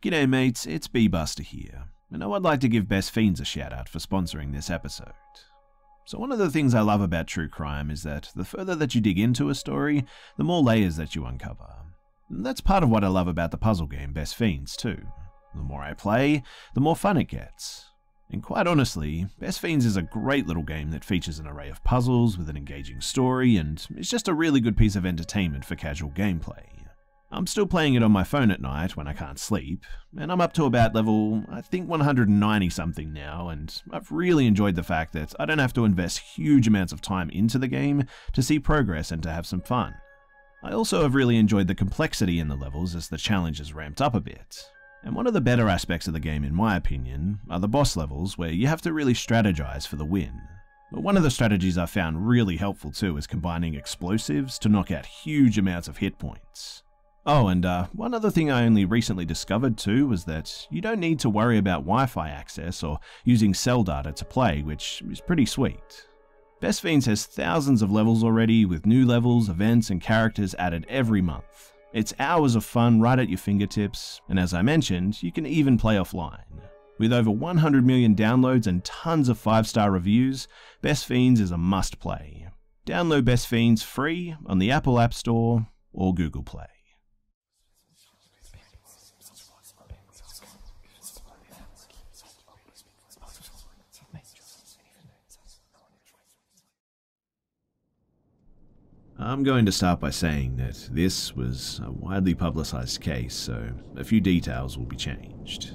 G'day mates, it's Be. Busta here, and I'd like to give Best Fiends a shout out for sponsoring this episode. So one of the things I love about true crime is that the further that you dig into a story, the more layers that you uncover. And that's part of what I love about the puzzle game Best Fiends too. The more I play, the more fun it gets. And quite honestly, Best Fiends is a great little game that features an array of puzzles with an engaging story and is just a really good piece of entertainment for casual gameplay. I'm still playing it on my phone at night when I can't sleep, and I'm up to about level, I think 190 something now, and I've really enjoyed the fact that I don't have to invest huge amounts of time into the game to see progress and to have some fun. I also have really enjoyed the complexity in the levels as the challenges ramped up a bit. And one of the better aspects of the game, in my opinion, are the boss levels where you have to really strategize for the win. But one of the strategies I found really helpful too is combining explosives to knock out huge amounts of hit points. Oh, and uh, one other thing I only recently discovered too was that you don't need to worry about Wi Fi access or using cell data to play, which is pretty sweet. Best Fiends has thousands of levels already, with new levels, events, and characters added every month. It's hours of fun right at your fingertips, and as I mentioned, you can even play offline. With over 100 million downloads and tons of 5 star reviews, Best Fiends is a must play. Download Best Fiends free on the Apple App Store or Google Play. I'm going to start by saying that this was a widely publicised case, so a few details will be changed.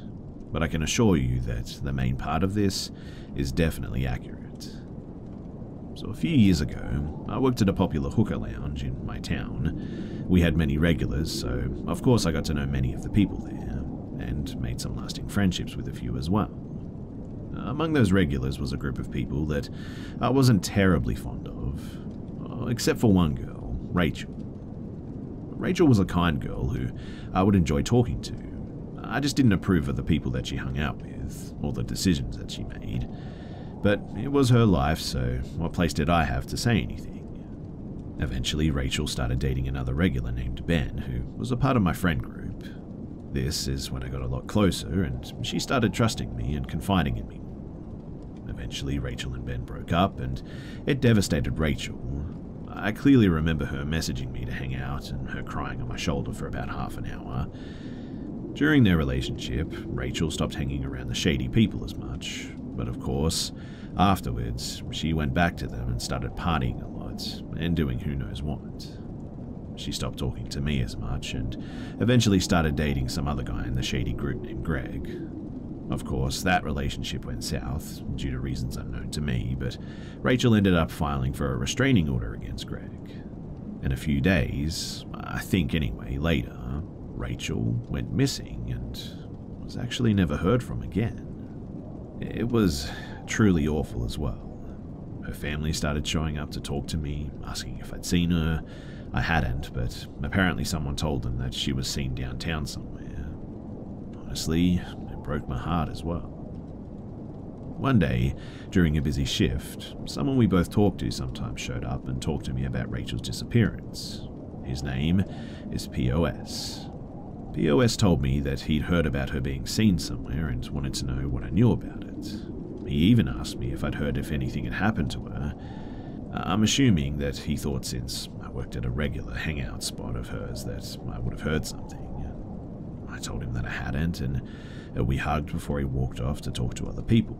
But I can assure you that the main part of this is definitely accurate. So, a few years ago, I worked at a popular hookah lounge in my town. We had many regulars, so of course I got to know many of the people there, and made some lasting friendships with a few as well. Among those regulars was a group of people that I wasn't terribly fond of, uh, except for one girl, Rachel. Rachel was a kind girl who I would enjoy talking to. I just didn't approve of the people that she hung out with, or the decisions that she made. But it was her life, so what place did I have to say anything? Eventually, Rachel started dating another regular named Ben, who was a part of my friend group. This is when I got a lot closer, and she started trusting me and confiding in me. Eventually, Rachel and Ben broke up, and it devastated Rachel, I clearly remember her messaging me to hang out and her crying on my shoulder for about half an hour. During their relationship, Rachel stopped hanging around the shady people as much, but of course, afterwards, she went back to them and started partying a lot and doing who knows what. She stopped talking to me as much and eventually started dating some other guy in the shady group named Greg, of course, that relationship went south, due to reasons unknown to me, but Rachel ended up filing for a restraining order against Greg. In a few days, I think anyway, later, Rachel went missing and was actually never heard from again. It was truly awful as well. Her family started showing up to talk to me, asking if I'd seen her. I hadn't, but apparently someone told them that she was seen downtown somewhere. Honestly, broke my heart as well. One day, during a busy shift, someone we both talked to sometimes showed up and talked to me about Rachel's disappearance. His name is POS. POS told me that he'd heard about her being seen somewhere and wanted to know what I knew about it. He even asked me if I'd heard if anything had happened to her. I'm assuming that he thought since I worked at a regular hangout spot of hers that I would have heard something. I told him that I hadn't, and Uh, we hugged before he walked off to talk to other people.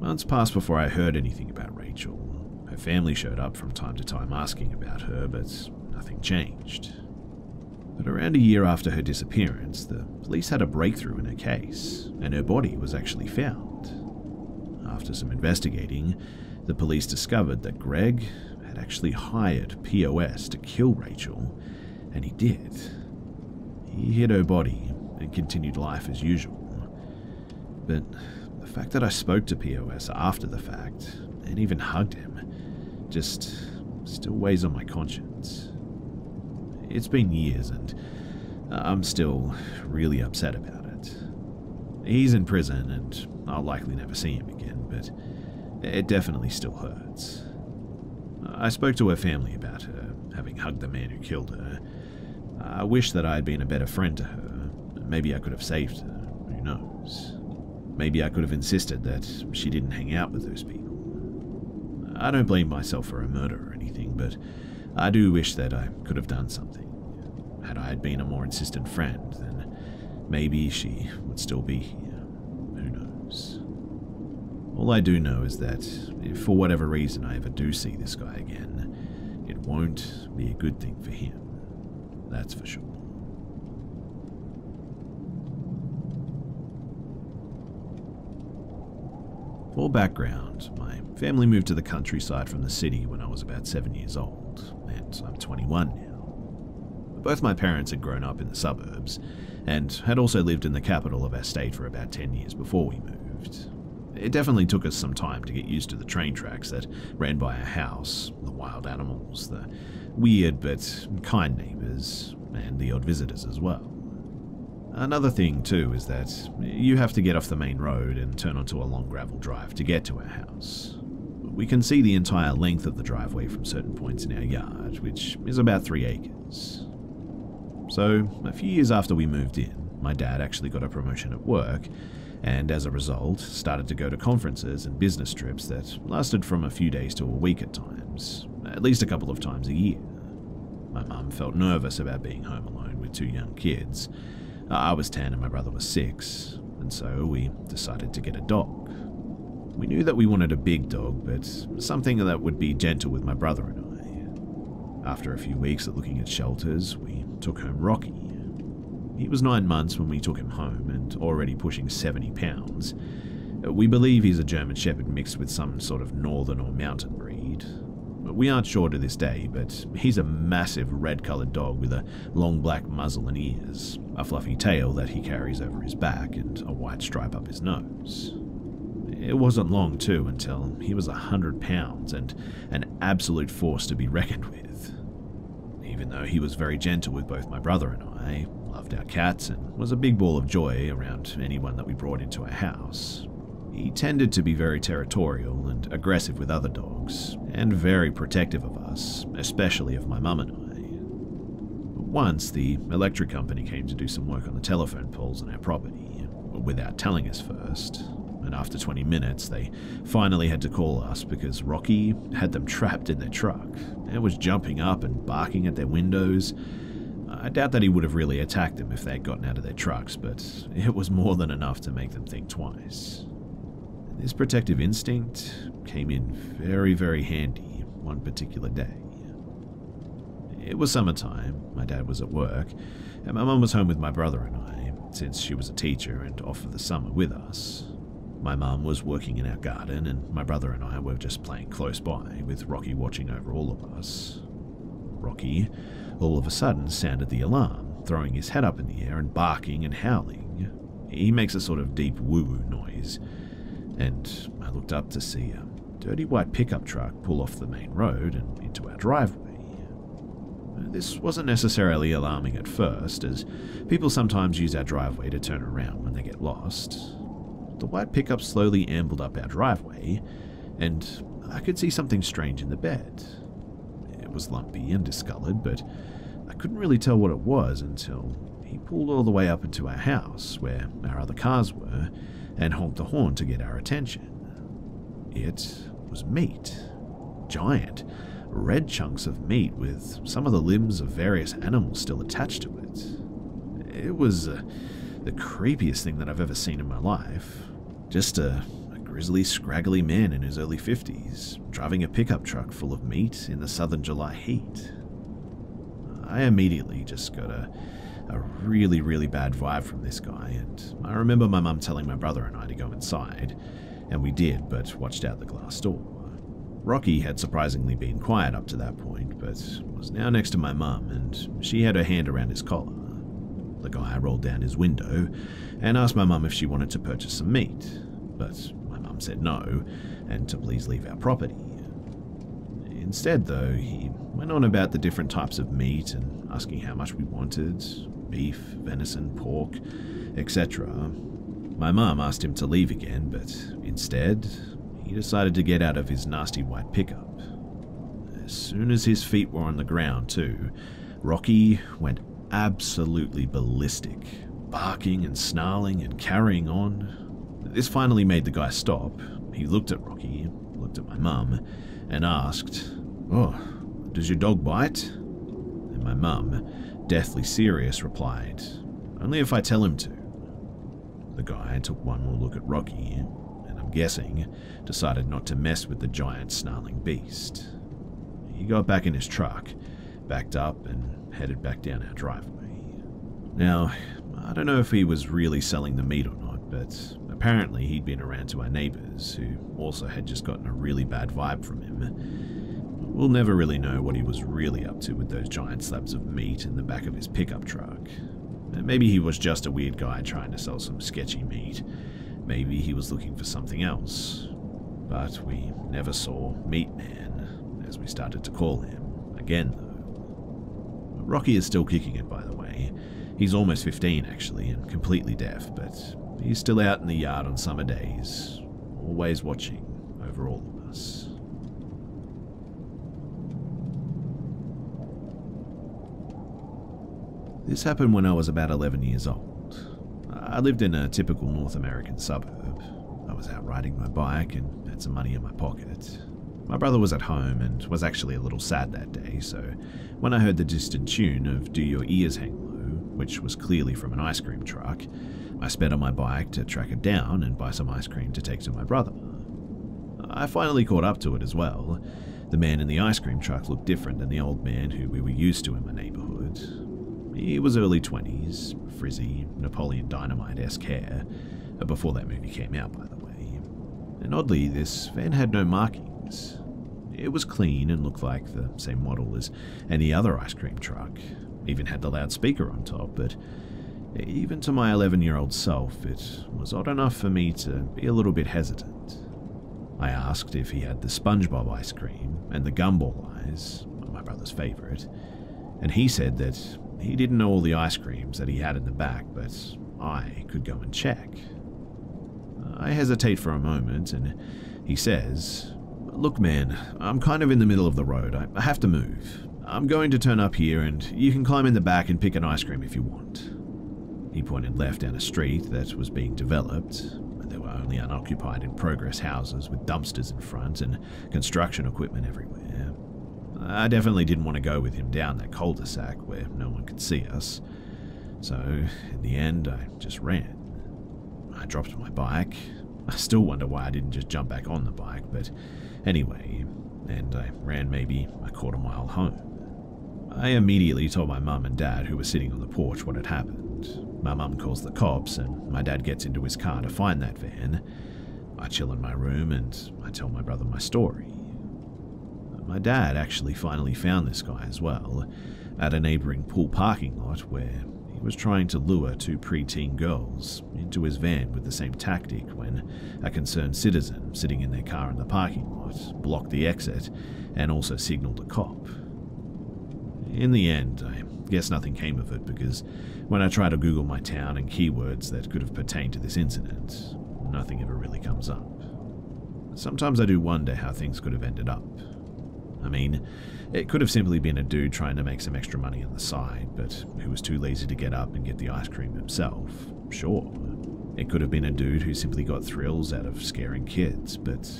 Months passed before I heard anything about Rachel. Her family showed up from time to time asking about her, but nothing changed. But around a year after her disappearance, the police had a breakthrough in her case, and her body was actually found. After some investigating, the police discovered that Greg had actually hired POS to kill Rachel, and he did. He hid her body and continued life as usual. But the fact that I spoke to POS after the fact, and even hugged him, just still weighs on my conscience. It's been years, and I'm still really upset about it. He's in prison, and I'll likely never see him again, but it definitely still hurts. I spoke to her family about her, having hugged the man who killed her. I wish that I had been a better friend to her, maybe I could have saved her. Who knows? Maybe I could have insisted that she didn't hang out with those people. I don't blame myself for a murder or anything, but I do wish that I could have done something. Had I been a more insistent friend, then maybe she would still be here. Who knows? All I do know is that if for whatever reason I ever do see this guy again, it won't be a good thing for him. That's for sure. For background, my family moved to the countryside from the city when I was about seven years old, and I'm 21 now. Both my parents had grown up in the suburbs, and had also lived in the capital of our state for about 10 years before we moved. It definitely took us some time to get used to the train tracks that ran by our house, the wild animals, the weird but kind neighbours, and the odd visitors as well. Another thing, too, is that you have to get off the main road and turn onto a long gravel drive to get to our house. We can see the entire length of the driveway from certain points in our yard, which is about three acres. So, a few years after we moved in, my dad actually got a promotion at work, and as a result, started to go to conferences and business trips that lasted from a few days to a week at times, at least a couple of times a year. My mum felt nervous about being home alone with two young kids, Uh, I was 10 and my brother was 6, and so we decided to get a dog. We knew that we wanted a big dog, but something that would be gentle with my brother and I. After a few weeks of looking at shelters, we took home Rocky. He was nine months when we took him home and already pushing 70 pounds. Uh, we believe he's a German Shepherd mixed with some sort of northern or mountain breed, we aren't sure to this day, but he's a massive red coloured dog with a long black muzzle and ears, a fluffy tail that he carries over his back, and a white stripe up his nose. It wasn't long, too, until he was a hundred pounds and an absolute force to be reckoned with. Even though he was very gentle with both my brother and I, loved our cats, and was a big ball of joy around anyone that we brought into our house, he tended to be very territorial and aggressive with other dogs, and very protective of us, especially of my mum and I. Once, the electric company came to do some work on the telephone poles on our property, without telling us first, and after 20 minutes, they finally had to call us because Rocky had them trapped in their truck and was jumping up and barking at their windows. I doubt that he would have really attacked them if they had gotten out of their trucks, but it was more than enough to make them think twice. This protective instinct came in very, very handy one particular day. It was summertime, my dad was at work, and my mum was home with my brother and I, since she was a teacher and off for the summer with us. My mum was working in our garden, and my brother and I were just playing close by, with Rocky watching over all of us. Rocky, all of a sudden, sounded the alarm, throwing his head up in the air and barking and howling. He makes a sort of deep woo woo noise, and I looked up to see a dirty white pickup truck pull off the main road and into our driveway. This wasn't necessarily alarming at first, as people sometimes use our driveway to turn around when they get lost. The white pickup slowly ambled up our driveway, and I could see something strange in the bed. It was lumpy and discolored, but I couldn't really tell what it was until he pulled all the way up into our house, where our other cars were, and honked the horn to get our attention. It was meat. Giant, red chunks of meat with some of the limbs of various animals still attached to it. It was uh, the creepiest thing that I've ever seen in my life. Just a, a grizzly, scraggly man in his early 50s, driving a pickup truck full of meat in the southern July heat. I immediately just got a a really, really bad vibe from this guy, and I remember my mum telling my brother and I to go inside, and we did, but watched out the glass door. Rocky had surprisingly been quiet up to that point, but was now next to my mum, and she had her hand around his collar. The guy rolled down his window and asked my mum if she wanted to purchase some meat, but my mum said no, and to please leave our property. Instead, though, he went on about the different types of meat and asking how much we wanted, beef, venison, pork, etc. My mum asked him to leave again, but instead, he decided to get out of his nasty white pickup. As soon as his feet were on the ground, too, Rocky went absolutely ballistic, barking and snarling and carrying on. This finally made the guy stop. He looked at Rocky, looked at my mum, and asked, Oh, does your dog bite? And my mum, deathly serious, replied, Only if I tell him to. The guy took one more look at Rocky, and I'm guessing decided not to mess with the giant snarling beast. He got back in his truck, backed up, and headed back down our driveway. Now, I don't know if he was really selling the meat or not, but apparently he'd been around to our neighbours, who also had just gotten a really bad vibe from him. We'll never really know what he was really up to with those giant slabs of meat in the back of his pickup truck. Maybe he was just a weird guy trying to sell some sketchy meat. Maybe he was looking for something else. But we never saw Meat Man, as we started to call him, again though. Rocky is still kicking it, by the way. He's almost 15, actually, and completely deaf, but he's still out in the yard on summer days, always watching over all of us. This happened when I was about 11 years old. I lived in a typical North American suburb. I was out riding my bike and had some money in my pocket. My brother was at home and was actually a little sad that day, so when I heard the distant tune of Do Your Ears Hang Low, which was clearly from an ice cream truck, I sped on my bike to track it down and buy some ice cream to take to my brother. I finally caught up to it as well. The man in the ice cream truck looked different than the old man who we were used to in my neighborhood. He was early 20s, frizzy, Napoleon Dynamite esque hair, uh, before that movie came out, by the way. And oddly, this van had no markings. It was clean and looked like the same model as any other ice cream truck, even had the loudspeaker on top, but even to my 11 year old self, it was odd enough for me to be a little bit hesitant. I asked if he had the SpongeBob ice cream and the gumball eyes, my brother's favourite, and he said that he didn't know all the ice creams that he had in the back, but I could go and check. I hesitate for a moment, and he says, Look, man, I'm kind of in the middle of the road. I have to move. I'm going to turn up here and you can climb in the back and pick an ice cream if you want. He pointed left down a street that was being developed. There were only unoccupied in progress houses with dumpsters in front and construction equipment everywhere. I definitely didn't want to go with him down that cul-de-sac where no one could see us. So, in the end, I just ran. I dropped my bike. I still wonder why I didn't just jump back on the bike, but anyway, and I ran maybe a quarter mile home. I immediately told my mum and dad, who were sitting on the porch, what had happened. My mum calls the cops, and my dad gets into his car to find that van. I chill in my room and I tell my brother my story. My dad actually finally found this guy as well, at a neighbouring pool parking lot where he was trying to lure two preteen girls into his van with the same tactic when a concerned citizen sitting in their car in the parking lot blocked the exit and also signalled a cop. In the end, I guess nothing came of it because when I try to Google my town and keywords that could have pertained to this incident, nothing ever really comes up. Sometimes I do wonder how things could have ended up. I mean, it could have simply been a dude trying to make some extra money on the side, but who was too lazy to get up and get the ice cream himself. Sure. It could have been a dude who simply got thrills out of scaring kids, but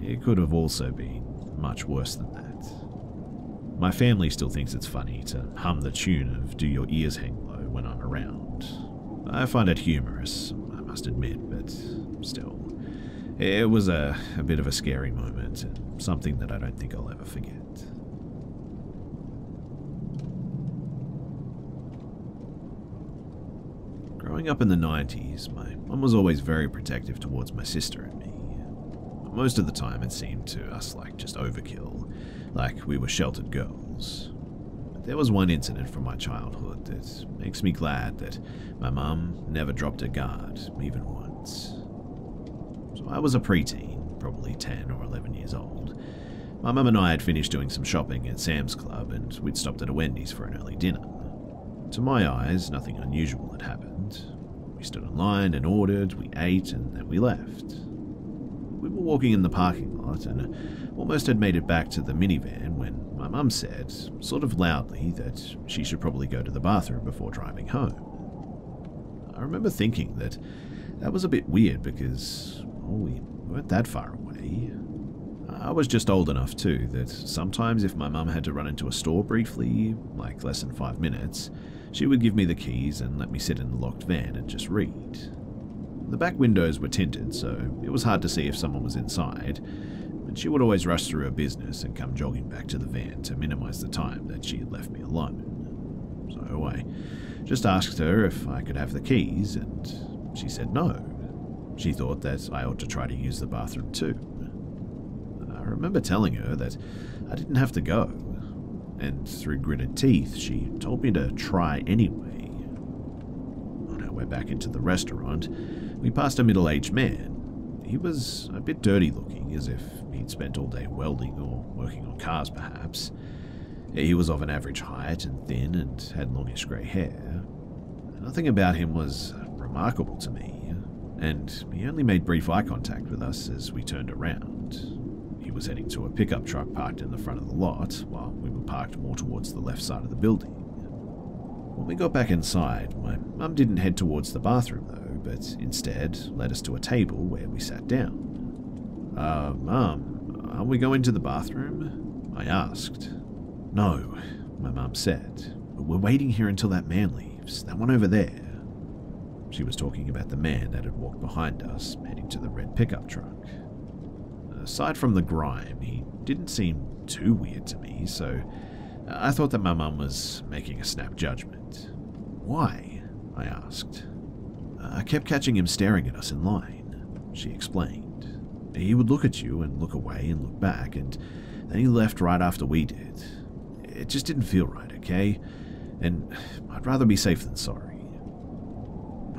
it could have also been much worse than that. My family still thinks it's funny to hum the tune of Do Your Ears Hang Low when I'm around. I find it humorous, I must admit, but still. It was a, a bit of a scary moment, and something that I don't think I'll ever forget. Growing up in the 90s, my mum was always very protective towards my sister and me. Most of the time, it seemed to us like just overkill, like we were sheltered girls. But there was one incident from my childhood that makes me glad that my mum never dropped her guard, even once. So I was a preteen, probably 10 or 11 years old. My mum and I had finished doing some shopping at Sam's Club and we'd stopped at a Wendy's for an early dinner. To my eyes, nothing unusual had happened. We stood in line and ordered, we ate, and then we left. We were walking in the parking lot and almost had made it back to the minivan when my mum said, sort of loudly, that she should probably go to the bathroom before driving home. I remember thinking that that was a bit weird because, well, we weren't that far away. I was just old enough too that sometimes if my mum had to run into a store briefly, like less than five minutes, she would give me the keys and let me sit in the locked van and just read. The back windows were tinted, so it was hard to see if someone was inside, but she would always rush through her business and come jogging back to the van to minimize the time that she had left me alone. So I just asked her if I could have the keys, and she said no. She thought that I ought to try to use the bathroom too. I remember telling her that I didn't have to go, and through gritted teeth, she told me to try anyway. On our way back into the restaurant, we passed a middle aged man. He was a bit dirty looking, as if he'd spent all day welding or working on cars, perhaps. He was of an average height and thin and had longish grey hair. Nothing about him was remarkable to me, and he only made brief eye contact with us as we turned around. Was heading to a pickup truck parked in the front of the lot, while we were parked more towards the left side of the building. When we got back inside, my mum didn't head towards the bathroom though but instead led us to a table where we sat down. Uh, Mum, are we going to the bathroom? I asked. No, my mum said. We're waiting here until that man leaves, that one over there. She was talking about the man that had walked behind us, heading to the red pickup truck. Aside from the grime, he didn't seem too weird to me, so I thought that my mum was making a snap judgment. Why? I asked. I kept catching him staring at us in line, she explained. He would look at you and look away and look back, and then he left right after we did. It just didn't feel right, okay? And I'd rather be safe than sorry.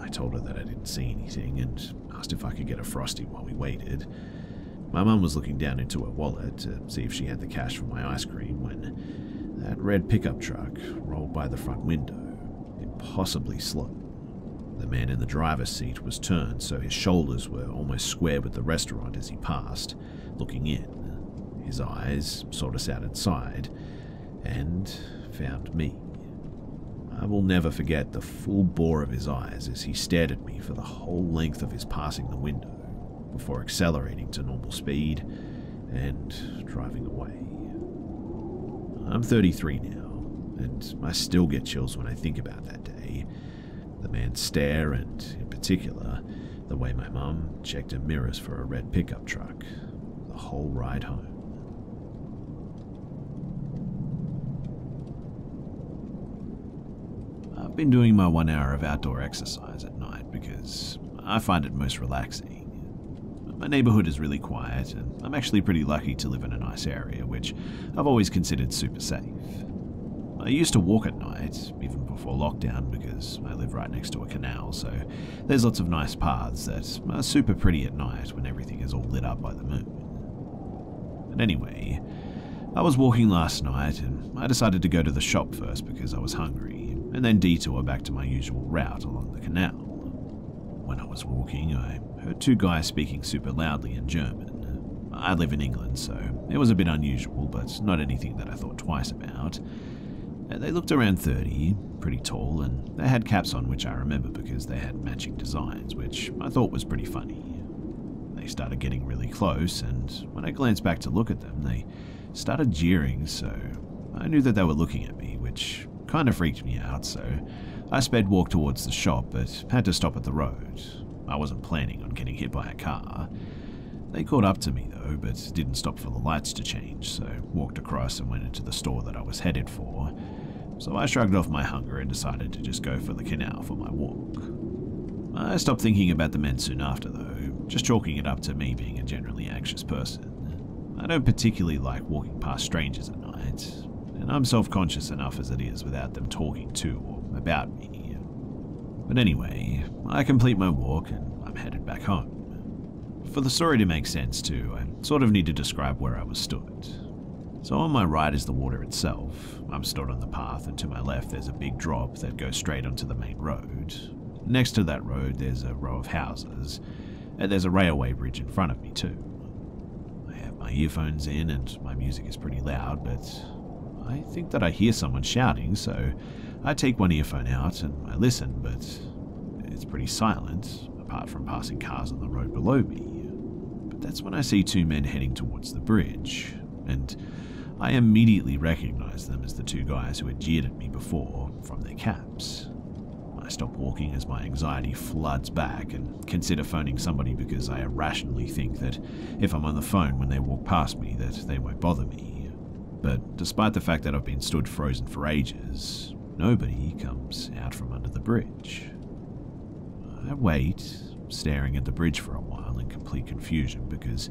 I told her that I didn't see anything and asked if I could get a frosty while we waited. My mum was looking down into her wallet to see if she had the cash for my ice cream when that red pickup truck rolled by the front window, impossibly slow. The man in the driver's seat was turned so his shoulders were almost square with the restaurant as he passed, looking in. His eyes sought us out inside and found me. I will never forget the full bore of his eyes as he stared at me for the whole length of his passing the window before accelerating to normal speed and driving away. I'm 33 now, and I still get chills when I think about that day the man's stare, and in particular, the way my mum checked her mirrors for a red pickup truck the whole ride home. I've been doing my one hour of outdoor exercise at night because I find it most relaxing. My neighborhood is really quiet, and I'm actually pretty lucky to live in a nice area, which I've always considered super safe. I used to walk at night, even before lockdown, because I live right next to a canal, so there's lots of nice paths that are super pretty at night when everything is all lit up by the moon. But anyway, I was walking last night and I decided to go to the shop first because I was hungry, and then detour back to my usual route along the canal. When I was walking, I heard two guys speaking super loudly in German. I live in England, so it was a bit unusual, but not anything that I thought twice about. Uh, they looked around 30, pretty tall, and they had caps on which I remember because they had matching designs, which I thought was pretty funny. They started getting really close, and when I glanced back to look at them, they started jeering, so I knew that they were looking at me, which kind of freaked me out, so I sped walk towards the shop, but had to stop at the road. I wasn't planning on getting hit by a car. They caught up to me though, but didn't stop for the lights to change, so walked across and went into the store that I was headed for, so I shrugged off my hunger and decided to just go for the canal for my walk. I stopped thinking about the men soon after, though, just chalking it up to me being a generally anxious person. I don't particularly like walking past strangers at night, and I'm self conscious enough as it is without them talking to or about me. But anyway, I complete my walk and I'm headed back home. For the story to make sense, too, I sort of need to describe where I was stood. So on my right is the water itself. I'm stood on the path, and to my left there's a big drop that goes straight onto the main road. Next to that road there's a row of houses, and there's a railway bridge in front of me too. I have my earphones in and my music is pretty loud, but I think that I hear someone shouting, so I take one earphone out and I listen, but it's pretty silent, apart from passing cars on the road below me. But that's when I see two men heading towards the bridge, and I immediately recognize them as the two guys who had jeered at me before from their caps. I stop walking as my anxiety floods back and consider phoning somebody because I irrationally think that if I'm on the phone when they walk past me that they won't bother me. But despite the fact that I've been stood frozen for ages, nobody comes out from under the bridge. I wait, staring at the bridge for a while in complete confusion because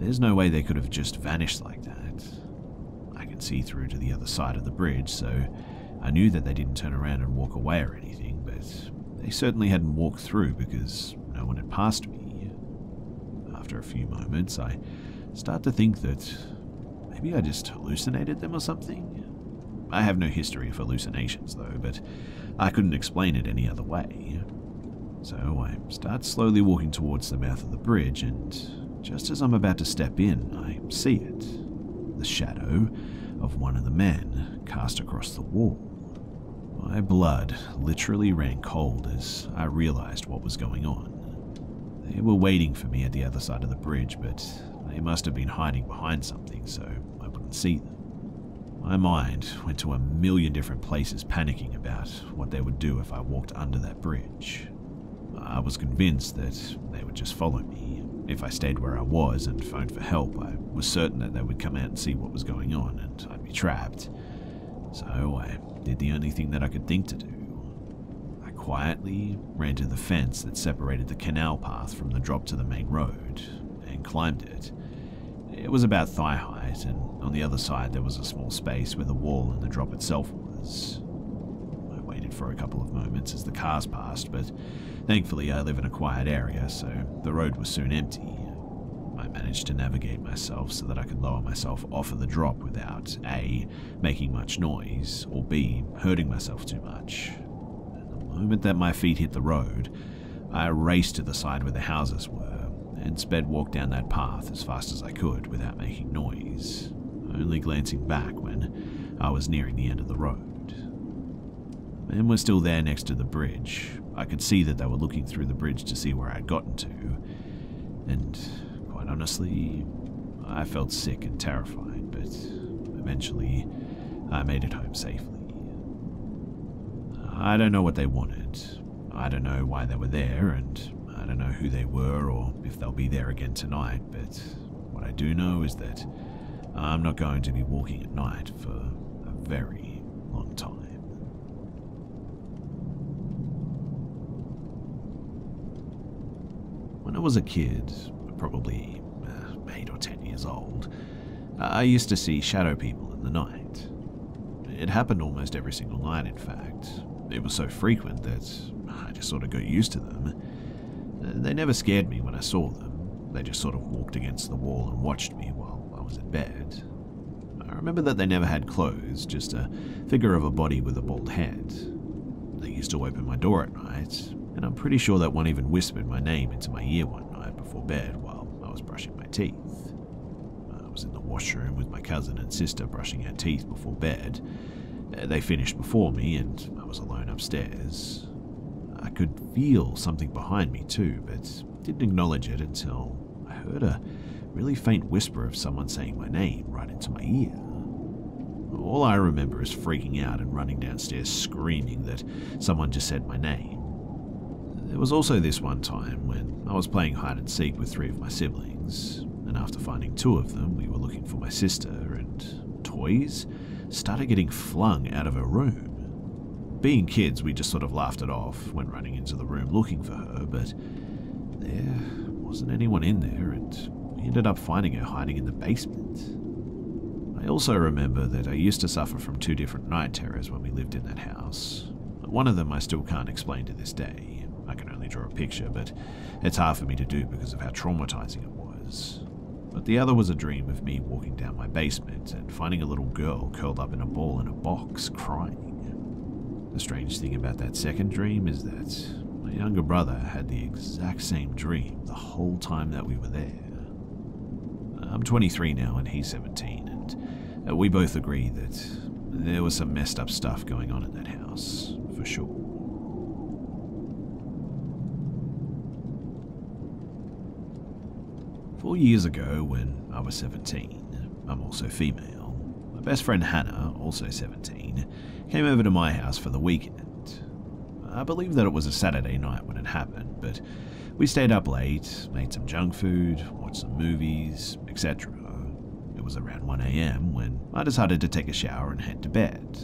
there's no way they could have just vanished like that. I can see through to the other side of the bridge, so I knew that they didn't turn around and walk away or anything but they certainly hadn't walked through because no one had passed me. After a few moments, I start to think that maybe I just hallucinated them or something. I have no history of hallucinations, though, but I couldn't explain it any other way. So I start slowly walking towards the mouth of the bridge, and just as I'm about to step in, I see it the shadow of one of the men cast across the wall. My blood literally ran cold as I realized what was going on. They were waiting for me at the other side of the bridge, but they must have been hiding behind something so I wouldn't see them. My mind went to a million different places, panicking about what they would do if I walked under that bridge. I was convinced that they would just follow me. If I stayed where I was and phoned for help, I was certain that they would come out and see what was going on and I'd be trapped. So I did the only thing that I could think to do. I quietly ran to the fence that separated the canal path from the drop to the main road and climbed it. It was about thigh height, and on the other side there was a small space where the wall and the drop itself was. I waited for a couple of moments as the cars passed, but thankfully I live in a quiet area, so the road was soon empty. I managed to navigate myself so that I could lower myself off of the drop without A. making much noise, or B. hurting myself too much. At the moment that my feet hit the road, I raced to the side where the houses were and sped walk down that path as fast as I could without making noise, only glancing back when I was nearing the end of the road. Men were still there next to the bridge. I could see that they were looking through the bridge to see where I'd gotten to, and Quite honestly, I felt sick and terrified, but eventually I made it home safely. I don't know what they wanted. I don't know why they were there, and I don't know who they were or if they'll be there again tonight, but what I do know is that I'm not going to be walking at night for a very long time. When I was a kid, probably uh, 8 or 10 years old, I used to see shadow people in the night. It happened almost every single night, in fact. It was so frequent that I just sort of got used to them. They never scared me when I saw them. They just sort of walked against the wall and watched me was in bed. I remember that they never had clothes, just a figure of a body with a bald head. They used to open my door at night, and I'm pretty sure that one even whispered my name into my ear one night before bed while I was brushing my teeth. I was in the washroom with my cousin and sister brushing our teeth before bed. Uh, they finished before me, and I was alone upstairs. I could feel something behind me too, but didn't acknowledge it until I heard a really faint whisper of someone saying my name right into my ear. All I remember is freaking out and running downstairs screaming that someone just said my name. There was also this one time when I was playing hide and seek with three of my siblings, and after finding two of them, we were looking for my sister, and toys started getting flung out of her room. Being kids, we just sort of laughed it off, went running into the room looking for her, but there wasn't anyone in there, and ended up finding her hiding in the basement. I also remember that I used to suffer from two different night terrors when we lived in that house. One of them I still can't explain to this day. I can only draw a picture, but it's hard for me to do because of how traumatizing it was. But the other was a dream of me walking down my basement and finding a little girl curled up in a ball in a box, crying. The strange thing about that second dream is that my younger brother had the exact same dream the whole time that we were there. I'm 23 now and he's 17, and uh, we both agree that there was some messed up stuff going on in that house, for sure. Four years ago, when I was 17, I'm also female, my best friend Hannah, also 17, came over to my house for the weekend. I believe that it was a Saturday night when it happened, but we stayed up late, made some junk food, some movies, etc. It was around 1am when I decided to take a shower and head to bed.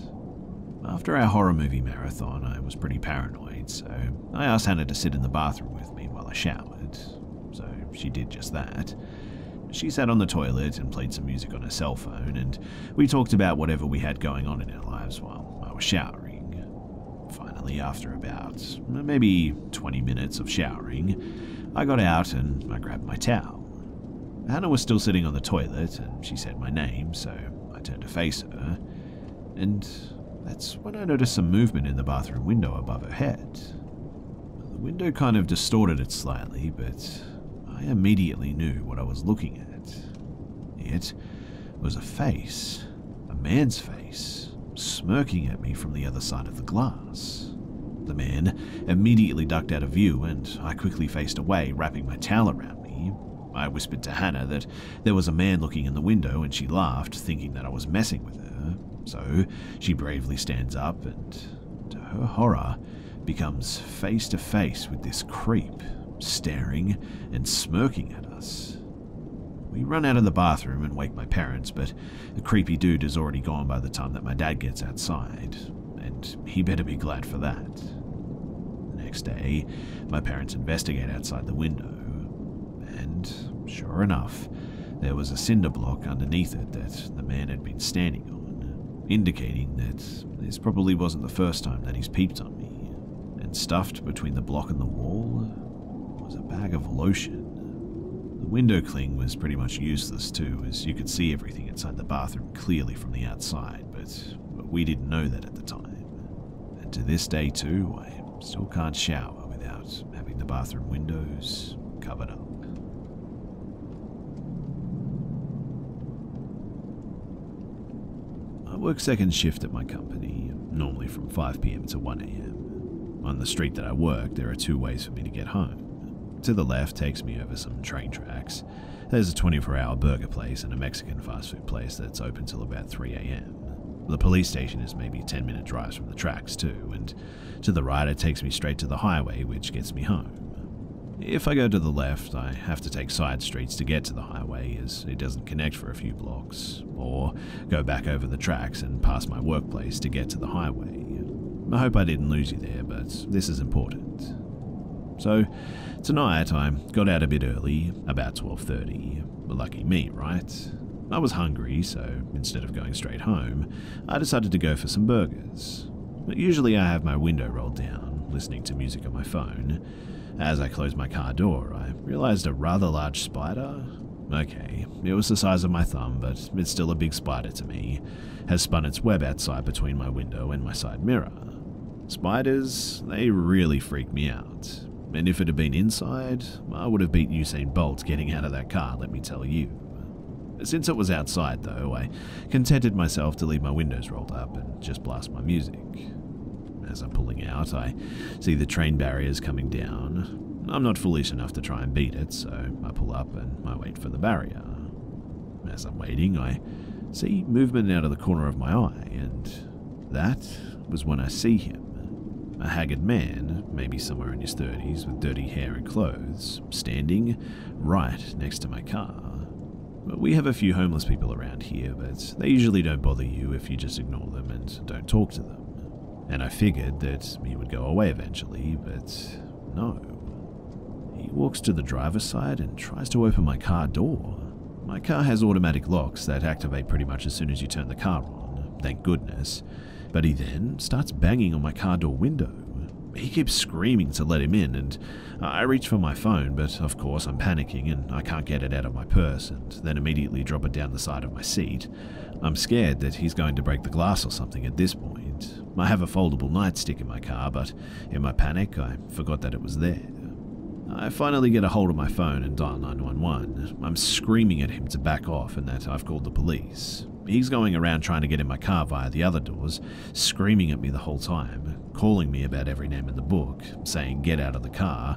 After our horror movie marathon, I was pretty paranoid, so I asked Hannah to sit in the bathroom with me while I showered. So she did just that. She sat on the toilet and played some music on her cell phone, and we talked about whatever we had going on in our lives while I was showering. Finally, after about maybe 20 minutes of showering, I got out and I grabbed my towel. Hannah was still sitting on the toilet, and she said my name, so I turned to face her, and that's when I noticed some movement in the bathroom window above her head. The window kind of distorted it slightly, but I immediately knew what I was looking at. It was a face, a man's face, smirking at me from the other side of the glass. The man immediately ducked out of view, and I quickly faced away, wrapping my towel around. I whispered to Hannah that there was a man looking in the window, and she laughed, thinking that I was messing with her. So she bravely stands up and, to her horror, becomes face to face with this creep, staring and smirking at us. We run out of the bathroom and wake my parents, but the creepy dude is already gone by the time that my dad gets outside, and he better be glad for that. The next day, my parents investigate outside the window, and sure enough, there was a cinder block underneath it that the man had been standing on, indicating that this probably wasn't the first time that he's peeped on me. And stuffed between the block and the wall was a bag of lotion. The window cling was pretty much useless too, as you could see everything inside the bathroom clearly from the outside, but, but we didn't know that at the time. And to this day too, I still can't shower without having the bathroom windows covered up. I work second shift at my company, normally from 5pm to 1am. On the street that I work, there are two ways for me to get home. To the left takes me over some train tracks. There's a 24 hour burger place and a Mexican fast food place that's open till about 3am. The police station is maybe 10 minute drives from the tracks too, and to the right it takes me straight to the highway, which gets me home. If I go to the left, I have to take side streets to get to the highway as it doesn't connect for a few blocks, or go back over the tracks and past my workplace to get to the highway. I hope I didn't lose you there, but this is important. So, tonight I got out a bit early, about 12:30. Lucky me, right? I was hungry, so instead of going straight home, I decided to go for some burgers. But usually I have my window rolled down, listening to music on my phone. As I closed my car door, I realized a rather large spider. Okay, it was the size of my thumb, but it's still a big spider to me. Has spun its web outside between my window and my side mirror. Spiders, they really freak me out. And if it had been inside, I would have beat Usain Bolt getting out of that car, let me tell you. Since it was outside, though, I contented myself to leave my windows rolled up and just blast my music. As I'm pulling out, I see the train barriers coming down. I'm not foolish enough to try and beat it, so I pull up and I wait for the barrier. As I'm waiting, I see movement out of the corner of my eye, and that was when I see him. A haggard man, maybe somewhere in his 30s, with dirty hair and clothes, standing right next to my car. We have a few homeless people around here, but they usually don't bother you if you just ignore them and don't talk to them. And I figured that he would go away eventually, but no. He walks to the driver's side and tries to open my car door. My car has automatic locks that activate pretty much as soon as you turn the car on, thank goodness. But he then starts banging on my car door window. He keeps screaming to let him in, and I reach for my phone, but of course I'm panicking and I can't get it out of my purse, and then immediately drop it down the side of my seat. I'm scared that he's going to break the glass or something at this point. I have a foldable nightstick in my car, but in my panic, I forgot that it was there. I finally get a hold of my phone and dial 911. I'm screaming at him to back off and that I've called the police. He's going around trying to get in my car via the other doors, screaming at me the whole time, calling me about every name in the book, saying get out of the car.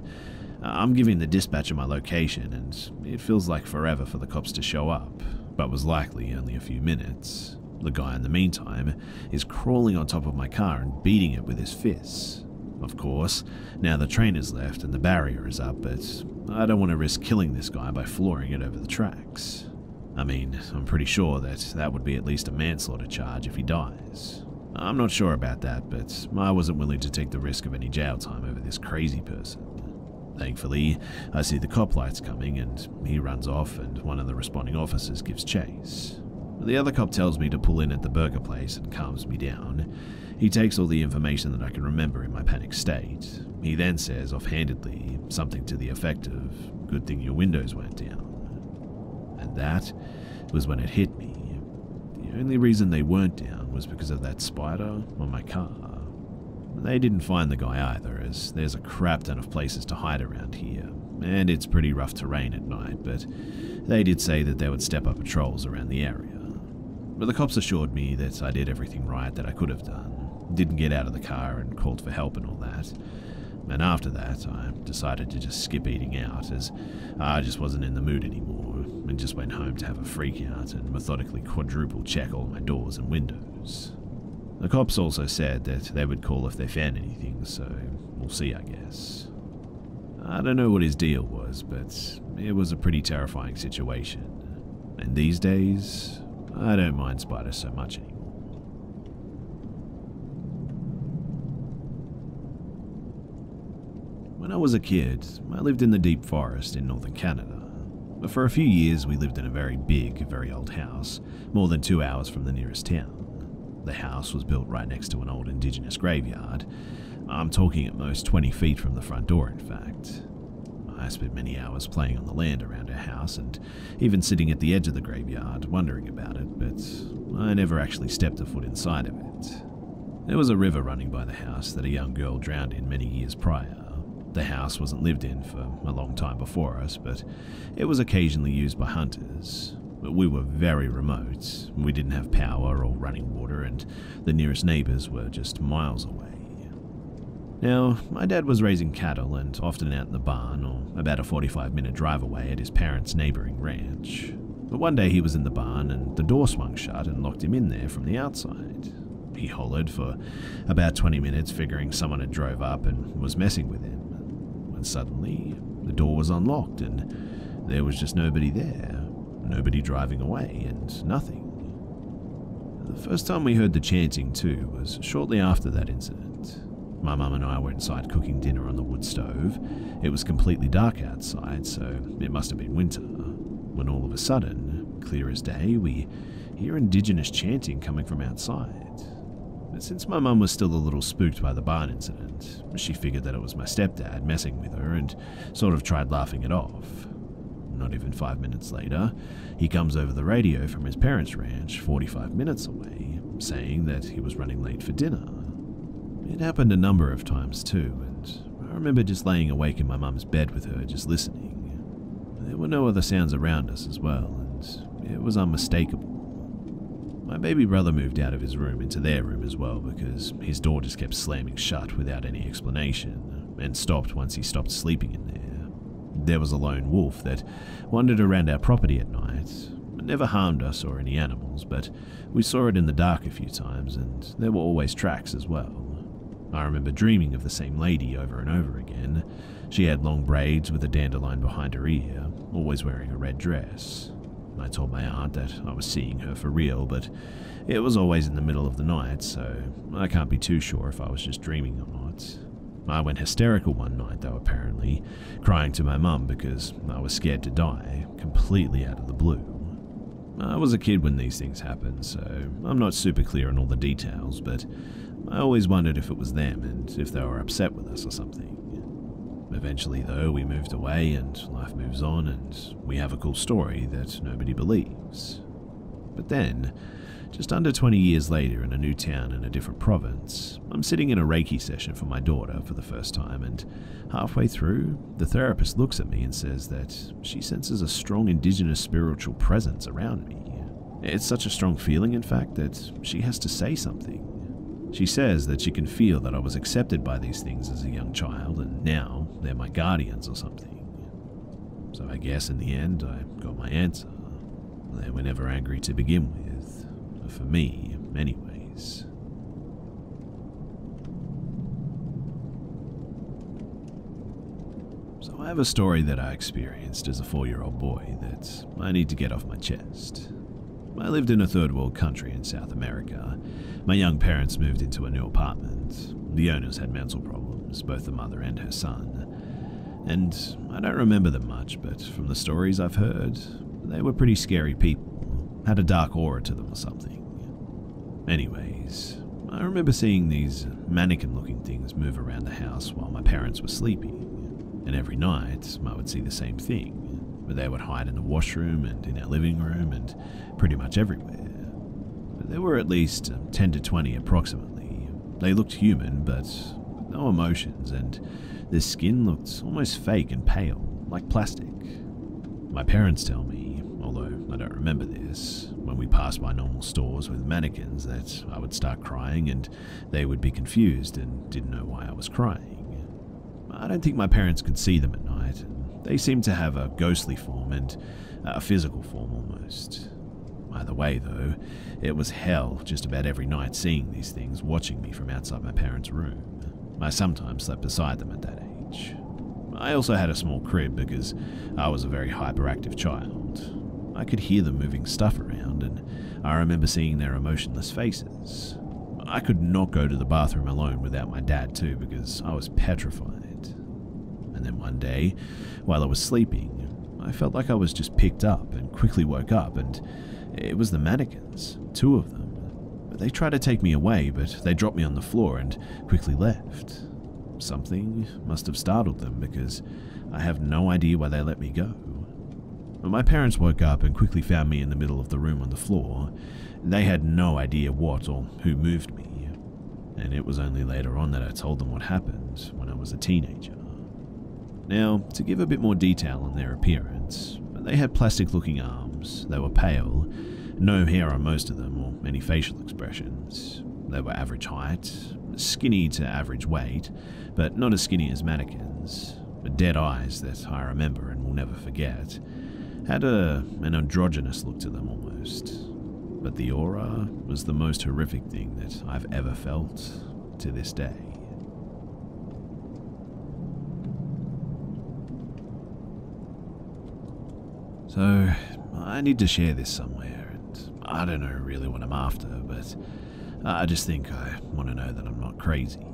I'm giving the dispatcher my location, and it feels like forever for the cops to show up, but was likely only a few minutes. The guy, in the meantime, is crawling on top of my car and beating it with his fists. Of course, now the train is left and the barrier is up, but I don't want to risk killing this guy by flooring it over the tracks. I mean, I'm pretty sure that that would be at least a manslaughter charge if he dies. I'm not sure about that, but I wasn't willing to take the risk of any jail time over this crazy person. Thankfully, I see the cop lights coming and he runs off and one of the responding officers gives chase. The other cop tells me to pull in at the burger place and calms me down. He takes all the information that I can remember in my panic state. He then says offhandedly something to the effect of, Good thing your windows weren't down. And that was when it hit me. The only reason they weren't down was because of that spider on my car. They didn't find the guy either, as there's a crap ton of places to hide around here, and it's pretty rough terrain at night, but they did say that they would step up patrols around the area. But the cops assured me that I did everything right that I could have done, didn't get out of the car and called for help and all that. And after that, I decided to just skip eating out, as I just wasn't in the mood anymore, and just went home to have a freak out and methodically quadruple check all my doors and windows. The cops also said that they would call if they found anything, so we'll see, I guess. I don't know what his deal was, but it was a pretty terrifying situation. And these days, I don't mind spiders so much anymore. When I was a kid, I lived in the deep forest in northern Canada. But for a few years, we lived in a very big, very old house, more than two hours from the nearest town. The house was built right next to an old indigenous graveyard. I'm talking at most 20 feet from the front door, in fact. I spent many hours playing on the land around our house and even sitting at the edge of the graveyard wondering about it, but I never actually stepped a foot inside of it. There was a river running by the house that a young girl drowned in many years prior. The house wasn't lived in for a long time before us, but it was occasionally used by hunters. But we were very remote. We didn't have power or running water, and the nearest neighbors were just miles away. Now, my dad was raising cattle and often out in the barn, or about a 45 minute drive away at his parents' neighboring ranch. But one day he was in the barn and the door swung shut and locked him in there from the outside. He hollered for about 20 minutes, figuring someone had drove up and was messing with him. When suddenly, the door was unlocked and there was just nobody there. Nobody driving away and nothing. The first time we heard the chanting, too, was shortly after that incident. My mum and I were inside cooking dinner on the wood stove. It was completely dark outside, so it must have been winter. When all of a sudden, clear as day, we hear indigenous chanting coming from outside. But since my mum was still a little spooked by the barn incident, she figured that it was my stepdad messing with her and sort of tried laughing it off. Not even five minutes later, he comes over the radio from his parents' ranch, 45 minutes away, saying that he was running late for dinner. It happened a number of times too, and I remember just laying awake in my mum's bed with her, just listening. There were no other sounds around us as well, and it was unmistakable. My baby brother moved out of his room into their room as well because his door just kept slamming shut without any explanation, and stopped once he stopped sleeping in there. There was a lone wolf that wandered around our property at night. It never harmed us or any animals, but we saw it in the dark a few times, and there were always tracks as well. I remember dreaming of the same lady over and over again. She had long braids with a dandelion behind her ear, always wearing a red dress. I told my aunt that I was seeing her for real, but it was always in the middle of the night, so I can't be too sure if I was just dreaming or not. I went hysterical one night, though, apparently, crying to my mum because I was scared to die, completely out of the blue. I was a kid when these things happened, so I'm not super clear on all the details, but I always wondered if it was them and if they were upset with us or something. Eventually, though, we moved away and life moves on, and we have a cool story that nobody believes. But then, just under 20 years later, in a new town in a different province, I'm sitting in a Reiki session for my daughter for the first time, and halfway through, the therapist looks at me and says that she senses a strong indigenous spiritual presence around me. It's such a strong feeling, in fact, that she has to say something. She says that she can feel that I was accepted by these things as a young child, and now, they're my guardians or something. So I guess in the end I got my answer. They were never angry to begin with. For me, anyways. So I have a story that I experienced as a four year old boy that I need to get off my chest. I lived in a third world country in South America. My young parents moved into a new apartment. The owners had mental problems, both the mother and her son. And I don't remember them much, but from the stories I've heard, they were pretty scary people, had a dark aura to them or something. Anyways, I remember seeing these mannequin looking things move around the house while my parents were sleeping, and every night I would see the same thing. But they would hide in the washroom and in our living room and pretty much everywhere. There were at least uh, 10 to 20 approximately. They looked human, but with no emotions, and their skin looked almost fake and pale, like plastic. My parents tell me, although I don't remember this, when we passed by normal stores with mannequins, that I would start crying and they would be confused and didn't know why I was crying. I don't think my parents could see them at night. They seemed to have a ghostly form and a physical form almost. Either way, though, it was hell just about every night seeing these things watching me from outside my parents' room. I sometimes slept beside them at that age. I also had a small crib because I was a very hyperactive child. I could hear them moving stuff around, and I remember seeing their emotionless faces. I could not go to the bathroom alone without my dad, too, because I was petrified. And then one day, while I was sleeping, I felt like I was just picked up and quickly woke up, and it was the mannequins, two of them. They tried to take me away, but they dropped me on the floor and quickly left. Something must have startled them because I have no idea why they let me go. My parents woke up and quickly found me in the middle of the room on the floor. They had no idea what or who moved me, and it was only later on that I told them what happened when I was a teenager. Now, to give a bit more detail on their appearance, they had plastic looking arms, they were pale, no hair on most of them, or any facial expressions. They were average height, skinny to average weight, but not as skinny as mannequins. But dead eyes that I remember and will never forget. Had a, an androgynous look to them almost. But the aura was the most horrific thing that I've ever felt to this day. So, I need to share this somewhere. I don't know really what I'm after, but I just think I want to know that I'm not crazy.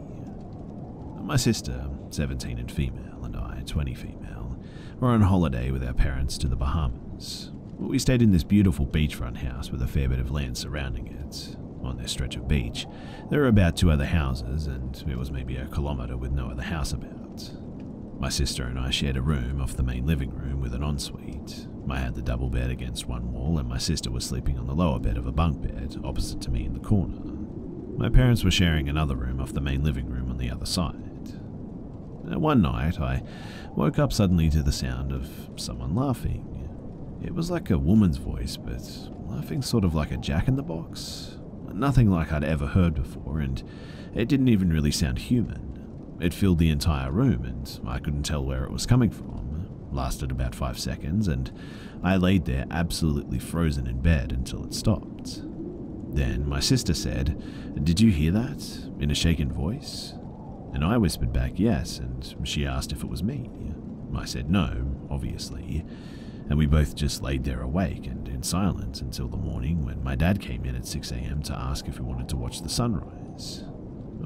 My sister, 17 and female, and I, 20 female, were on holiday with our parents to the Bahamas. We stayed in this beautiful beachfront house with a fair bit of land surrounding it. On this stretch of beach, there were about two other houses, and it was maybe a kilometre with no other house about. My sister and I shared a room off the main living room with an ensuite. I had the double bed against one wall, and my sister was sleeping on the lower bed of a bunk bed opposite to me in the corner. My parents were sharing another room off the main living room on the other side. Uh, one night, I woke up suddenly to the sound of someone laughing. It was like a woman's voice, but laughing sort of like a jack in the box. Nothing like I'd ever heard before, and it didn't even really sound human. It filled the entire room, and I couldn't tell where it was coming from lasted about five seconds, and I laid there absolutely frozen in bed until it stopped. Then my sister said, Did you hear that? in a shaken voice. And I whispered back yes, and she asked if it was me. I said no, obviously, and we both just laid there awake and in silence until the morning when my dad came in at 6am to ask if we wanted to watch the sunrise.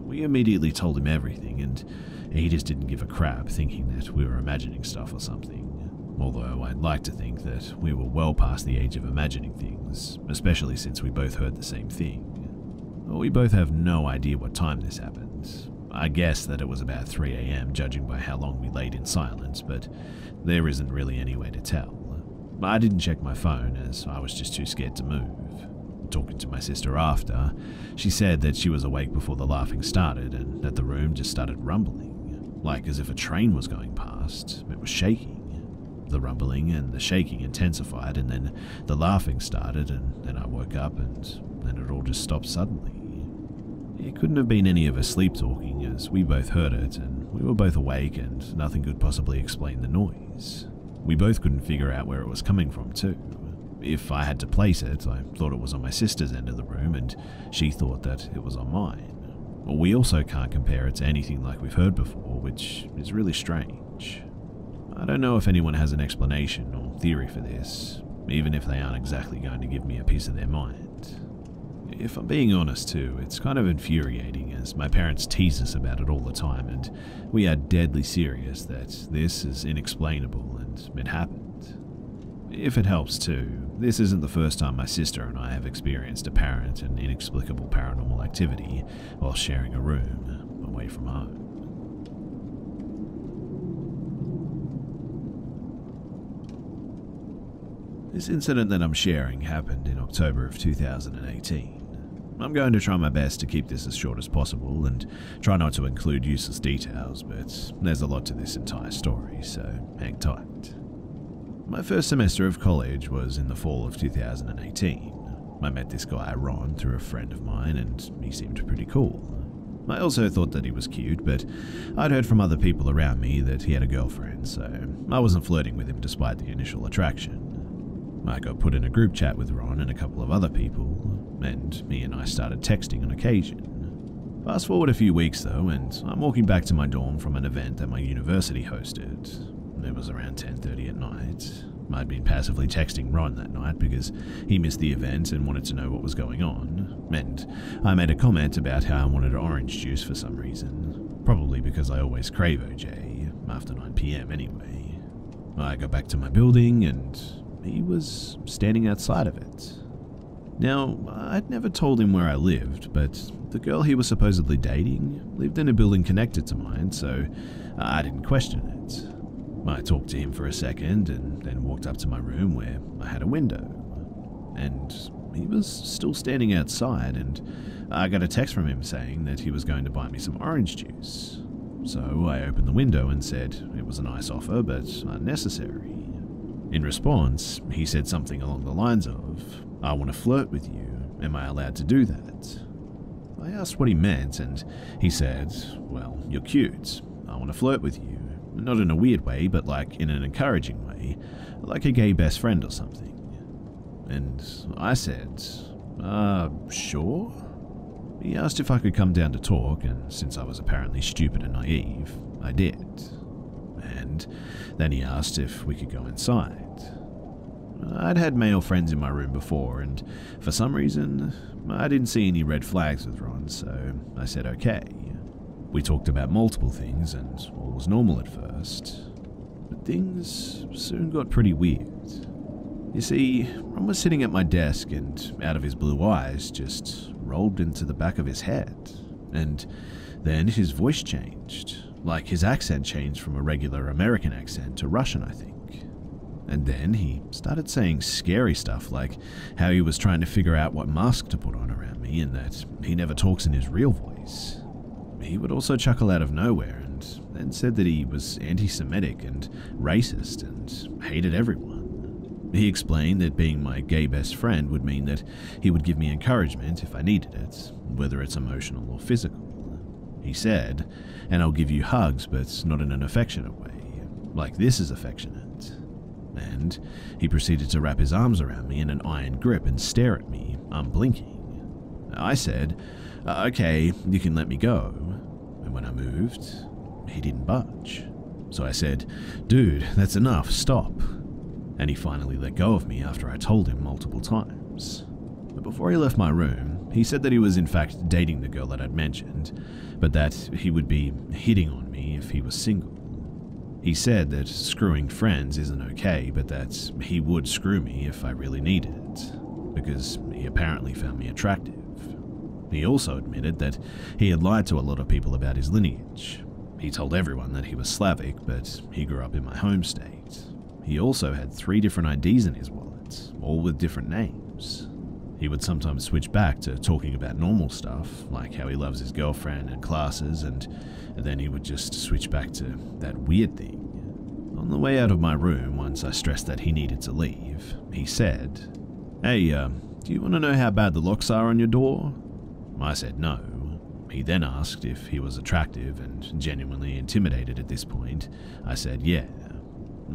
We immediately told him everything, and he just didn't give a crap, thinking that we were imagining stuff or something. Although I'd like to think that we were well past the age of imagining things, especially since we both heard the same thing. We both have no idea what time this happened. I guess that it was about 3am, judging by how long we laid in silence, but there isn't really any way to tell. I didn't check my phone as I was just too scared to move. Talking to my sister after, she said that she was awake before the laughing started and that the room just started rumbling, like as if a train was going past. It was shaking. The rumbling and the shaking intensified, and then the laughing started, and then I woke up, and then it all just stopped suddenly. It couldn't have been any of us sleep talking, as we both heard it, and we were both awake and nothing could possibly explain the noise. We both couldn't figure out where it was coming from, too. If I had to place it, I thought it was on my sister's end of the room, and she thought that it was on mine. We also can't compare it to anything like we've heard before, which is really strange. I don't know if anyone has an explanation or theory for this, even if they aren't exactly going to give me a piece of their mind. If I'm being honest too, it's kind of infuriating as my parents tease us about it all the time and we are deadly serious that this is inexplainable and it happened. If it helps too, this isn't the first time my sister and I have experienced apparent and inexplicable paranormal activity while sharing a room away from home. This incident that I'm sharing happened in October of 2018. I'm going to try my best to keep this as short as possible and try not to include useless details, but there's a lot to this entire story, so hang tight. My first semester of college was in the fall of 2018. I met this guy, Ron, through a friend of mine, and he seemed pretty cool. I also thought that he was cute, but I'd heard from other people around me that he had a girlfriend, so I wasn't flirting with him despite the initial attraction. I got put in a group chat with Ron and a couple of other people, and me and I started texting on occasion. Fast forward a few weeks though, and I'm walking back to my dorm from an event that my university hosted. It was around 10:30 at night. I'd been passively texting Ron that night because he missed the event and wanted to know what was going on. And I made a comment about how I wanted orange juice for some reason. Probably because I always crave OJ, after 9pm anyway. I got back to my building and he was standing outside of it. Now, I'd never told him where I lived, but the girl he was supposedly dating lived in a building connected to mine, so I didn't question it. I talked to him for a second and then walked up to my room where I had a window. And he was still standing outside, and I got a text from him saying that he was going to buy me some orange juice. So I opened the window and said it was a nice offer, but unnecessary. In response, he said something along the lines of, I want to flirt with you. Am I allowed to do that? I asked what he meant, and he said, Well, you're cute. I want to flirt with you. Not in a weird way, but like in an encouraging way, like a gay best friend or something. And I said, Uh, sure? He asked if I could come down to talk, and since I was apparently stupid and naive, I did. And then he asked if we could go inside. I'd had male friends in my room before, and for some reason, I didn't see any red flags with Ron, so I said okay. We talked about multiple things, and was normal at first. But things soon got pretty weird. You see, Ron was sitting at my desk, and out of his blue eyes just rolled into the back of his head. And then his voice changed. Like his accent changed from a regular American accent to Russian, I think. And then he started saying scary stuff like how he was trying to figure out what mask to put on around me and that he never talks in his real voice. He would also chuckle out of nowhere and said that he was anti Semitic and racist and hated everyone. He explained that being my gay best friend would mean that he would give me encouragement if I needed it, whether it's emotional or physical. He said, and I'll give you hugs, but not in an affectionate way, like this is affectionate. And he proceeded to wrap his arms around me in an iron grip and stare at me, unblinking. I said, Okay, you can let me go. And when I moved, he didn't budge. So I said, Dude, that's enough, stop. And he finally let go of me after I told him multiple times. But before he left my room, he said that he was in fact dating the girl that I'd mentioned, but that he would be hitting on me if he was single. He said that screwing friends isn't okay, but that he would screw me if I really needed it, because he apparently found me attractive. He also admitted that he had lied to a lot of people about his lineage. He told everyone that he was Slavic, but he grew up in my home state. He also had three different IDs in his wallet, all with different names. He would sometimes switch back to talking about normal stuff, like how he loves his girlfriend and classes, and then he would just switch back to that weird thing. On the way out of my room, once I stressed that he needed to leave, he said, Hey, uh, do you want to know how bad the locks are on your door? I said no. He then asked if he was attractive and genuinely intimidated at this point. I said, yeah.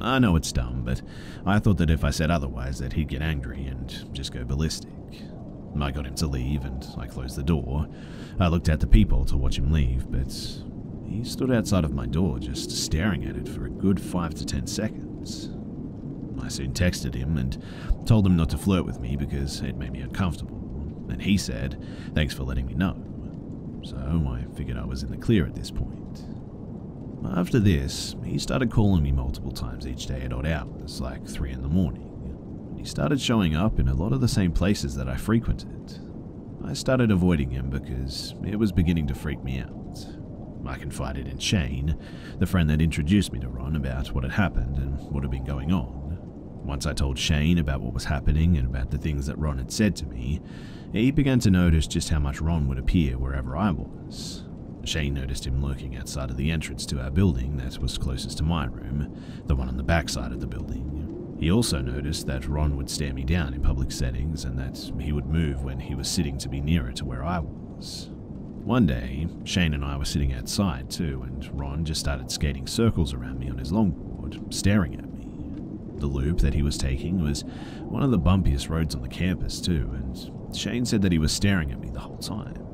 I know it's dumb, but I thought that if I said otherwise that he'd get angry and just go ballistic. I got him to leave and I closed the door. I looked at the people to watch him leave, but he stood outside of my door just staring at it for a good five to ten seconds. I soon texted him and told him not to flirt with me because it made me uncomfortable, and he said, Thanks for letting me know. So um, I figured I was in the clear at this point. After this, he started calling me multiple times each day at odd hours, like 3 in the morning. He started showing up in a lot of the same places that I frequented. I started avoiding him because it was beginning to freak me out. I confided in Shane, the friend that introduced me to Ron, about what had happened and what had been going on. Once I told Shane about what was happening and about the things that Ron had said to me, he began to notice just how much Ron would appear wherever I was. Shane noticed him lurking outside of the entrance to our building that was closest to my room, the one on the back side of the building. He also noticed that Ron would stare me down in public settings and that he would move when he was sitting to be nearer to where I was. One day, Shane and I were sitting outside too, and Ron just started skating circles around me on his longboard, staring at me. The loop that he was taking was one of the bumpiest roads on the campus too, and Shane said that he was staring at me the whole time.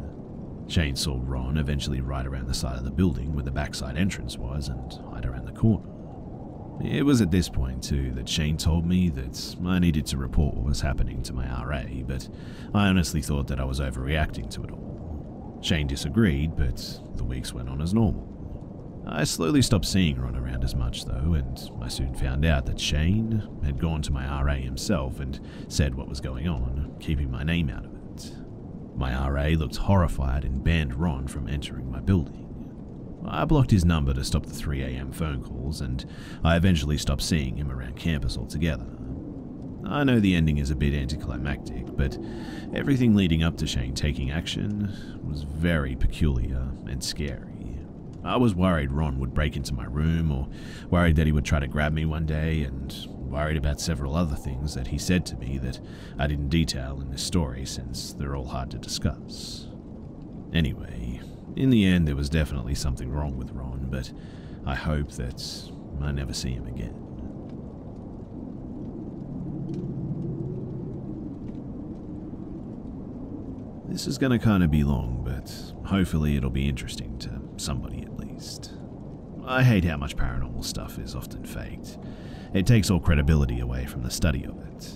Shane saw Ron eventually ride around the side of the building where the backside entrance was and hide around the corner. It was at this point, too, that Shane told me that I needed to report what was happening to my RA, but I honestly thought that I was overreacting to it all. Shane disagreed, but the weeks went on as normal. I slowly stopped seeing Ron around as much, though, and I soon found out that Shane had gone to my RA himself and said what was going on, keeping my name out of it. My RA looked horrified and banned Ron from entering my building. I blocked his number to stop the 3am phone calls, and I eventually stopped seeing him around campus altogether. I know the ending is a bit anticlimactic, but everything leading up to Shane taking action was very peculiar and scary. I was worried Ron would break into my room, or worried that he would try to grab me one day, and worried about several other things that he said to me that I didn't detail in this story since they're all hard to discuss. Anyway, in the end, there was definitely something wrong with Ron, but I hope that I never see him again. This is going to kind of be long, but hopefully it'll be interesting to somebody I hate how much paranormal stuff is often faked. It takes all credibility away from the study of it.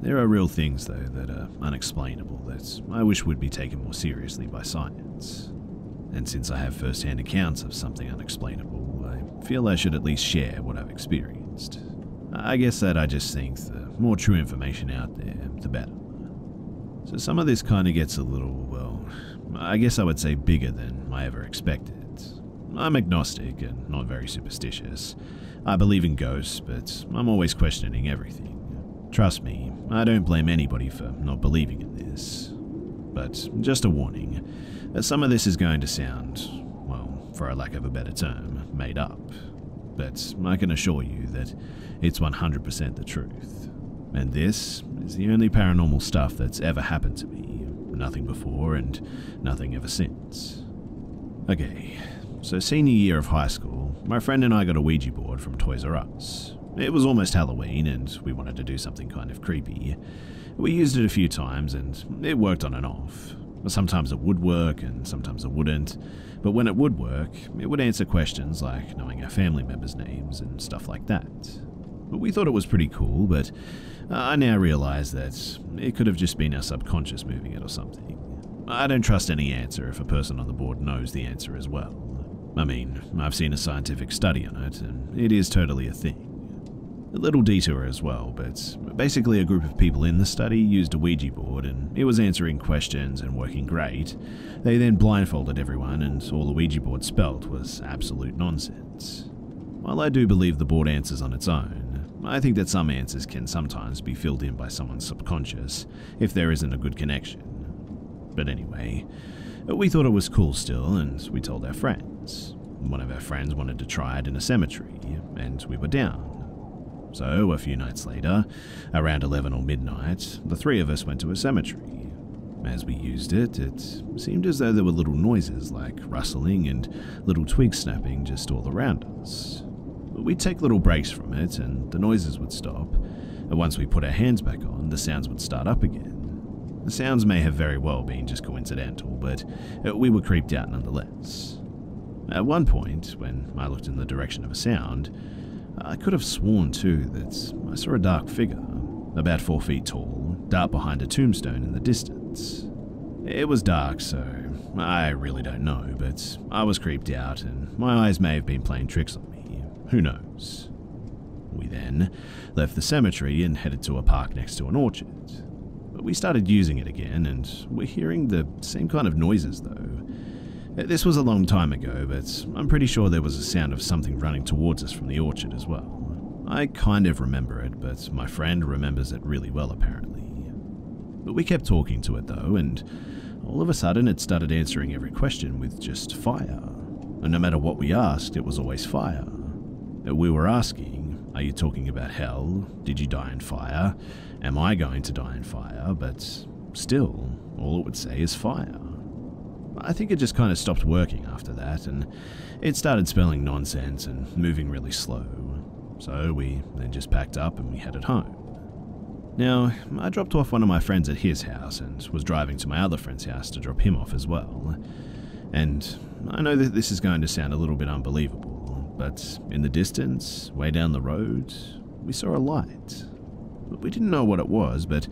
There are real things, though, that are unexplainable that I wish would be taken more seriously by science. And since I have first hand accounts of something unexplainable, I feel I should at least share what I've experienced. I guess that I just think the more true information out there, the better. So some of this kind of gets a little, well, I guess I would say bigger than I ever expected. I'm agnostic and not very superstitious. I believe in ghosts, but I'm always questioning everything. Trust me, I don't blame anybody for not believing in this. But just a warning some of this is going to sound, well, for a lack of a better term, made up. But I can assure you that it's 100% the truth. And this is the only paranormal stuff that's ever happened to me. Nothing before and nothing ever since. Okay, so senior year of high school, my friend and I got a Ouija board from Toys R Us. It was almost Halloween and we wanted to do something kind of creepy. We used it a few times and it worked on and off. Sometimes it would work and sometimes it wouldn't, but when it would work, it would answer questions like knowing our family members' names and stuff like that. But we thought it was pretty cool, but I now realize that it could have just been our subconscious moving it or something. I don't trust any answer if a person on the board knows the answer as well. I mean, I've seen a scientific study on it, and it is totally a thing. A little detour as well, but basically a group of people in the study used a Ouija board and it was answering questions and working great. They then blindfolded everyone and all the Ouija board spelt was absolute nonsense. While I do believe the board answers on its own, I think that some answers can sometimes be filled in by someone's subconscious if there isn't a good connection. But anyway, Uh, we thought it was cool still and we told our friends. One of our friends wanted to try it in a cemetery, and we were down. So, a few nights later, around 11 or midnight, the three of us went to a cemetery. As we used it, it seemed as though there were little noises like rustling and little twigs snapping just all around us. We'd take little breaks from it and the noises would stop, and once we put our hands back on, the sounds would start up again. The sounds may have very well been just coincidental, but uh, we were creeped out nonetheless. At one point, when I looked in the direction of a sound, I could have sworn too that I saw a dark figure, about four feet tall, dart behind a tombstone in the distance. It was dark, so I really don't know, but I was creeped out and my eyes may have been playing tricks on me. Who knows? We then left the cemetery and headed to a park next to an orchard. We started using it again, and we're hearing the same kind of noises though. This was a long time ago, but I'm pretty sure there was a sound of something running towards us from the orchard as well. I kind of remember it, but my friend remembers it really well apparently. But we kept talking to it though, and all of a sudden it started answering every question with just fire. And no matter what we asked, it was always fire. We were asking, Are you talking about hell? Did you die in fire? Am I going to die in fire? But still, all it would say is fire. I think it just kind of stopped working after that, and it started spelling nonsense and moving really slow. So we then just packed up and we headed home. Now, I dropped off one of my friends at his house and was driving to my other friend's house to drop him off as well. And I know that this is going to sound a little bit unbelievable, but in the distance, way down the road, we saw a light. We didn't know what it was, but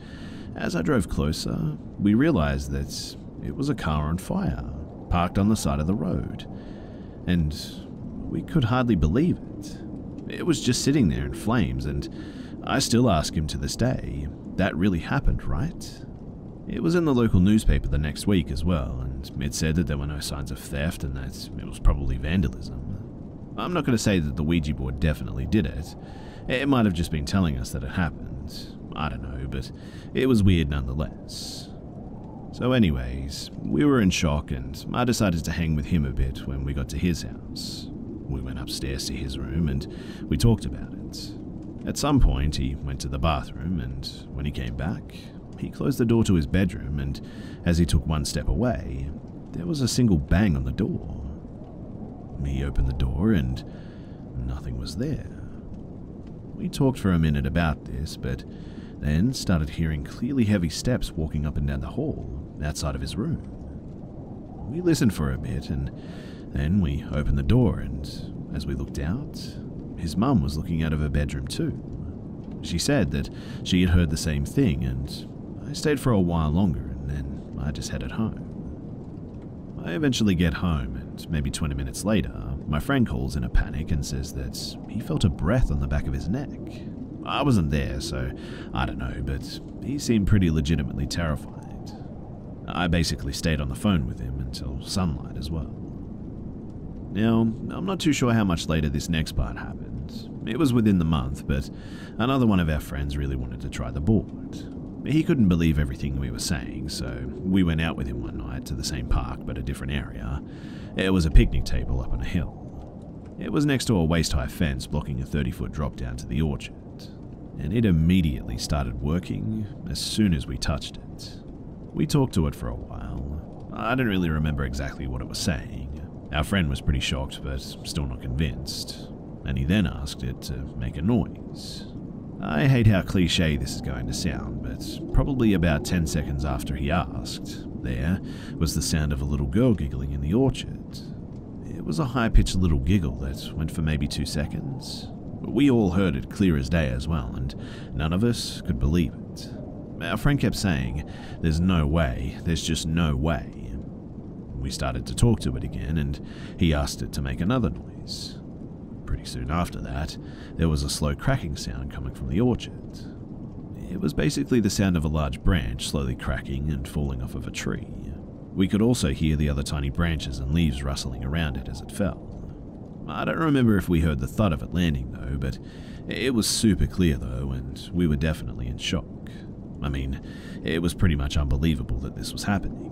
as I drove closer, we realized that it was a car on fire, parked on the side of the road. And we could hardly believe it. It was just sitting there in flames, and I still ask him to this day, that really happened, right? It was in the local newspaper the next week as well, and it said that there were no signs of theft and that it was probably vandalism. I'm not going to say that the Ouija board definitely did it. It might have just been telling us that it happened. I don't know, but it was weird nonetheless. So, anyways, we were in shock, and I decided to hang with him a bit when we got to his house. We went upstairs to his room and we talked about it. At some point, he went to the bathroom, and when he came back, he closed the door to his bedroom, and as he took one step away, there was a single bang on the door. He opened the door, and nothing was there. We talked for a minute about this, but then started hearing clearly heavy steps walking up and down the hall outside of his room. We listened for a bit and then we opened the door, and as we looked out, his mum was looking out of her bedroom too. She said that she had heard the same thing, and I stayed for a while longer, and then I just headed home. I eventually get home, and maybe 20 minutes later, my friend calls in a panic and says that he felt a breath on the back of his neck. I wasn't there, so I don't know, but he seemed pretty legitimately terrified. I basically stayed on the phone with him until sunlight as well. Now, I'm not too sure how much later this next part happened. It was within the month, but another one of our friends really wanted to try the board. He couldn't believe everything we were saying, so we went out with him one night to the same park but a different area. It was a picnic table up on a hill. It was next to a waist high fence blocking a 30 foot drop down to the orchard, and it immediately started working as soon as we touched it. We talked to it for a while. I don't really remember exactly what it was saying. Our friend was pretty shocked, but still not convinced, and he then asked it to make a noise. I hate how cliche this is going to sound, but probably about 10 seconds after he asked, there was the sound of a little girl giggling in the orchard. It was a high pitched little giggle that went for maybe two seconds. We all heard it clear as day as well, and none of us could believe it. Our friend kept saying, There's no way, there's just no way. We started to talk to it again, and he asked it to make another noise. Pretty soon after that, there was a slow cracking sound coming from the orchard. It was basically the sound of a large branch slowly cracking and falling off of a tree. We could also hear the other tiny branches and leaves rustling around it as it fell. I don't remember if we heard the thud of it landing though, but it was super clear though, and we were definitely in shock. I mean, it was pretty much unbelievable that this was happening.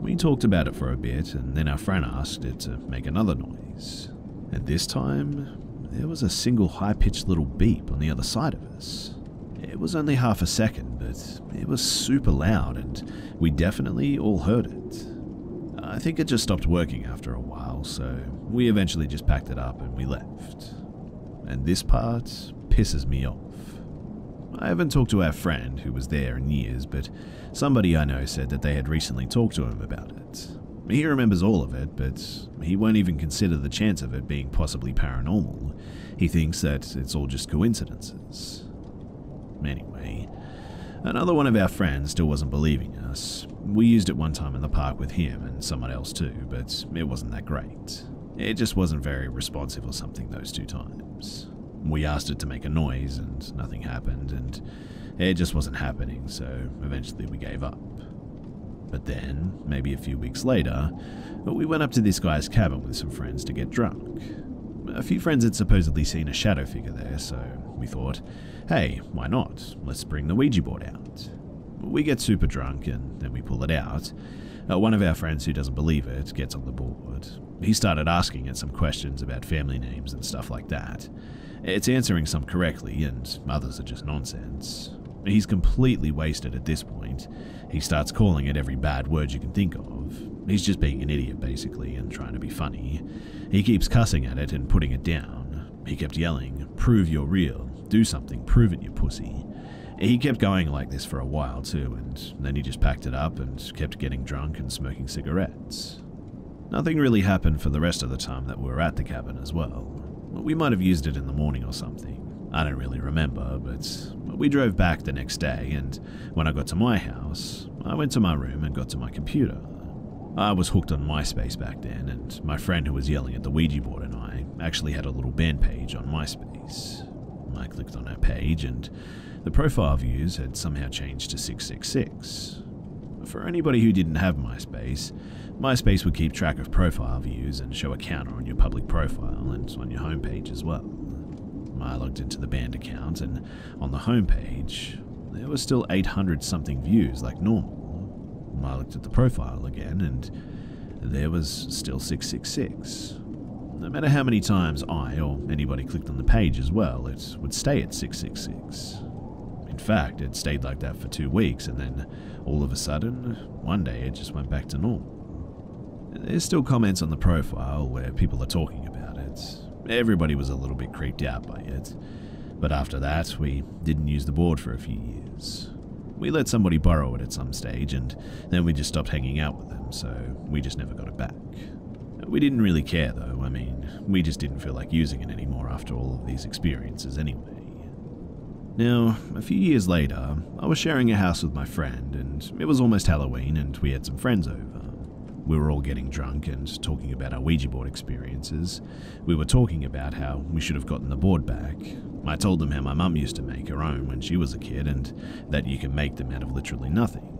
We talked about it for a bit, and then our friend asked it to make another noise. And this time, there was a single high pitched little beep on the other side of us. It was only half a second, but it was super loud and we definitely all heard it. I think it just stopped working after a while, so we eventually just packed it up and we left. And this part pisses me off. I haven't talked to our friend who was there in years, but somebody I know said that they had recently talked to him about it. He remembers all of it, but he won't even consider the chance of it being possibly paranormal. He thinks that it's all just coincidences. Anyway, another one of our friends still wasn't believing us. We used it one time in the park with him and someone else too, but it wasn't that great. It just wasn't very responsive or something those two times. We asked it to make a noise and nothing happened, and it just wasn't happening, so eventually we gave up. But then, maybe a few weeks later, we went up to this guy's cabin with some friends to get drunk. A few friends had supposedly seen a shadow figure there, so we thought, hey, why not? Let's bring the Ouija board out. We get super drunk and then we pull it out. Uh, one of our friends who doesn't believe it gets on the board. He started asking it some questions about family names and stuff like that. It's answering some correctly, and others are just nonsense. He's completely wasted at this point. He starts calling it every bad word you can think of. He's just being an idiot, basically, and trying to be funny. He keeps cussing at it and putting it down. He kept yelling, Prove you're real. Do something. Prove it, you pussy. He kept going like this for a while, too, and then he just packed it up and kept getting drunk and smoking cigarettes. Nothing really happened for the rest of the time that we were at the cabin as well. We might have used it in the morning or something. I don't really remember, but we drove back the next day, and when I got to my house, I went to my room and got to my computer. I was hooked on MySpace back then, and my friend who was yelling at the Ouija board and I actually had a little band page on MySpace. I clicked on her page, and the profile views had somehow changed to 666. For anybody who didn't have MySpace, MySpace would keep track of profile views and show a counter on your public profile and on your homepage as well. I logged into the band account, and on the homepage, there was still 800 something views like normal. I looked at the profile again, and there was still 666. No matter how many times I or anybody clicked on the page as well, it would stay at 666. In fact, it stayed like that for two weeks, and then all of a sudden, one day it just went back to normal. There's still comments on the profile where people are talking about it. Everybody was a little bit creeped out by it. But after that, we didn't use the board for a few years. We let somebody borrow it at some stage, and then we just stopped hanging out with them, so we just never got it back. We didn't really care, though. I mean, we just didn't feel like using it anymore after all of these experiences anyway. Now, a few years later, I was sharing a house with my friend, and it was almost Halloween, and we had some friends over. We were all getting drunk and talking about our Ouija board experiences. We were talking about how we should have gotten the board back. I told them how my mum used to make her own when she was a kid and that you can make them out of literally nothing.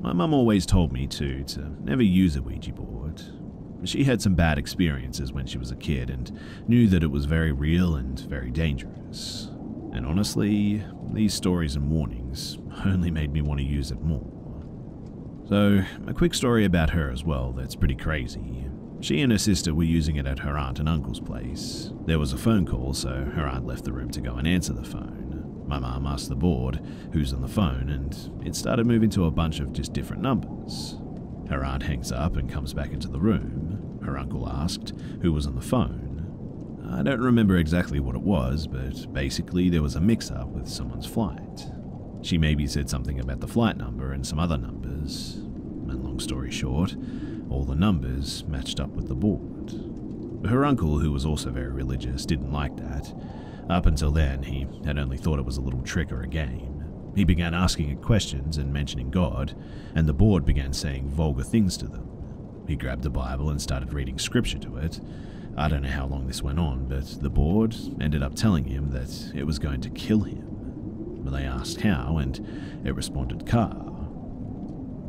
My mum always told me, too, to never use a Ouija board. She had some bad experiences when she was a kid and knew that it was very real and very dangerous. And honestly, these stories and warnings only made me want to use it more. So, a quick story about her as well that's pretty crazy. She and her sister were using it at her aunt and uncle's place. There was a phone call, so her aunt left the room to go and answer the phone. My mum asked the board who's on the phone, and it started moving to a bunch of just different numbers. Her aunt hangs up and comes back into the room. Her uncle asked who was on the phone. I don't remember exactly what it was, but basically there was a mix up with someone's flight. She maybe said something about the flight number and some other numbers, and long story short, all the numbers matched up with the board. Her uncle, who was also very religious, didn't like that. Up until then, he had only thought it was a little trick or a game. He began asking it questions and mentioning God, and the board began saying vulgar things to them. He grabbed the Bible and started reading scripture to it. I don't know how long this went on, but the board ended up telling him that it was going to kill him. They asked how, and it responded car.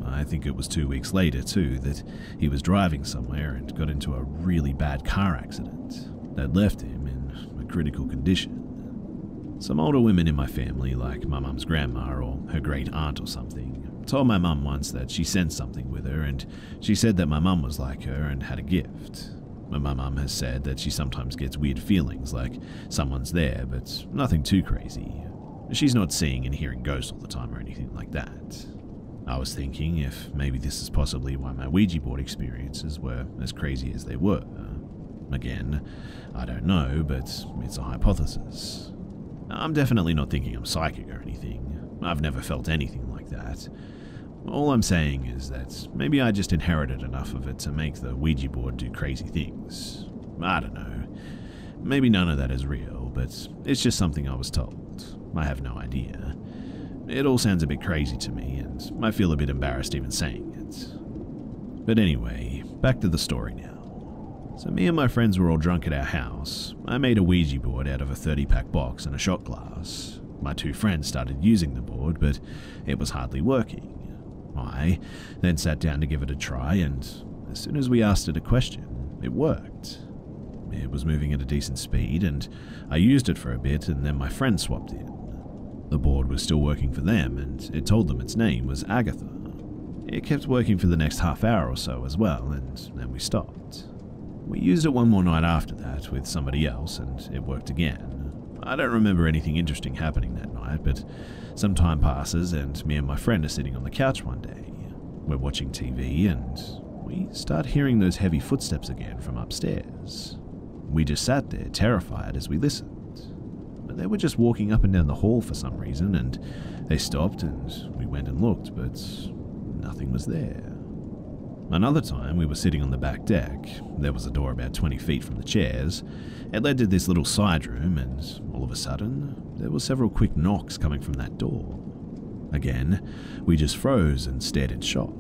I think it was two weeks later, too, that he was driving somewhere and got into a really bad car accident that left him in a critical condition. Some older women in my family, like my mum's grandma or her great aunt or something, told my mum once that she sent something with her, and she said that my mum was like her and had a gift. My mum has said that she sometimes gets weird feelings like someone's there, but nothing too crazy. She's not seeing and hearing ghosts all the time or anything like that. I was thinking if maybe this is possibly why my Ouija board experiences were as crazy as they were. Again, I don't know, but it's a hypothesis. I'm definitely not thinking I'm psychic or anything. I've never felt anything like that. All I'm saying is that maybe I just inherited enough of it to make the Ouija board do crazy things. I don't know. Maybe none of that is real, but it's just something I was told. I have no idea. It all sounds a bit crazy to me, and I feel a bit embarrassed even saying it. But anyway, back to the story now. So, me and my friends were all drunk at our house. I made a Ouija board out of a 30 pack box and a shot glass. My two friends started using the board, but it was hardly working. I then sat down to give it a try, and as soon as we asked it a question, it worked. It was moving at a decent speed, and I used it for a bit, and then my friend swapped in. The board was still working for them, and it told them its name was Agatha. It kept working for the next half hour or so as well, and then we stopped. We used it one more night after that with somebody else, and it worked again. I don't remember anything interesting happening that night, but some time passes, and me and my friend are sitting on the couch one day. We're watching TV, and we start hearing those heavy footsteps again from upstairs. We just sat there, terrified, as we listened. But they were just walking up and down the hall for some reason, and they stopped, and we went and looked, but nothing was there. Another time, we were sitting on the back deck. There was a door about 20 feet from the chairs. It led to this little side room, and all of a sudden, there were several quick knocks coming from that door. Again, we just froze and stared in shock.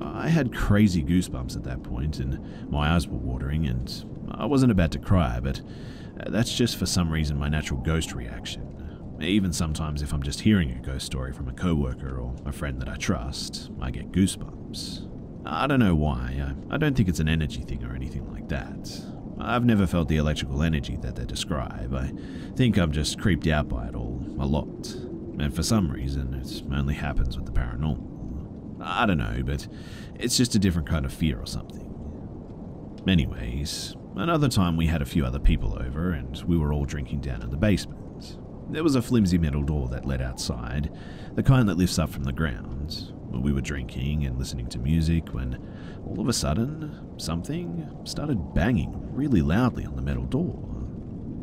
I had crazy goosebumps at that point, and my eyes were watering, and I wasn't about to cry, but that's just for some reason my natural ghost reaction. Even sometimes, if I'm just hearing a ghost story from a coworker or a friend that I trust, I get goosebumps. I don't know why. I, don't think it's an energy thing or anything like that. I've never felt the electrical energy that they describe. I think I'm just creeped out by it all a lot. And for some reason, it only happens with the paranormal. I don't know, but it's just a different kind of fear or something. Anyways, another time we had a few other people over and we were all drinking down in the basement. There was a flimsy metal door that led outside, the kind that lifts up from the ground. We were drinking and listening to music when all of a sudden, something started banging really loudly on the metal door.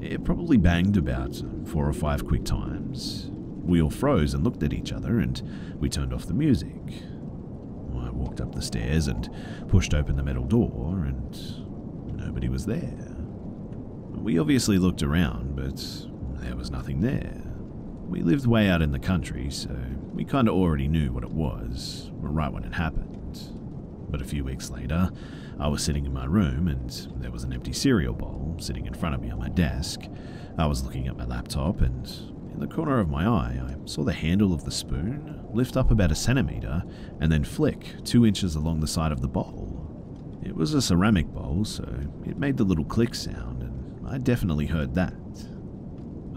It probably banged about four or five quick times. We all froze and looked at each other and we turned off the music. I walked up the stairs and pushed open the metal door, and nobody was there. We obviously looked around, but there was nothing there. We lived way out in the country, so we kinda already knew what it was, right when it happened. But a few weeks later, I was sitting in my room and there was an empty cereal bowl sitting in front of me on my desk. I was looking at my laptop and in the corner of my eye, I saw the handle of the spoon lift up about a centimeter and then flick two inches along the side of the bowl. It was a ceramic bowl, so it made the little click sound, and I definitely heard that.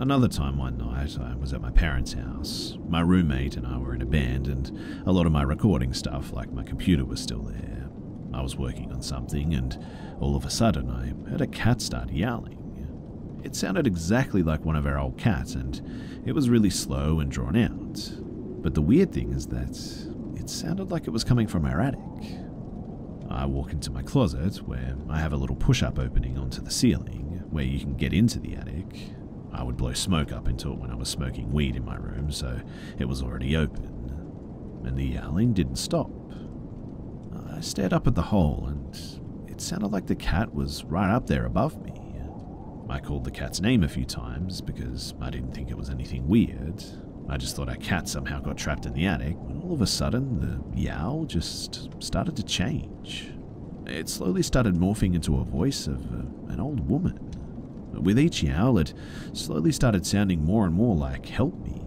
Another time one night, I was at my parents' house. My roommate and I were in a band, and a lot of my recording stuff, like my computer, was still there. I was working on something, and all of a sudden, I heard a cat start yowling. It sounded exactly like one of our old cats, and it was really slow and drawn out. But the weird thing is that it sounded like it was coming from our attic. I walk into my closet, where I have a little push up opening onto the ceiling, where you can get into the attic, I would blow smoke up into it when I was smoking weed in my room, so it was already open. And the yowling didn't stop. I stared up at the hole, and it sounded like the cat was right up there above me. I called the cat's name a few times because I didn't think it was anything weird. I just thought our cat somehow got trapped in the attic when all of a sudden the yowl just started to change. It slowly started morphing into a voice of a, an old woman. With each yowl, it slowly started sounding more and more like Help Me.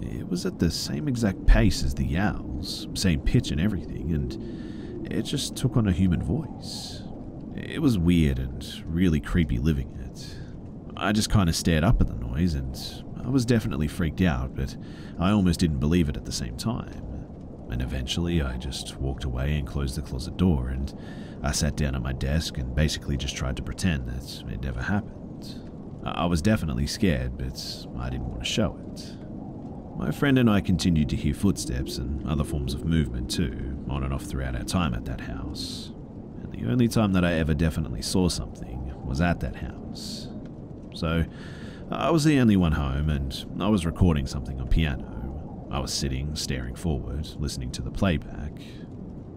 It was at the same exact pace as the yowls, same pitch and everything, and it just took on a human voice. It was weird and really creepy living it. I just kind of stared up at the noise and I was definitely freaked out, but I almost didn't believe it at the same time. And eventually I just walked away and closed the closet door and I sat down at my desk and basically just tried to pretend that it never happened. I was definitely scared, but I didn't want to show it. My friend and I continued to hear footsteps and other forms of movement too, on and off throughout our time at that house. And the only time that I ever definitely saw something was at that house. So, I was the only one home and I was recording something on piano. I was sitting, staring forward, listening to the playback,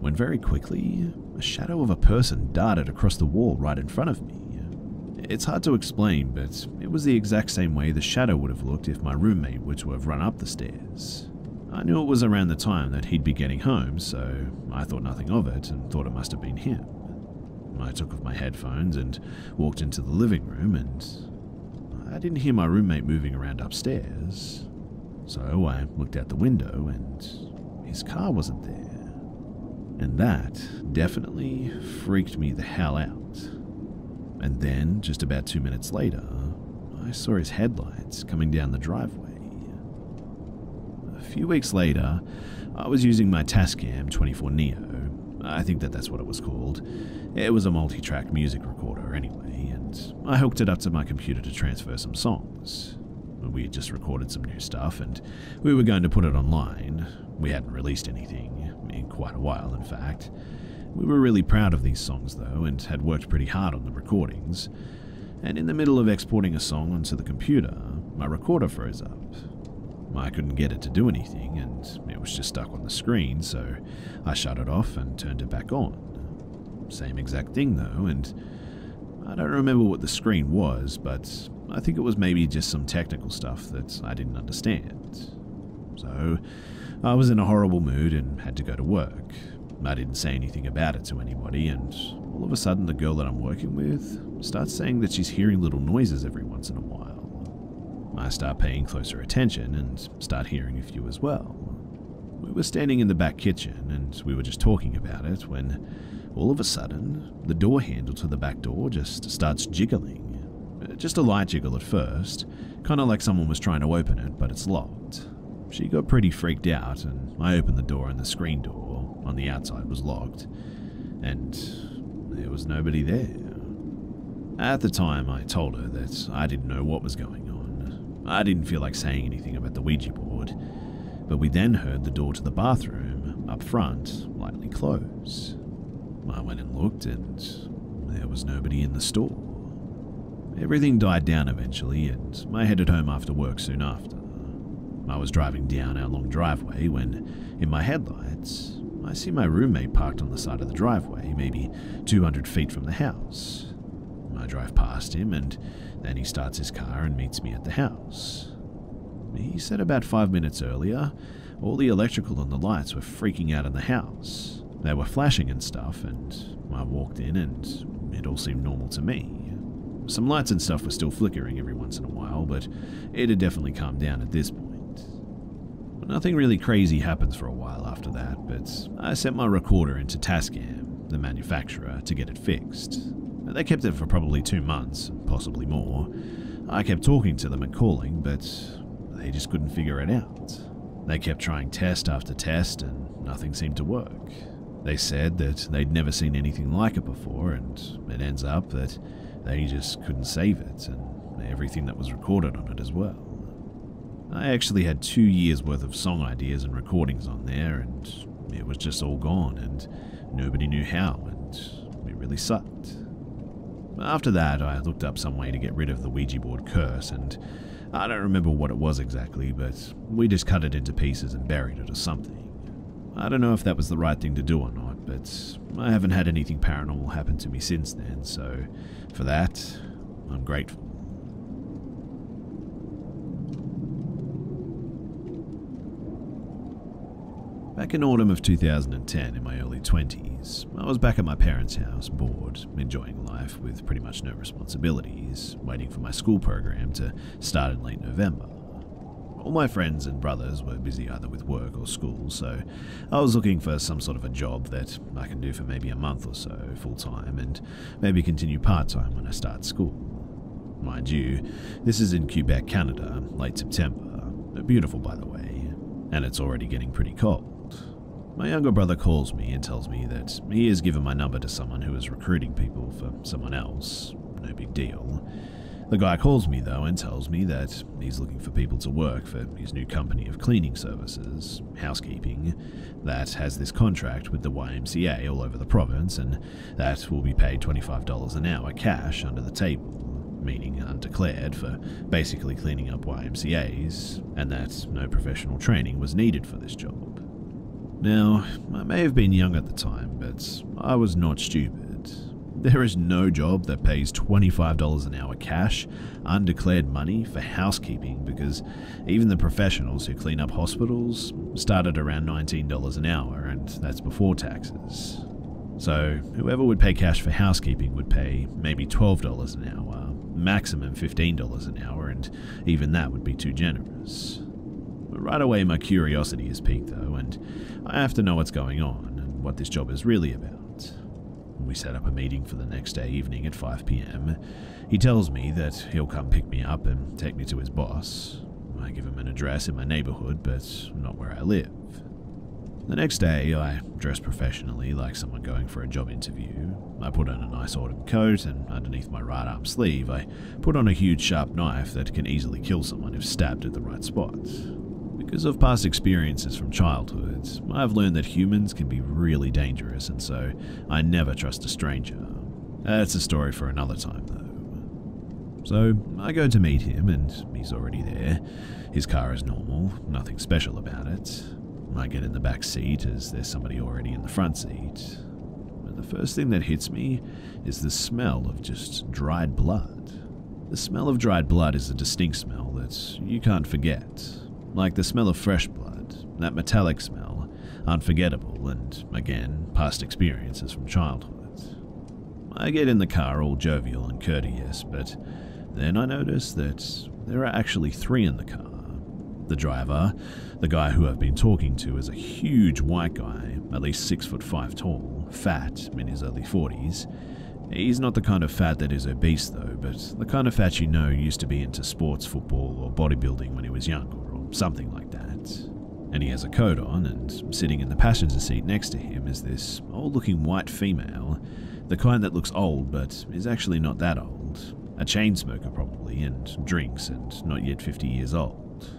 when very quickly, a shadow of a person darted across the wall right in front of me. It's hard to explain, but it was the exact same way the shadow would have looked if my roommate were to have run up the stairs. I knew it was around the time that he'd be getting home, so I thought nothing of it and thought it must have been him. I took off my headphones and walked into the living room, and I didn't hear my roommate moving around upstairs. So I looked out the window, and his car wasn't there. And that definitely freaked me the hell out. And then, just about two minutes later, I saw his headlights coming down the driveway. A few weeks later, I was using my Tascam 24 Neo. I think that that's what it was called. It was a multi track music recorder, anyway, and I hooked it up to my computer to transfer some songs. We had just recorded some new stuff, and we were going to put it online. We hadn't released anything, in quite a while, in fact. We were really proud of these songs, though, and had worked pretty hard on the recordings. And in the middle of exporting a song onto the computer, my recorder froze up. I couldn't get it to do anything, and it was just stuck on the screen, so I shut it off and turned it back on. Same exact thing, though, and I don't remember what the screen was, but I think it was maybe just some technical stuff that I didn't understand. So I was in a horrible mood and had to go to work, I didn't say anything about it to anybody, and all of a sudden, the girl that I'm working with starts saying that she's hearing little noises every once in a while. I start paying closer attention and start hearing a few as well. We were standing in the back kitchen and we were just talking about it when all of a sudden, the door handle to the back door just starts jiggling. Uh, just a light jiggle at first, kind of like someone was trying to open it, but it's locked. She got pretty freaked out, and I opened the door, and the screen door on the outside was locked, and there was nobody there. At the time, I told her that I didn't know what was going on. I didn't feel like saying anything about the Ouija board, but we then heard the door to the bathroom up front lightly close. I went and looked, and there was nobody in the store. Everything died down eventually, and I headed home after work soon after. I was driving down our long driveway when, in my headlights, I see my roommate parked on the side of the driveway, maybe 200 feet from the house. I drive past him and then he starts his car and meets me at the house. He said about five minutes earlier, all the electrical and the lights were freaking out in the house. They were flashing and stuff, and I walked in and it all seemed normal to me. Some lights and stuff were still flickering every once in a while, but it had definitely calmed down at this point. Nothing really crazy happens for a while after that, but I sent my recorder into Tascam, the manufacturer, to get it fixed. They kept it for probably two months, possibly more. I kept talking to them and calling, but they just couldn't figure it out. They kept trying test after test, and nothing seemed to work. They said that they'd never seen anything like it before, and it ends up that they just couldn't save it, and everything that was recorded on it as well. I actually had two years worth of song ideas and recordings on there, and it was just all gone, and nobody knew how, and it really sucked. After that, I looked up some way to get rid of the Ouija board curse, and I don't remember what it was exactly, but we just cut it into pieces and buried it or something. I don't know if that was the right thing to do or not, but I haven't had anything paranormal happen to me since then, so for that, I'm grateful. Back in autumn of 2010, in my early 20s, I was back at my parents' house, bored, enjoying life with pretty much no responsibilities, waiting for my school program to start in late November. All my friends and brothers were busy either with work or school, so I was looking for some sort of a job that I can do for maybe a month or so, full time, and maybe continue part time when I start school. Mind you, this is in Quebec, Canada, late September. Beautiful, by the way, and it's already getting pretty cold. My younger brother calls me and tells me that he has given my number to someone who is recruiting people for someone else. No big deal. The guy calls me though and tells me that he's looking for people to work for his new company of cleaning services, housekeeping, that has this contract with the YMCA all over the province and that will be paid $25 an hour cash under the table, meaning undeclared, for basically cleaning up YMCAs, and that no professional training was needed for this job. Now, I may have been young at the time, but I was not stupid. There is no job that pays $25 an hour cash, undeclared money for housekeeping because even the professionals who clean up hospitals started around $19 an hour, and that's before taxes. So, whoever would pay cash for housekeeping would pay maybe $12 an hour, maximum $15 an hour, and even that would be too generous. Right away, my curiosity is piqued though, and I have to know what's going on and what this job is really about. We set up a meeting for the next day evening at 5 pm. He tells me that he'll come pick me up and take me to his boss. I give him an address in my neighborhood, but not where I live. The next day, I dress professionally like someone going for a job interview. I put on a nice autumn coat, and underneath my right arm sleeve, I put on a huge sharp knife that can easily kill someone if stabbed at the right spot. Because of past experiences from childhood, I've learned that humans can be really dangerous, and so I never trust a stranger. That's a story for another time, though. So I go to meet him, and he's already there. His car is normal, nothing special about it. I get in the back seat as there's somebody already in the front seat. But the first thing that hits me is the smell of just dried blood. The smell of dried blood is a distinct smell that you can't forget like the smell of fresh blood, that metallic smell, unforgettable, and again, past experiences from childhood. I get in the car all jovial and courteous, but then I notice that there are actually three in the car. The driver, the guy who I've been talking to, is a huge white guy, at least six foot five tall, fat, in his early 40s. He's not the kind of fat that is obese, though, but the kind of fat you know used to be into sports, football, or bodybuilding when he was younger something like that. And he has a coat on, and sitting in the passenger seat next to him is this old looking white female, the kind that looks old but is actually not that old. A chain smoker, probably, and drinks, and not yet 50 years old.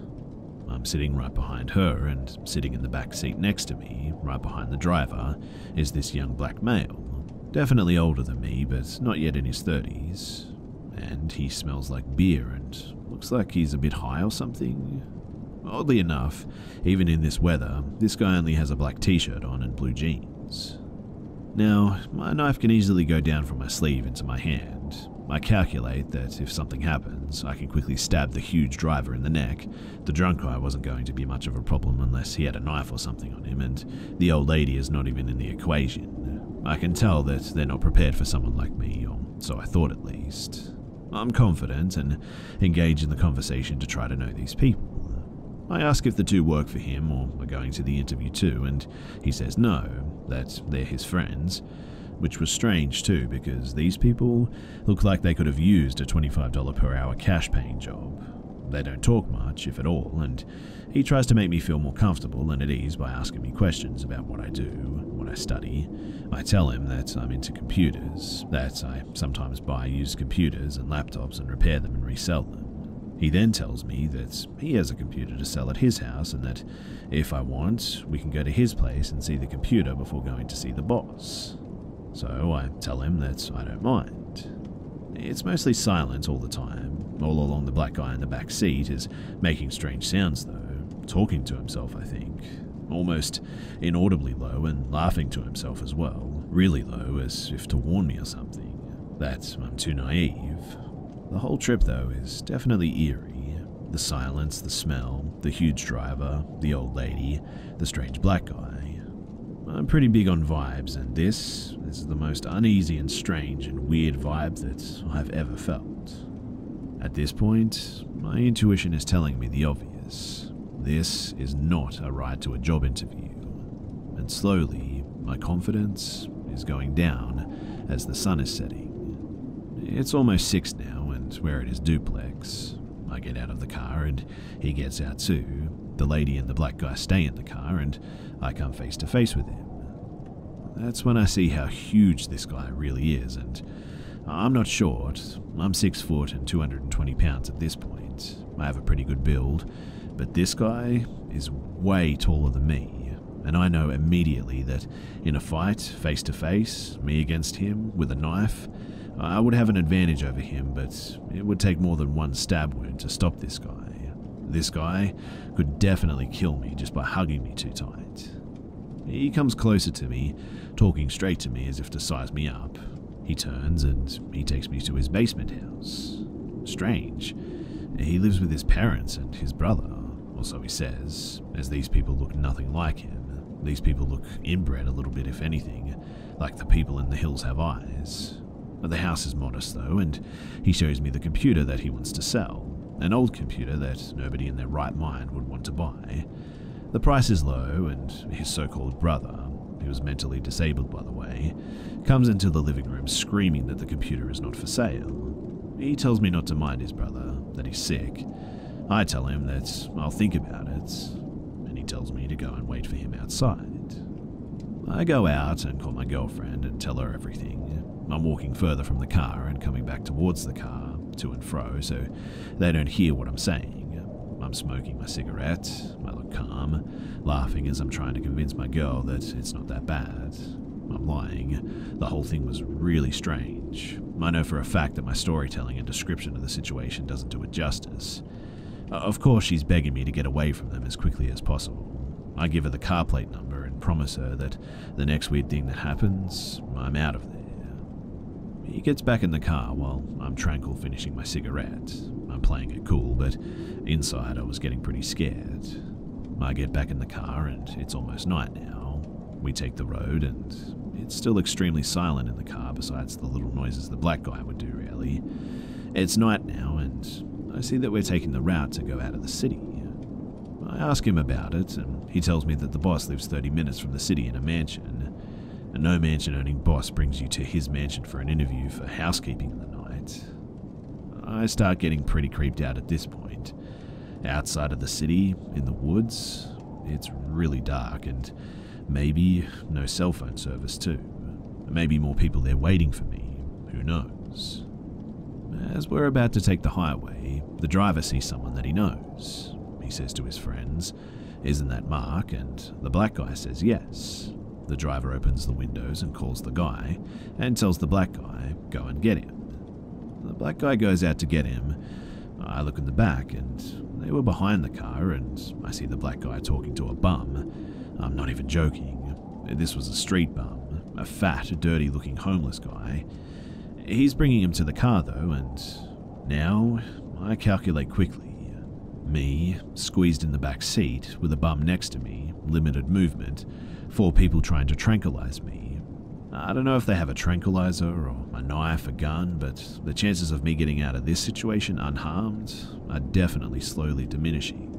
I'm sitting right behind her, and sitting in the back seat next to me, right behind the driver, is this young black male. Definitely older than me, but not yet in his 30s. And he smells like beer and looks like he's a bit high or something. Oddly enough, even in this weather, this guy only has a black t shirt on and blue jeans. Now, my knife can easily go down from my sleeve into my hand. I calculate that if something happens, I can quickly stab the huge driver in the neck. The drunk guy wasn't going to be much of a problem unless he had a knife or something on him, and the old lady is not even in the equation. I can tell that they're not prepared for someone like me, or so I thought at least. I'm confident and engage in the conversation to try to know these people. I ask if the two work for him or are going to the interview too, and he says no, that they're his friends. Which was strange too, because these people look like they could have used a $25 per hour cash paying job. They don't talk much, if at all, and he tries to make me feel more comfortable and at ease by asking me questions about what I do, what I study. I tell him that I'm into computers, that I sometimes buy used computers and laptops and repair them and resell them. He then tells me that he has a computer to sell at his house and that if I want, we can go to his place and see the computer before going to see the boss. So I tell him that I don't mind. It's mostly silent all the time. All along the black guy in the back seat is making strange sounds though, talking to himself, I think. Almost inaudibly low and laughing to himself as well, really low as if to warn me or something. That I'm too naive, the whole trip, though, is definitely eerie. The silence, the smell, the huge driver, the old lady, the strange black guy. I'm pretty big on vibes, and this, is the most uneasy and strange and weird vibe that I've ever felt. At this point, my intuition is telling me the obvious. This is not a ride to a job interview. And slowly, my confidence is going down as the sun is setting. It's almost six now, where it is duplex. I get out of the car and he gets out too. The lady and the black guy stay in the car and I come face to face with him. That's when I see how huge this guy really is and I'm not short. I'm 6 foot and 220 pounds at this point. I have a pretty good build, but this guy is way taller than me, and I know immediately that in a fight, face to face, me against him, with a knife, I would have an advantage over him, but it would take more than one stab wound to stop this guy. This guy could definitely kill me just by hugging me too tight. He comes closer to me, talking straight to me as if to size me up. He turns and he takes me to his basement house. Strange. He lives with his parents and his brother, or so he says, as these people look nothing like him. These people look inbred a little bit, if anything, like the people in the hills have eyes. The house is modest, though, and he shows me the computer that he wants to sell. An old computer that nobody in their right mind would want to buy. The price is low, and his so called brother, who is mentally disabled by the way, comes into the living room screaming that the computer is not for sale. He tells me not to mind his brother, that he's sick. I tell him that I'll think about it, and he tells me to go and wait for him outside. I go out and call my girlfriend and tell her everything. I'm walking further from the car and coming back towards the car, to and fro, so they don't hear what I'm saying. I'm smoking my cigarette, I look calm, laughing as I'm trying to convince my girl that it's not that bad. I'm lying. The whole thing was really strange. I know for a fact that my storytelling and description of the situation doesn't do it justice. Uh, of course, she's begging me to get away from them as quickly as possible. I give her the car plate number and promise her that the next weird thing that happens, I'm out of there. He gets back in the car while I'm tranquil finishing my cigarette. I'm playing it cool, but inside I was getting pretty scared. I get back in the car and it's almost night now. We take the road and it's still extremely silent in the car besides the little noises the black guy would do, really. It's night now and I see that we're taking the route to go out of the city. I ask him about it and he tells me that the boss lives 30 minutes from the city in a mansion. A no mansion owning boss brings you to his mansion for an interview for housekeeping in the night. I start getting pretty creeped out at this point. Outside of the city, in the woods, it's really dark and maybe no cell phone service too. Maybe more people there waiting for me, who knows. As we're about to take the highway, the driver sees someone that he knows. He says to his friends, Isn't that Mark? And the black guy says yes. The driver opens the windows and calls the guy, and tells the black guy, Go and get him. The black guy goes out to get him. I look in the back, and they were behind the car, and I see the black guy talking to a bum. I'm not even joking. This was a street bum, a fat, dirty looking homeless guy. He's bringing him to the car, though, and now I calculate quickly. Me, squeezed in the back seat, with a bum next to me, limited movement, four people trying to tranquilize me. I don't know if they have a tranquilizer or a knife, a gun, but the chances of me getting out of this situation unharmed are definitely slowly diminishing,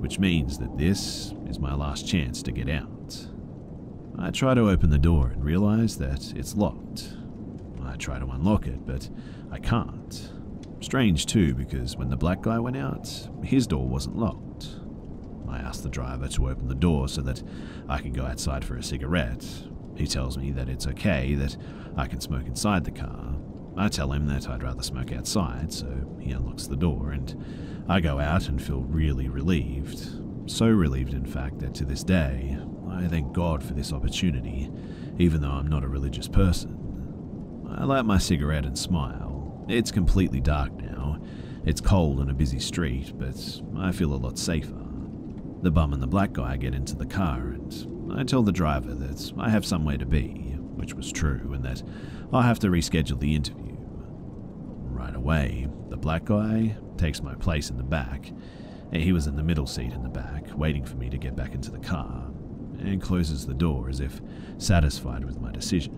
which means that this is my last chance to get out. I try to open the door and realize that it's locked. I try to unlock it, but I can't. Strange too, because when the black guy went out, his door wasn't locked. I ask the driver to open the door so that I can go outside for a cigarette, he tells me that it's okay, that I can smoke inside the car. I tell him that I'd rather smoke outside, so he unlocks the door, and I go out and feel really relieved. So relieved, in fact, that to this day, I thank God for this opportunity, even though I'm not a religious person. I light my cigarette and smile. It's completely dark now. It's cold on a busy street, but I feel a lot safer. The bum and the black guy get into the car, and I tell the driver that I have somewhere to be, which was true, and that I'll have to reschedule the interview. Right away, the black guy takes my place in the back. He was in the middle seat in the back, waiting for me to get back into the car, and closes the door as if satisfied with my decision.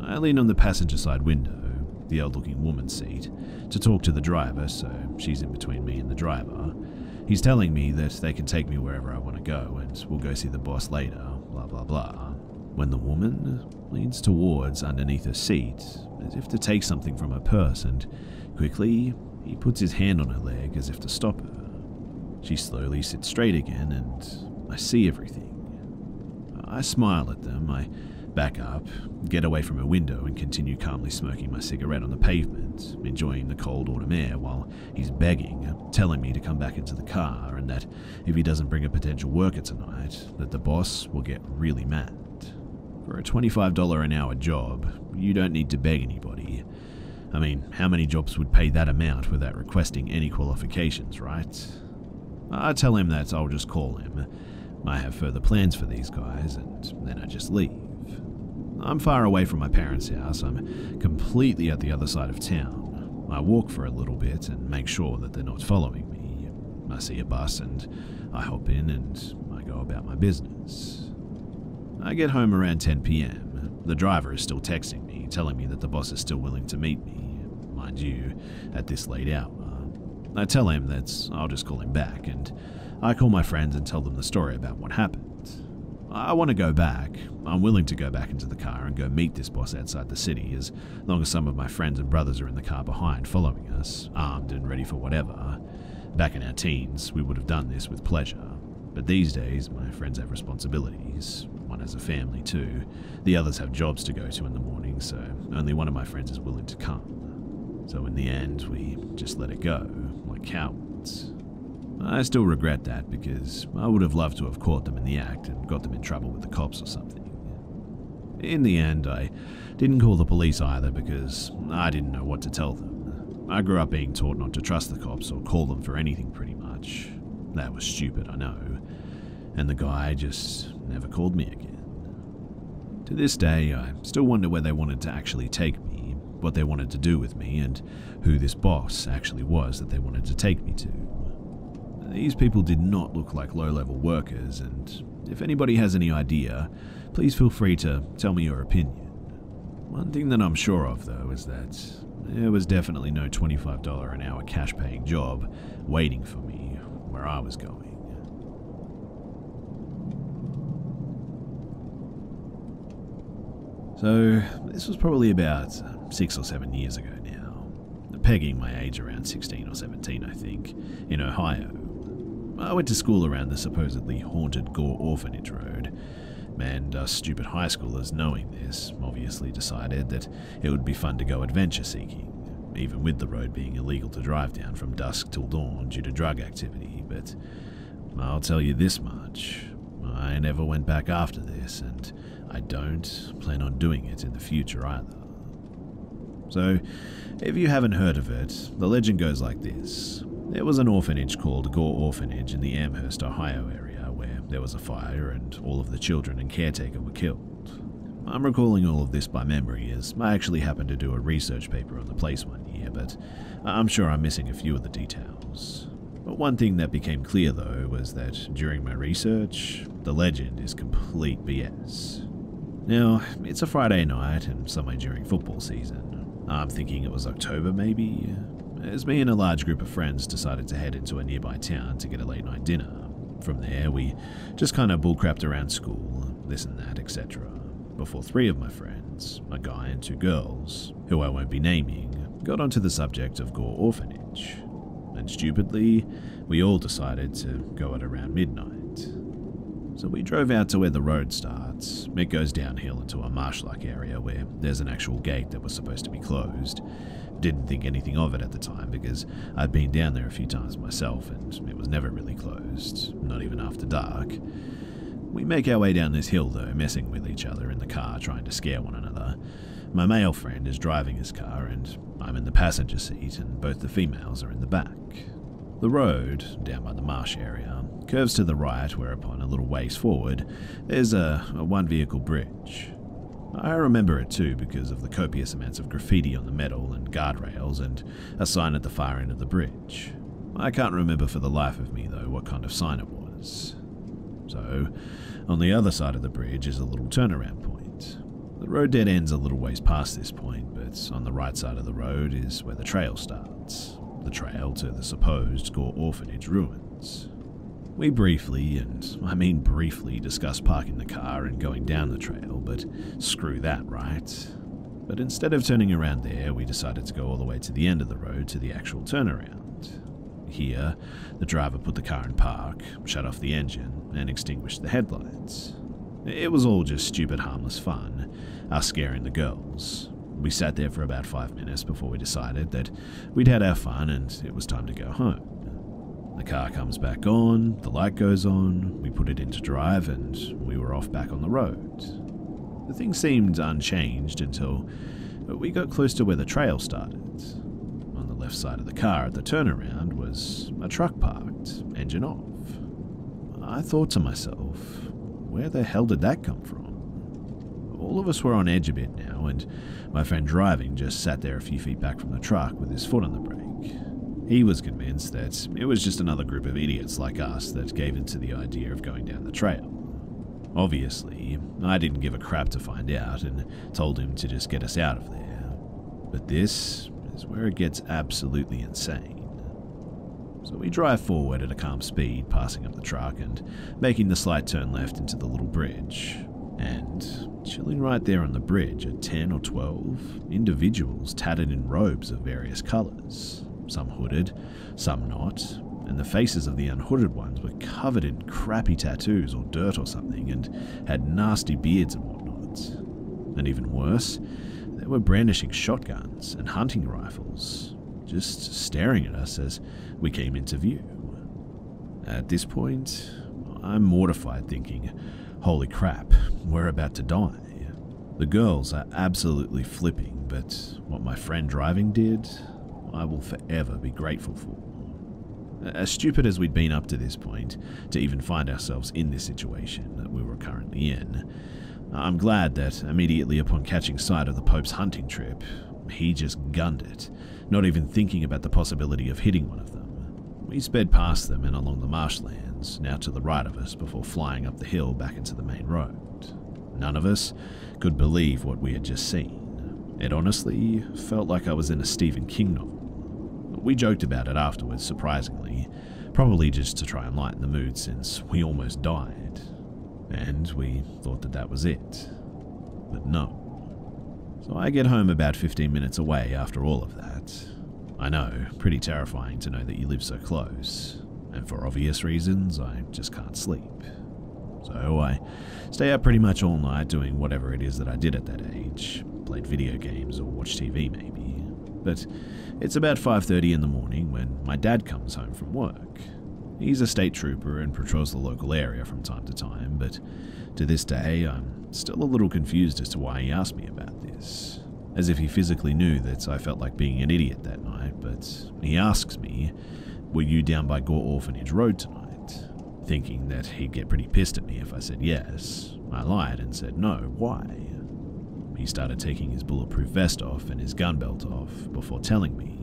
I lean on the passenger side window, the old looking woman's seat, to talk to the driver, so she's in between me and the driver, He's telling me that they can take me wherever I want to go and we'll go see the boss later, blah blah blah. When the woman leans towards underneath her seat, as if to take something from her purse, and quickly he puts his hand on her leg as if to stop her. She slowly sits straight again, and I see everything. I smile at them, I back up, get away from her window, and continue calmly smoking my cigarette on the pavement, enjoying the cold autumn air while he's begging, telling me to come back into the car and that if he doesn't bring a potential worker tonight, that the boss will get really mad. For a $25 an hour job, you don't need to beg anybody. I mean, how many jobs would pay that amount without requesting any qualifications, right? I tell him that I'll just call him. I have further plans for these guys, and then I just leave. I'm far away from my parents' house. I'm completely at the other side of town. I walk for a little bit and make sure that they're not following me. I see a bus and I hop in and I go about my business. I get home around 10 pm. The driver is still texting me, telling me that the boss is still willing to meet me, mind you, at this late hour. I tell him that I'll just call him back, and I call my friends and tell them the story about what happened. I want to go back. I'm willing to go back into the car and go meet this boss outside the city, as long as some of my friends and brothers are in the car behind following us, armed and ready for whatever. Back in our teens, we would have done this with pleasure. But these days, my friends have responsibilities. One has a family too. The others have jobs to go to in the morning, so only one of my friends is willing to come. So in the end, we just let it go, like cowards. I still regret that because I would have loved to have caught them in the act and got them in trouble with the cops or something. In the end, I didn't call the police either because I didn't know what to tell them. I grew up being taught not to trust the cops or call them for anything pretty much. That was stupid, I know. And the guy just never called me again. To this day, I still wonder where they wanted to actually take me, what they wanted to do with me, and who this boss actually was that they wanted to take me to. These people did not look like low level workers, and if anybody has any idea, please feel free to tell me your opinion. One thing that I'm sure of, though, is that there was definitely no $25 an hour cash paying job waiting for me where I was going. So, this was probably about six or seven years ago now, pegging my age around 16 or 17, I think, in Ohio. I went to school around the supposedly haunted Gore Orphanage Road, and us stupid high schoolers, knowing this, obviously decided that it would be fun to go adventure seeking, even with the road being illegal to drive down from dusk till dawn due to drug activity. But I'll tell you this much I never went back after this, and I don't plan on doing it in the future either. So, if you haven't heard of it, the legend goes like this there was an orphanage called Gore Orphanage in the Amherst, Ohio area where there was a fire and all of the children and caretaker were killed. I'm recalling all of this by memory as I actually happened to do a research paper on the place one year, but I'm sure I'm missing a few of the details. But one thing that became clear though was that during my research, the legend is complete BS. Now, it's a Friday night and somewhere during football season. I'm thinking it was October maybe, as me and a large group of friends decided to head into a nearby town to get a late night dinner. From there, we just kind of bullcrapped around school, this and that, etc. Before three of my friends, a guy and two girls, who I won't be naming, got onto the subject of Gore Orphanage. And stupidly, we all decided to go at around midnight. So we drove out to where the road starts. It goes downhill into a marsh like area where there's an actual gate that was supposed to be closed, didn't think anything of it at the time because I'd been down there a few times myself and it was never really closed, not even after dark. We make our way down this hill though, messing with each other in the car, trying to scare one another. My male friend is driving his car and I'm in the passenger seat, and both the females are in the back. The road, down by the marsh area, curves to the right, whereupon a little ways forward, there's a, a one vehicle bridge. I remember it too because of the copious amounts of graffiti on the metal and guardrails and a sign at the far end of the bridge. I can't remember for the life of me though what kind of sign it was. So, on the other side of the bridge is a little turnaround point. The road dead ends a little ways past this point, but on the right side of the road is where the trail starts. The trail to the supposed Gore Orphanage ruins. We briefly, and I mean briefly, discussed parking the car and going down the trail, but screw that, right? But instead of turning around there, we decided to go all the way to the end of the road to the actual turnaround. Here, the driver put the car in park, shut off the engine, and extinguished the headlights. It was all just stupid, harmless fun, us scaring the girls. We sat there for about five minutes before we decided that we'd had our fun and it was time to go home. The car comes back on, the light goes on, we put it into drive, and we were off back on the road. The thing seemed unchanged until we got close to where the trail started. On the left side of the car at the turnaround was a truck parked, engine off. I thought to myself, where the hell did that come from? All of us were on edge a bit now, and my friend driving just sat there a few feet back from the truck with his foot on the brake. He was convinced that it was just another group of idiots like us that gave in to the idea of going down the trail. Obviously, I didn't give a crap to find out and told him to just get us out of there. But this is where it gets absolutely insane. So we drive forward at a calm speed, passing up the truck and making the slight turn left into the little bridge. And chilling right there on the bridge are 10 or 12 individuals tattered in robes of various colours some hooded, some not, and the faces of the unhooded ones were covered in crappy tattoos or dirt or something and had nasty beards and whatnot. And even worse, they were brandishing shotguns and hunting rifles, just staring at us as we came into view. At this point, I'm mortified thinking, holy crap, we're about to die. The girls are absolutely flipping, but what my friend driving did, I will forever be grateful for. As stupid as we'd been up to this point, to even find ourselves in this situation that we were currently in, I'm glad that immediately upon catching sight of the Pope's hunting trip, he just gunned it, not even thinking about the possibility of hitting one of them. We sped past them and along the marshlands, now to the right of us, before flying up the hill back into the main road. None of us could believe what we had just seen. It honestly felt like I was in a Stephen King novel. We joked about it afterwards, surprisingly, probably just to try and lighten the mood since we almost died. And we thought that that was it. But no. So I get home about 15 minutes away after all of that. I know, pretty terrifying to know that you live so close. And for obvious reasons, I just can't sleep. So I stay up pretty much all night doing whatever it is that I did at that age. Played video games or watched TV maybe. But it's about 5:30 in the morning when my dad comes home from work. He's a state trooper and patrols the local area from time to time, but to this day I'm still a little confused as to why he asked me about this. As if he physically knew that I felt like being an idiot that night, but he asks me, Were you down by Gore Orphanage Road tonight? Thinking that he'd get pretty pissed at me if I said yes. I lied and said no. Why? He started taking his bulletproof vest off and his gun belt off before telling me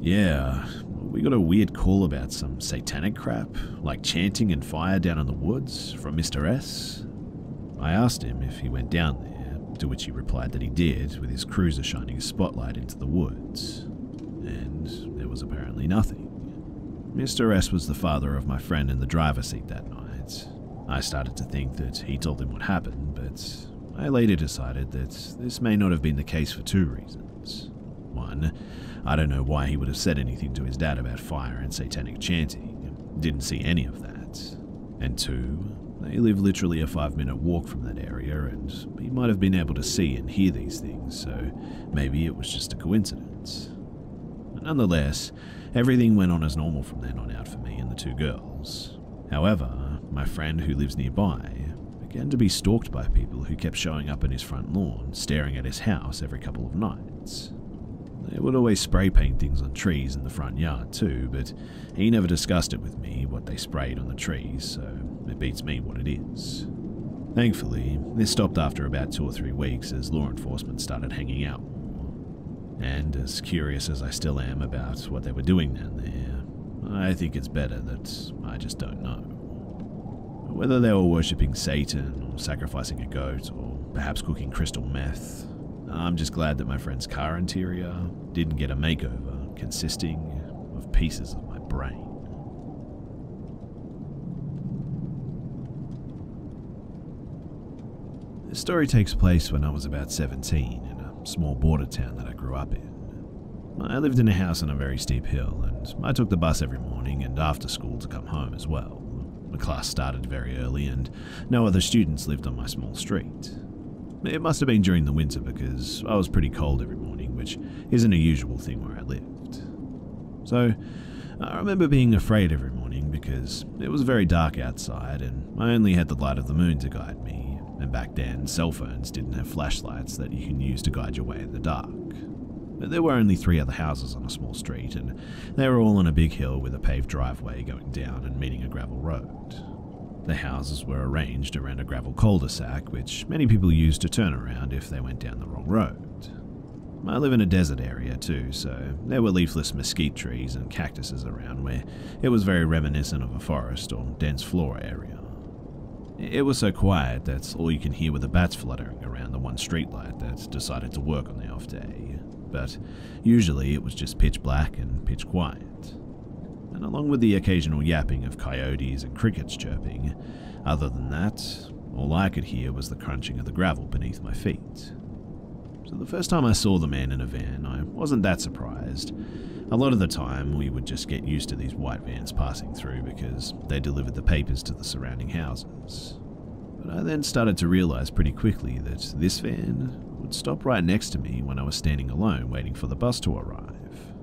yeah, we got a weird call about some satanic crap, like chanting and fire down in the woods from Mr. S. I asked him if he went down there, to which he replied that he did, with his cruiser shining a spotlight into the woods. And there was apparently nothing. Mr. S was the father of my friend in the driver's seat that night. I started to think that he told him what happened, but I later decided that this may not have been the case for two reasons. One, I don't know why he would have said anything to his dad about fire and satanic chanting. Didn't see any of that. And two, they live literally a five minute walk from that area, and he might have been able to see and hear these things, so maybe it was just a coincidence. Nonetheless, everything went on as normal from then on out for me and the two girls. However, my friend who lives nearby began to be stalked by people who kept showing up in his front lawn, staring at his house every couple of nights. They would always spray paint things on trees in the front yard too, but he never discussed it with me what they sprayed on the trees, so it beats me what it is. Thankfully, this stopped after about two or three weeks as law enforcement started hanging out more. And as curious as I still am about what they were doing down there, I think it's better that I just don't know. Whether they were worshipping Satan or sacrificing a goat or perhaps cooking crystal meth, I'm just glad that my friend's car interior didn't get a makeover consisting of pieces of my brain. This story takes place when I was about 17 in a small border town that I grew up in. I lived in a house on a very steep hill, and I took the bus every morning and after school to come home as well. The class started very early, and no other students lived on my small street. It must have been during the winter because I was pretty cold every morning, which isn't a usual thing where I lived. So, I remember being afraid every morning because it was very dark outside and I only had the light of the moon to guide me, and back then cell phones didn't have flashlights that you can use to guide your way in the dark. But there were only three other houses on a small street, and they were all on a big hill with a paved driveway going down and meeting a gravel road. The houses were arranged around a gravel cul de sac, which many people used to turn around if they went down the wrong road. I live in a desert area too, so there were leafless mesquite trees and cactuses around where it was very reminiscent of a forest or dense flora area. It was so quiet that all you can hear were the bats fluttering around the one streetlight that decided to work on the off day, but usually it was just pitch black and pitch quiet. And along with the occasional yapping of coyotes and crickets chirping, other than that, all I could hear was the crunching of the gravel beneath my feet. So the first time I saw the man in a van, I wasn't that surprised. A lot of the time, we would just get used to these white vans passing through because they delivered the papers to the surrounding houses. But I then started to realize pretty quickly that this van would stop right next to me when I was standing alone waiting for the bus to arrive.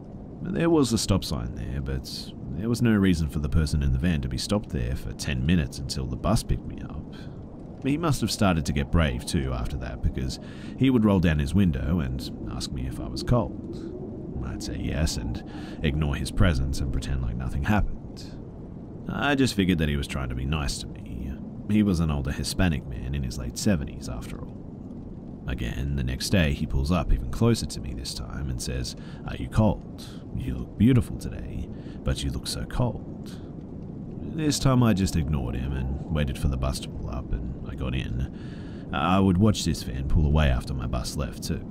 There was a stop sign there, but there was no reason for the person in the van to be stopped there for 10 minutes until the bus picked me up. He must have started to get brave too after that because he would roll down his window and ask me if I was cold. I'd say yes and ignore his presence and pretend like nothing happened. I just figured that he was trying to be nice to me. He was an older Hispanic man in his late 70s after all. Again, the next day, he pulls up even closer to me this time and says, Are you cold? You look beautiful today, but you look so cold. This time I just ignored him and waited for the bus to pull up, and I got in. I would watch this van pull away after my bus left, too.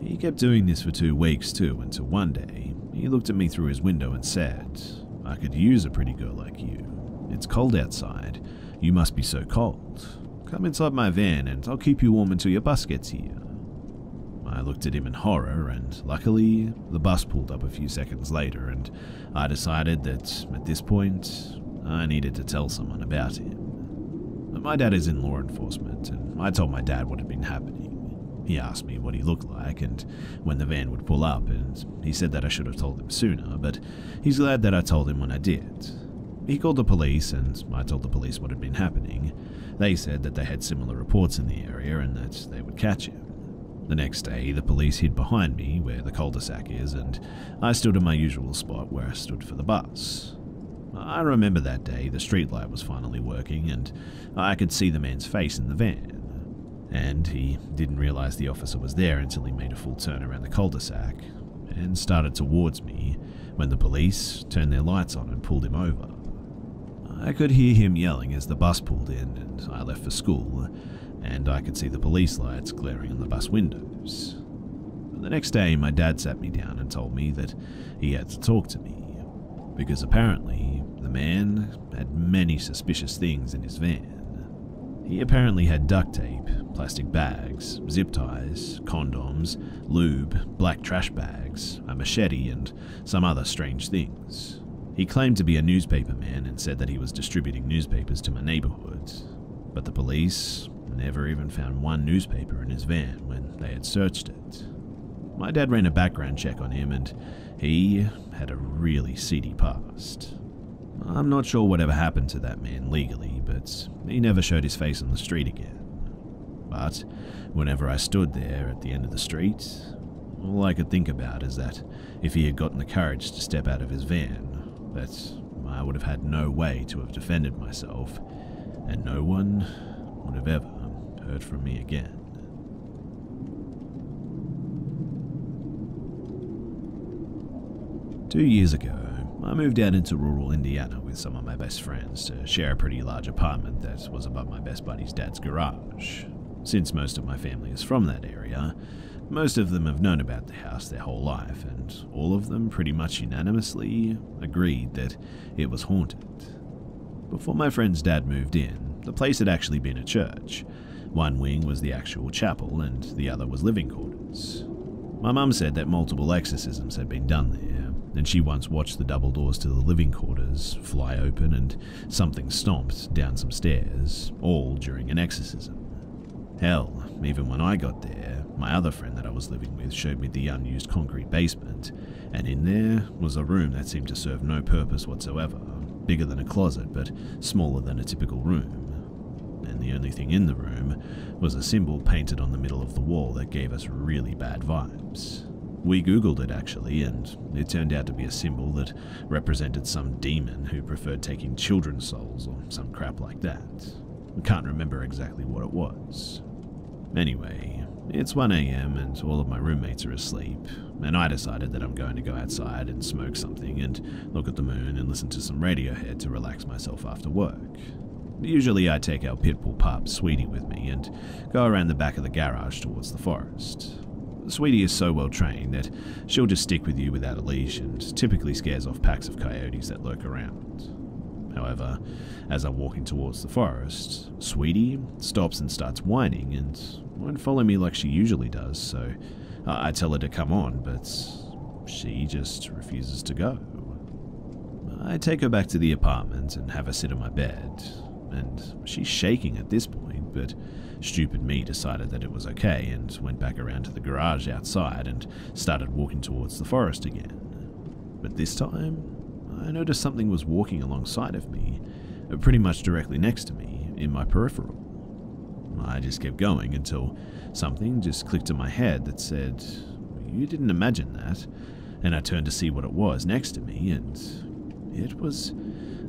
He kept doing this for two weeks, too, until one day he looked at me through his window and said, I could use a pretty girl like you. It's cold outside. You must be so cold. Come inside my van and I'll keep you warm until your bus gets here. I looked at him in horror, and luckily, the bus pulled up a few seconds later, and I decided that at this point, I needed to tell someone about him. My dad is in law enforcement, and I told my dad what had been happening. He asked me what he looked like and when the van would pull up, and he said that I should have told him sooner, but he's glad that I told him when I did. He called the police, and I told the police what had been happening. They said that they had similar reports in the area and that they would catch him. The next day, the police hid behind me where the cul de sac is, and I stood in my usual spot where I stood for the bus. I remember that day the streetlight was finally working, and I could see the man's face in the van. And he didn't realize the officer was there until he made a full turn around the cul de sac and started towards me when the police turned their lights on and pulled him over. I could hear him yelling as the bus pulled in and I left for school, and I could see the police lights glaring on the bus windows. The next day, my dad sat me down and told me that he had to talk to me, because apparently the man had many suspicious things in his van. He apparently had duct tape, plastic bags, zip ties, condoms, lube, black trash bags, a machete, and some other strange things. He claimed to be a newspaper man and said that he was distributing newspapers to my neighborhood, but the police never even found one newspaper in his van when they had searched it. My dad ran a background check on him and he had a really seedy past. I'm not sure whatever happened to that man legally, but he never showed his face on the street again. But whenever I stood there at the end of the street, all I could think about is that if he had gotten the courage to step out of his van, that I would have had no way to have defended myself, and no one would have ever heard from me again. Two years ago, I moved out into rural Indiana with some of my best friends to share a pretty large apartment that was above my best buddy's dad's garage. Since most of my family is from that area, most of them have known about the house their whole life, and all of them pretty much unanimously agreed that it was haunted. Before my friend's dad moved in, the place had actually been a church, one wing was the actual chapel, and the other was living quarters. My mum said that multiple exorcisms had been done there, and she once watched the double doors to the living quarters fly open and something stomped down some stairs, all during an exorcism. Hell, even when I got there, my other friend that I was living with showed me the unused concrete basement, and in there was a room that seemed to serve no purpose whatsoever, bigger than a closet but smaller than a typical room. And the only thing in the room was a symbol painted on the middle of the wall that gave us really bad vibes. We googled it actually, and it turned out to be a symbol that represented some demon who preferred taking children's souls or some crap like that. Can't remember exactly what it was. Anyway, it's 1am and all of my roommates are asleep, and I decided that I'm going to go outside and smoke something and look at the moon and listen to some Radiohead to relax myself after work. Usually I take our pitbull pup, Sweetie, with me and go around the back of the garage towards the forest. Sweetie is so well trained that she'll just stick with you without a leash and typically scares off packs of coyotes that lurk around. However, as I'm walking towards the forest, Sweetie stops and starts whining and won't follow me like she usually does, so uh, I tell her to come on, but she just refuses to go. I take her back to the apartment and have her sit on my bed, and she's shaking at this point, but stupid me decided that it was okay and went back around to the garage outside and started walking towards the forest again. But this time, I noticed something was walking alongside of me, pretty much directly next to me, in my peripheral. I just kept going until something just clicked in my head that said, You didn't imagine that. And I turned to see what it was next to me, and it was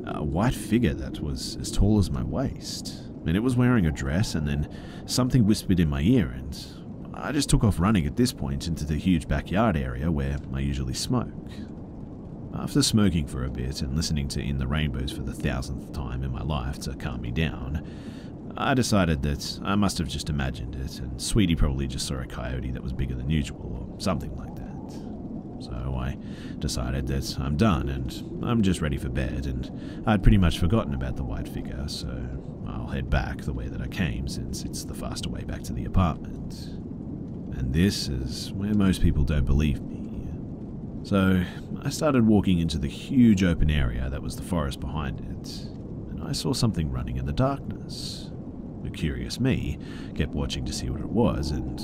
a white figure that was as tall as my waist. And it was wearing a dress, and then something whispered in my ear, and I just took off running at this point into the huge backyard area where I usually smoke. After smoking for a bit and listening to In the Rainbows for the thousandth time in my life to calm me down, I decided that I must have just imagined it, and Sweetie probably just saw a coyote that was bigger than usual, or something like that. So I decided that I'm done and I'm just ready for bed, and I'd pretty much forgotten about the white figure, so I'll head back the way that I came since it's the faster way back to the apartment. And this is where most people don't believe me. So I started walking into the huge open area that was the forest behind it, and I saw something running in the darkness. Curious me kept watching to see what it was, and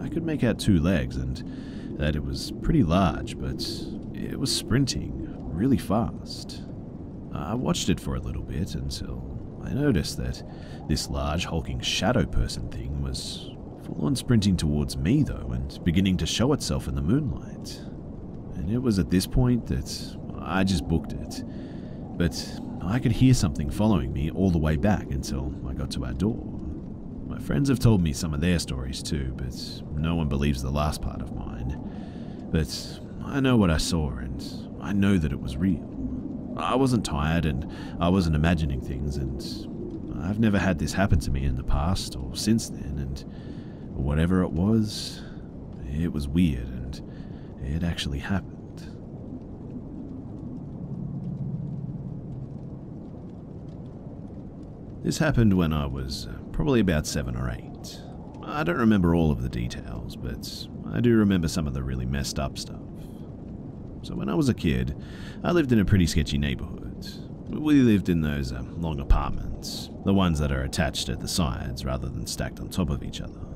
I could make out two legs and that it was pretty large, but it was sprinting really fast. I watched it for a little bit until I noticed that this large hulking shadow person thing was full on sprinting towards me though and beginning to show itself in the moonlight and it was at this point that I just booked it. But I could hear something following me all the way back until I got to our door. My friends have told me some of their stories too, but no one believes the last part of mine. But I know what I saw, and I know that it was real. I wasn't tired, and I wasn't imagining things, and I've never had this happen to me in the past or since then, and whatever it was, it was weird and it actually happened. This happened when I was uh, probably about seven or eight. I don't remember all of the details, but I do remember some of the really messed up stuff. So, when I was a kid, I lived in a pretty sketchy neighborhood. We lived in those uh, long apartments, the ones that are attached at the sides rather than stacked on top of each other.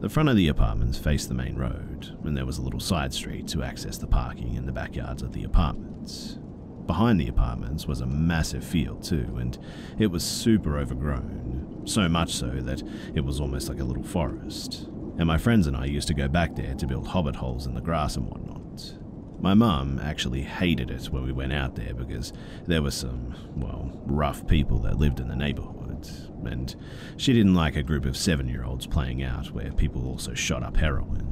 The front of the apartments faced the main road, and there was a little side street to access the parking in the backyards of the apartments. Behind the apartments was a massive field too, and it was super overgrown, so much so that it was almost like a little forest. And my friends and I used to go back there to build hobbit holes in the grass and whatnot. My mum actually hated it when we went out there because there were some, well, rough people that lived in the neighborhood and she didn't like a group of seven year olds playing out where people also shot up heroin.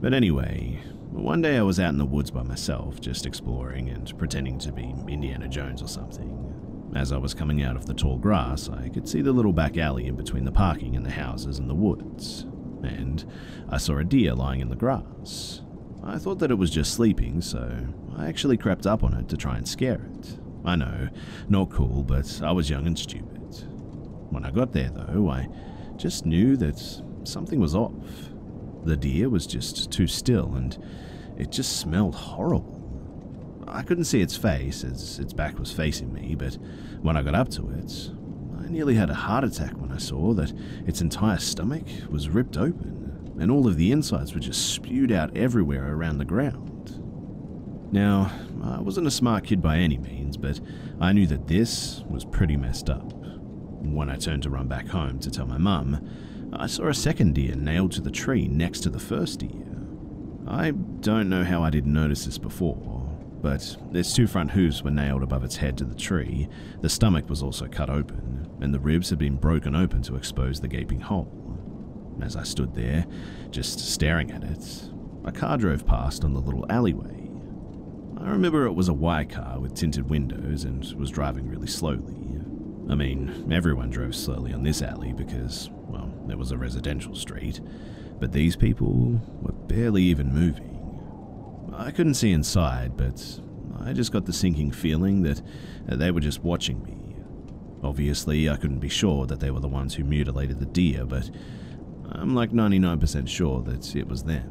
But anyway, one day I was out in the woods by myself, just exploring and pretending to be Indiana Jones or something. As I was coming out of the tall grass, I could see the little back alley in between the parking and the houses and the woods, and I saw a deer lying in the grass. I thought that it was just sleeping, so I actually crept up on it to try and scare it. I know, not cool, but I was young and stupid. When I got there, though, I just knew that something was off. The deer was just too still, and it just smelled horrible. I couldn't see its face as its back was facing me, but when I got up to it, I nearly had a heart attack when I saw that its entire stomach was ripped open and all of the insides were just spewed out everywhere around the ground. Now, I wasn't a smart kid by any means, but I knew that this was pretty messed up. When I turned to run back home to tell my mum, I saw a second deer nailed to the tree next to the first deer. I don't know how I didn't notice this before, but its two front hooves were nailed above its head to the tree, the stomach was also cut open, and the ribs had been broken open to expose the gaping hole. As I stood there, just staring at it, a car drove past on the little alleyway. I remember it was a white car with tinted windows and was driving really slowly. I mean, everyone drove slowly on this alley because, well, it was a residential street, but these people were barely even moving. I couldn't see inside, but I just got the sinking feeling that they were just watching me. Obviously, I couldn't be sure that they were the ones who mutilated the deer, but I'm like 99% sure that it was them.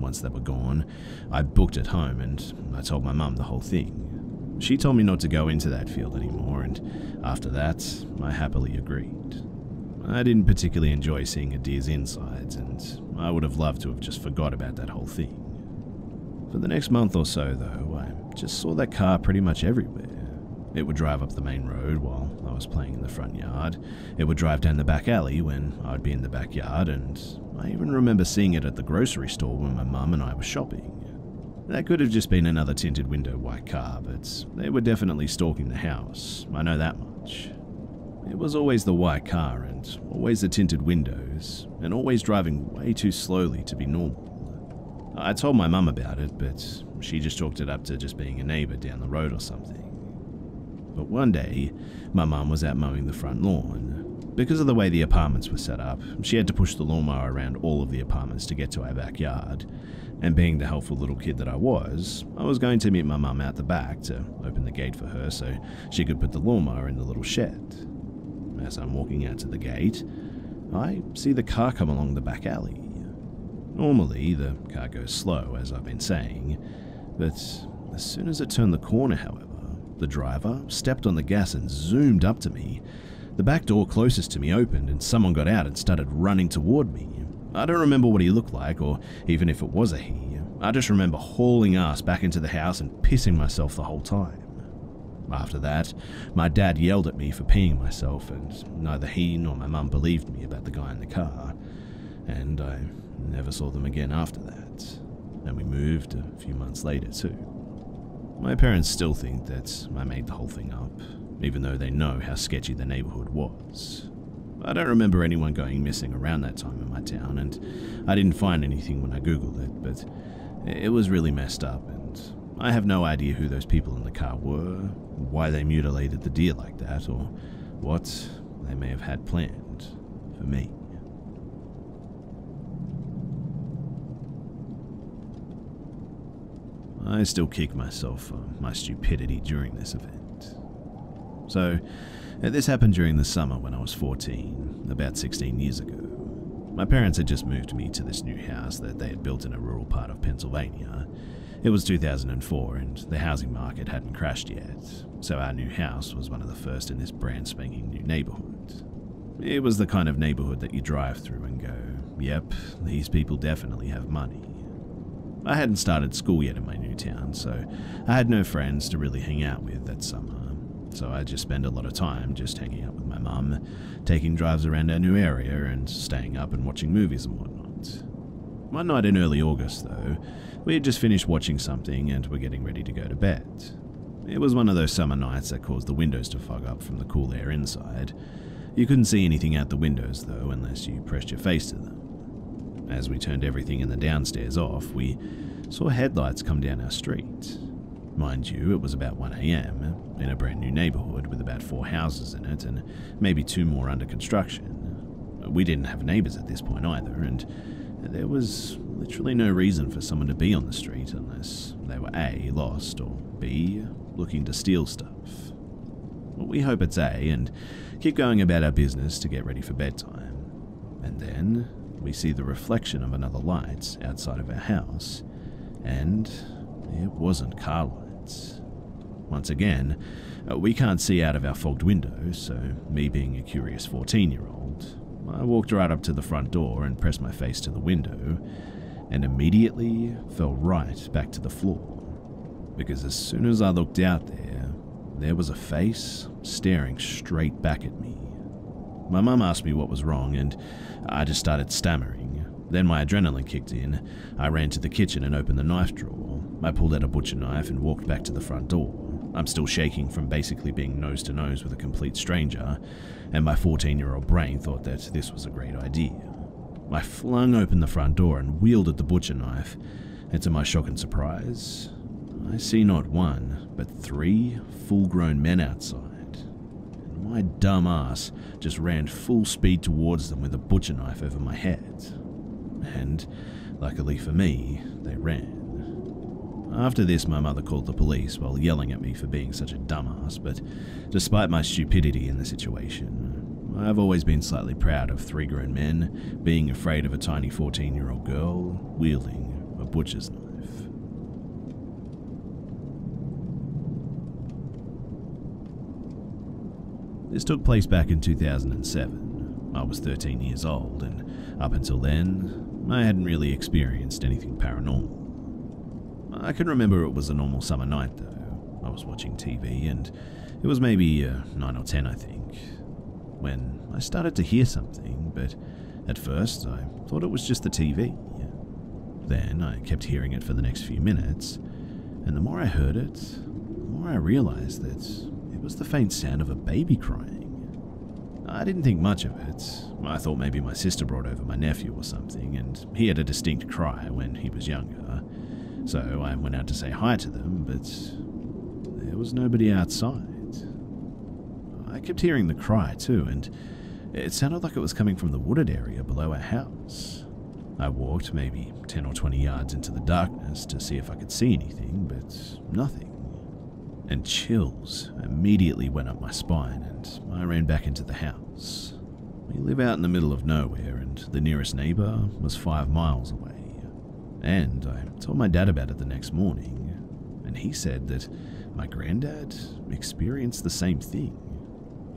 Once they were gone, I booked it home and I told my mum the whole thing. She told me not to go into that field anymore, and after that, I happily agreed. I didn't particularly enjoy seeing a deer's insides, and I would have loved to have just forgot about that whole thing. For the next month or so, though, I just saw that car pretty much everywhere. It would drive up the main road while I was playing in the front yard. It would drive down the back alley when I'd be in the backyard, and I even remember seeing it at the grocery store when my mum and I were shopping. That could have just been another tinted window white car, but they were definitely stalking the house, I know that much. It was always the white car and always the tinted windows, and always driving way too slowly to be normal. I told my mum about it, but she just chalked it up to just being a neighbour down the road or something. But one day, my mum was out mowing the front lawn, because of the way the apartments were set up, she had to push the lawnmower around all of the apartments to get to our backyard. And being the helpful little kid that I was, I was going to meet my mum out the back to open the gate for her so she could put the lawnmower in the little shed. As I'm walking out to the gate, I see the car come along the back alley. Normally, the car goes slow, as I've been saying, but as soon as it turned the corner, however, the driver stepped on the gas and zoomed up to me the back door closest to me opened and someone got out and started running toward me. I don't remember what he looked like or even if it was a he. I just remember hauling ass back into the house and pissing myself the whole time. After that, my dad yelled at me for peeing myself, and neither he nor my mum believed me about the guy in the car. And I never saw them again after that. And we moved a few months later, too. My parents still think that I made the whole thing up, even though they know how sketchy the neighborhood was. I don't remember anyone going missing around that time in my town, and I didn't find anything when I googled it, but it was really messed up, and I have no idea who those people in the car were, why they mutilated the deer like that, or what they may have had planned for me. I still kick myself for my stupidity during this event. So, uh, this happened during the summer when I was 14, about 16 years ago. My parents had just moved me to this new house that they had built in a rural part of Pennsylvania. It was 2004 and the housing market hadn't crashed yet, so our new house was one of the first in this brand spanking new neighborhood. It was the kind of neighborhood that you drive through and go, yep, these people definitely have money. I hadn't started school yet in my new town, so I had no friends to really hang out with that summer so I just spent a lot of time just hanging out with my mum, taking drives around our new area, and staying up and watching movies and whatnot. One night in early August, though, we had just finished watching something and were getting ready to go to bed. It was one of those summer nights that caused the windows to fog up from the cool air inside. You couldn't see anything out the windows, though, unless you pressed your face to them. As we turned everything in the downstairs off, we saw headlights come down our street. Mind you, it was about 1am, in a brand new neighbourhood with about four houses in it and maybe two more under construction. We didn't have neighbours at this point either, and there was literally no reason for someone to be on the street unless they were A, lost, or B, looking to steal stuff. Well, we hope it's A and keep going about our business to get ready for bedtime. And then we see the reflection of another light outside of our house, and it wasn't car lights. Once again, uh, we can't see out of our fogged window, so me being a curious 14 year old, I walked right up to the front door and pressed my face to the window, and immediately fell right back to the floor. Because as soon as I looked out there, there was a face staring straight back at me. My mum asked me what was wrong, and I just started stammering. Then my adrenaline kicked in. I ran to the kitchen and opened the knife drawer. I pulled out a butcher knife and walked back to the front door. I'm still shaking from basically being nose to nose with a complete stranger, and my 14 year old brain thought that this was a great idea. I flung open the front door and wielded the butcher knife, and to my shock and surprise, I see not one, but three full grown men outside. And my dumb ass just ran full speed towards them with a butcher knife over my head. And, luckily for me, they ran. After this, my mother called the police while yelling at me for being such a dumbass, but despite my stupidity in the situation, I've always been slightly proud of three grown men being afraid of a tiny 14 year old girl wielding a butcher's knife. This took place back in 2007. I was 13 years old, and up until then, I hadn't really experienced anything paranormal. I can remember it was a normal summer night, though. I was watching TV, and it was maybe uh, 9 or 10, I think, when I started to hear something, but at first I thought it was just the TV. Then I kept hearing it for the next few minutes, and the more I heard it, the more I realized that it was the faint sound of a baby crying. I didn't think much of it. I thought maybe my sister brought over my nephew or something, and he had a distinct cry when he was younger. So I went out to say hi to them, but there was nobody outside. I kept hearing the cry too, and it sounded like it was coming from the wooded area below our house. I walked maybe 10 or 20 yards into the darkness to see if I could see anything, but nothing. And chills immediately went up my spine, and I ran back into the house. We live out in the middle of nowhere, and the nearest neighbour was five miles away. And I told my dad about it the next morning, and he said that my granddad experienced the same thing.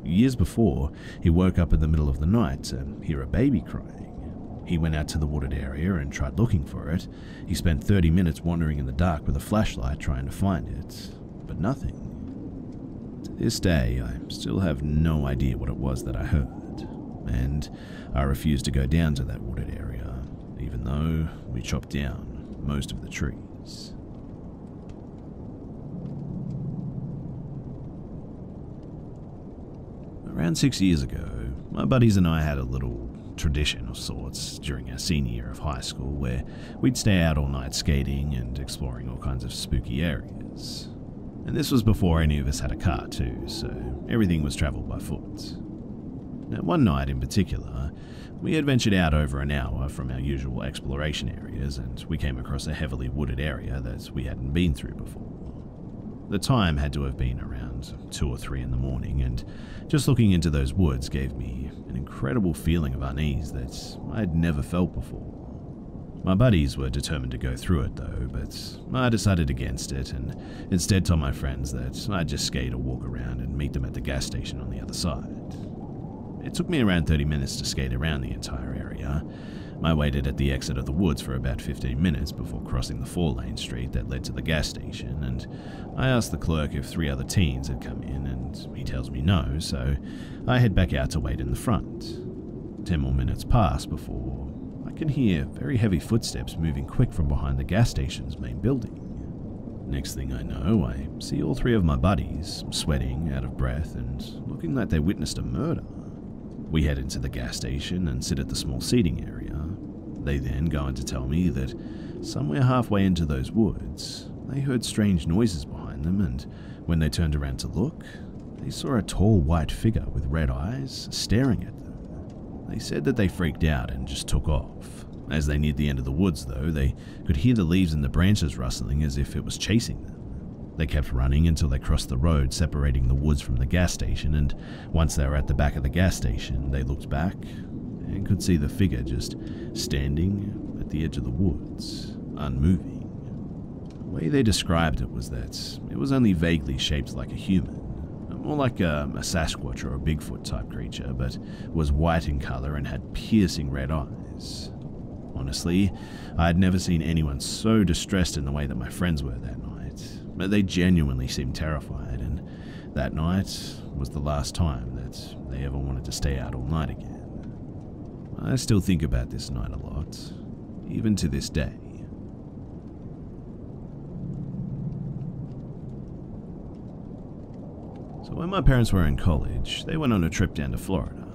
Years before, he woke up in the middle of the night to hear a baby crying. He went out to the wooded area and tried looking for it. He spent 30 minutes wandering in the dark with a flashlight trying to find it, but nothing. To this day, I still have no idea what it was that I heard, and I refuse to go down to that wooded area even though we chopped down most of the trees. Around six years ago, my buddies and I had a little tradition of sorts during our senior year of high school where we'd stay out all night skating and exploring all kinds of spooky areas. And this was before any of us had a car, too, so everything was travelled by foot. Now, one night in particular, we had ventured out over an hour from our usual exploration areas, and we came across a heavily wooded area that we hadn't been through before. The time had to have been around 2 or 3 in the morning, and just looking into those woods gave me an incredible feeling of unease that I'd never felt before. My buddies were determined to go through it though, but I decided against it and instead told my friends that I'd just skate or walk around and meet them at the gas station on the other side. It took me around 30 minutes to skate around the entire area. I waited at the exit of the woods for about 15 minutes before crossing the four lane street that led to the gas station, and I asked the clerk if three other teens had come in, and he tells me no, so I head back out to wait in the front. Ten more minutes pass before I can hear very heavy footsteps moving quick from behind the gas station's main building. Next thing I know, I see all three of my buddies, sweating, out of breath, and looking like they witnessed a murder. We head into the gas station and sit at the small seating area. They then go on to tell me that somewhere halfway into those woods, they heard strange noises behind them, and when they turned around to look, they saw a tall white figure with red eyes staring at them. They said that they freaked out and just took off. As they neared the end of the woods, though, they could hear the leaves and the branches rustling as if it was chasing them. They kept running until they crossed the road separating the woods from the gas station, and once they were at the back of the gas station, they looked back and could see the figure just standing at the edge of the woods, unmoving. The way they described it was that it was only vaguely shaped like a human, more like a, a Sasquatch or a Bigfoot type creature, but was white in color and had piercing red eyes. Honestly, I had never seen anyone so distressed in the way that my friends were that night. But they genuinely seemed terrified, and that night was the last time that they ever wanted to stay out all night again. I still think about this night a lot, even to this day. So when my parents were in college, they went on a trip down to Florida.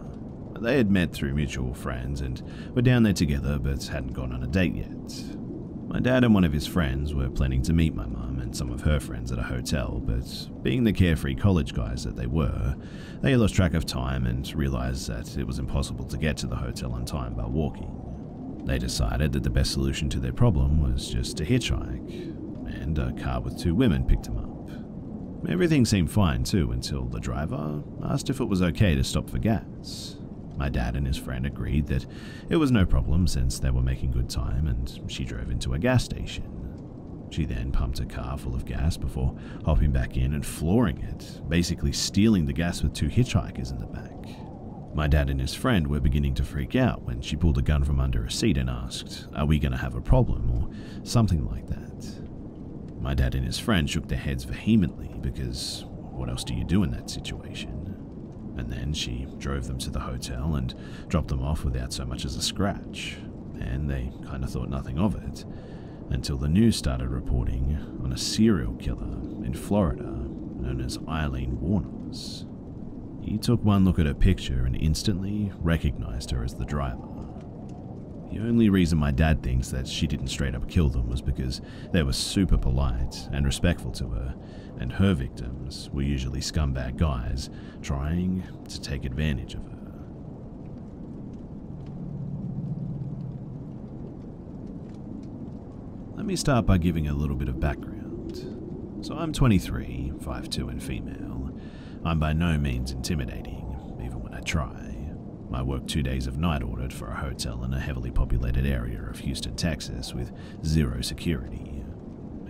They had met through mutual friends and were down there together but hadn't gone on a date yet. My dad and one of his friends were planning to meet my mum and some of her friends at a hotel, but being the carefree college guys that they were, they lost track of time and realised that it was impossible to get to the hotel on time by walking. They decided that the best solution to their problem was just to hitchhike, and a car with two women picked them up. Everything seemed fine too until the driver asked if it was okay to stop for gas. My dad and his friend agreed that it was no problem since they were making good time and she drove into a gas station. She then pumped a car full of gas before hopping back in and flooring it, basically stealing the gas with two hitchhikers in the back. My dad and his friend were beginning to freak out when she pulled a gun from under a seat and asked, Are we going to have a problem? or something like that. My dad and his friend shook their heads vehemently because what else do you do in that situation? And then she drove them to the hotel and dropped them off without so much as a scratch, and they kind of thought nothing of it until the news started reporting on a serial killer in Florida known as Aileen Wuornos. He took one look at her picture and instantly recognized her as the driver. The only reason my dad thinks that she didn't straight up kill them was because they were super polite and respectful to her, and her victims were usually scumbag guys trying to take advantage of her. Let me start by giving a little bit of background. So I'm 23, 5'2 and female. I'm by no means intimidating, even when I try. I work two days of night audit for a hotel in a heavily populated area of Houston, Texas, with zero security.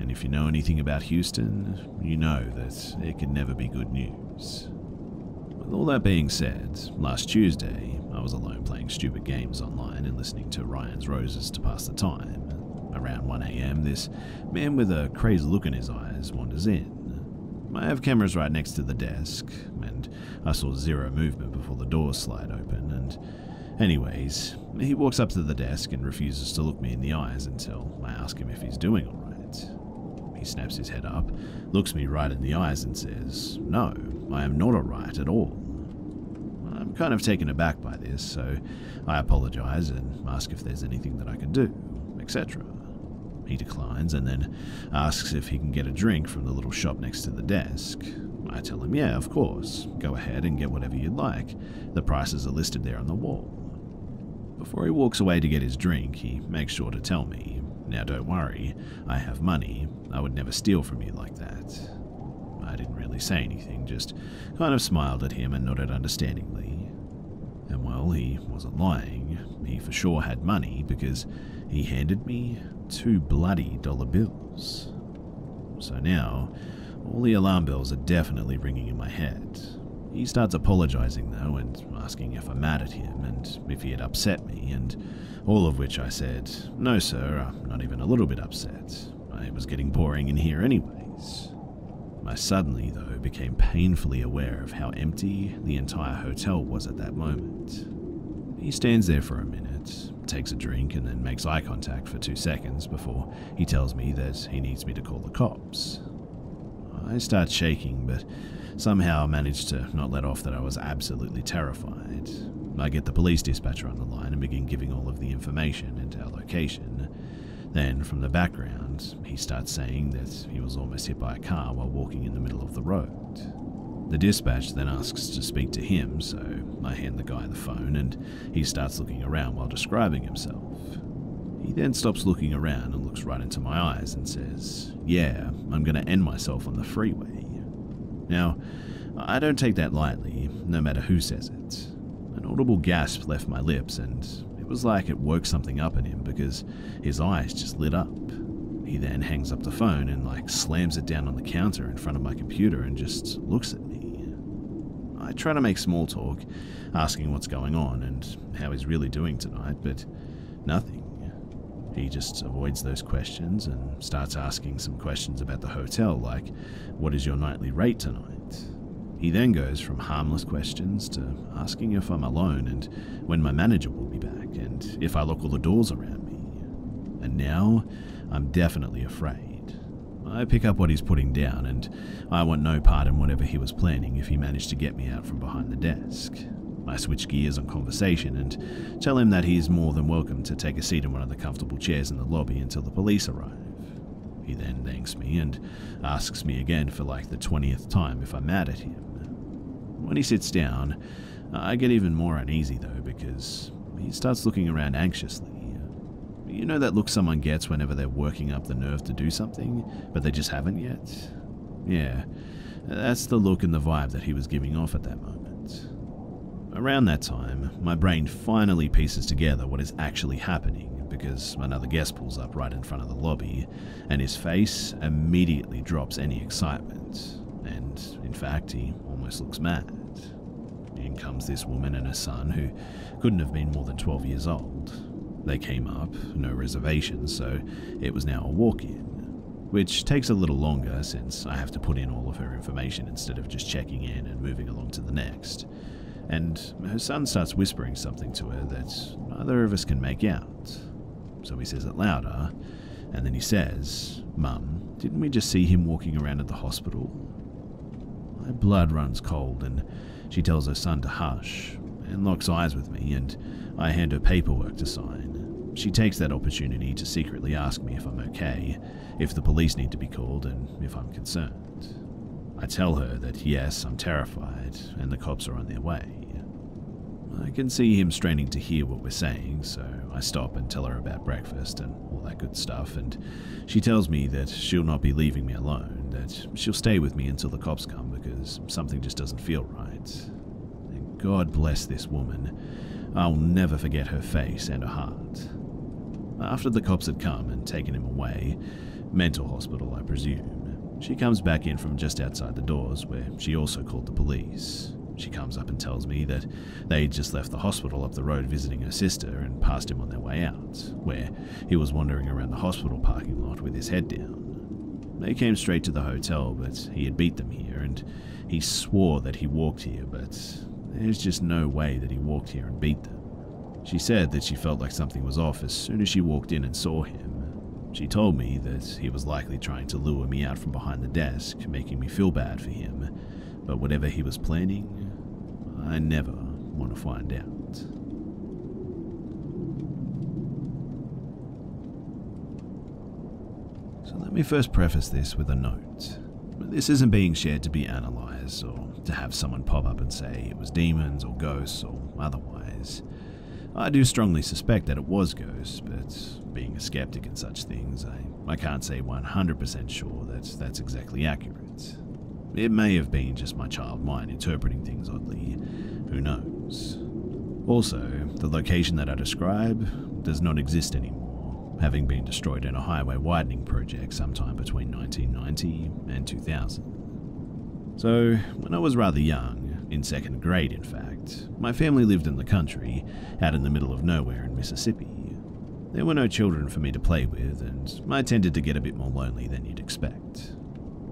And if you know anything about Houston, you know that it can never be good news. With all that being said, last Tuesday, I was alone playing stupid games online and listening to Ryan's Roses to pass the time. Around 1am, this man with a crazy look in his eyes wanders in. I have cameras right next to the desk, and I saw zero movement before the doors slide open, and anyways, he walks up to the desk and refuses to look me in the eyes until I ask him if he's doing alright. He snaps his head up, looks me right in the eyes and says, No, I am not alright at all. I'm kind of taken aback by this, so I apologize and ask if there's anything that I can do, etc. He declines and then asks if he can get a drink from the little shop next to the desk. I tell him, yeah, of course. Go ahead and get whatever you'd like. The prices are listed there on the wall. Before he walks away to get his drink, he makes sure to tell me, now don't worry, I have money. I would never steal from you like that. I didn't really say anything, just kind of smiled at him and nodded understandingly. And well, he wasn't lying. He for sure had money because he handed me two bloody dollar bills. So now, all the alarm bells are definitely ringing in my head. He starts apologizing though and asking if I'm mad at him and if he had upset me, and all of which I said, No, sir, I'm not even a little bit upset. I was getting boring in here anyways. I suddenly, though, became painfully aware of how empty the entire hotel was at that moment. He stands there for a minute, takes a drink, and then makes eye contact for two seconds before he tells me that he needs me to call the cops. I start shaking, but somehow manage to not let off that I was absolutely terrified. I get the police dispatcher on the line and begin giving all of the information and our location. Then, from the background, he starts saying that he was almost hit by a car while walking in the middle of the road. The dispatch then asks to speak to him, so I hand the guy the phone and he starts looking around while describing himself. He then stops looking around and looks right into my eyes and says, Yeah, I'm going to end myself on the freeway. Now, I don't take that lightly, no matter who says it. An audible gasp left my lips, and it was like it woke something up in him because his eyes just lit up. He then hangs up the phone and like slams it down on the counter in front of my computer and just looks at me. I try to make small talk, asking what's going on and how he's really doing tonight, but nothing. He just avoids those questions and starts asking some questions about the hotel, like, What is your nightly rate tonight? He then goes from harmless questions to asking if I'm alone and when my manager will be back and if I lock all the doors around me. And now I'm definitely afraid. I pick up what he's putting down and I want no part in whatever he was planning if he managed to get me out from behind the desk. I switch gears on conversation and tell him that he is more than welcome to take a seat in one of the comfortable chairs in the lobby until the police arrive. He then thanks me and asks me again for like the 20th time if I'm mad at him. When he sits down, I get even more uneasy though because he starts looking around anxiously. You know that look someone gets whenever they're working up the nerve to do something, but they just haven't yet? Yeah, that's the look and the vibe that he was giving off at that moment. Around that time, my brain finally pieces together what is actually happening because another guest pulls up right in front of the lobby, and his face immediately drops any excitement, and in fact, he almost looks mad. In comes this woman and her son, who couldn't have been more than 12 years old. They came up, no reservations, so it was now a walk in, which takes a little longer since I have to put in all of her information instead of just checking in and moving along to the next and her son starts whispering something to her that neither of us can make out. So he says it louder, and then he says, Mum, didn't we just see him walking around at the hospital? My blood runs cold, and she tells her son to hush, and locks eyes with me, and I hand her paperwork to sign. She takes that opportunity to secretly ask me if I'm okay, if the police need to be called, and if I'm concerned. I tell her that yes, I'm terrified, and the cops are on their way. I can see him straining to hear what we're saying, so I stop and tell her about breakfast and all that good stuff, and she tells me that she'll not be leaving me alone, that she'll stay with me until the cops come because something just doesn't feel right. And God bless this woman. I'll never forget her face and her heart. After the cops had come and taken him away, mental hospital, I presume, she comes back in from just outside the doors where she also called the police. She comes up and tells me that they'd just left the hospital up the road visiting her sister and passed him on their way out, where he was wandering around the hospital parking lot with his head down. They came straight to the hotel, but he had beat them here, and he swore that he walked here, but there's just no way that he walked here and beat them. She said that she felt like something was off as soon as she walked in and saw him. She told me that he was likely trying to lure me out from behind the desk, making me feel bad for him, but whatever he was planning, I never want to find out. So let me first preface this with a note. This isn't being shared to be analysed or to have someone pop up and say it was demons or ghosts or otherwise. I do strongly suspect that it was ghosts, but being a skeptic in such things, I, I can't say 100% sure that that's exactly accurate. It may have been just my child mind interpreting things oddly, who knows? Also, the location that I describe does not exist anymore, having been destroyed in a highway widening project sometime between 1990 and 2000. So, when I was rather young, in second grade in fact, my family lived in the country, out in the middle of nowhere in Mississippi. There were no children for me to play with, and I tended to get a bit more lonely than you'd expect.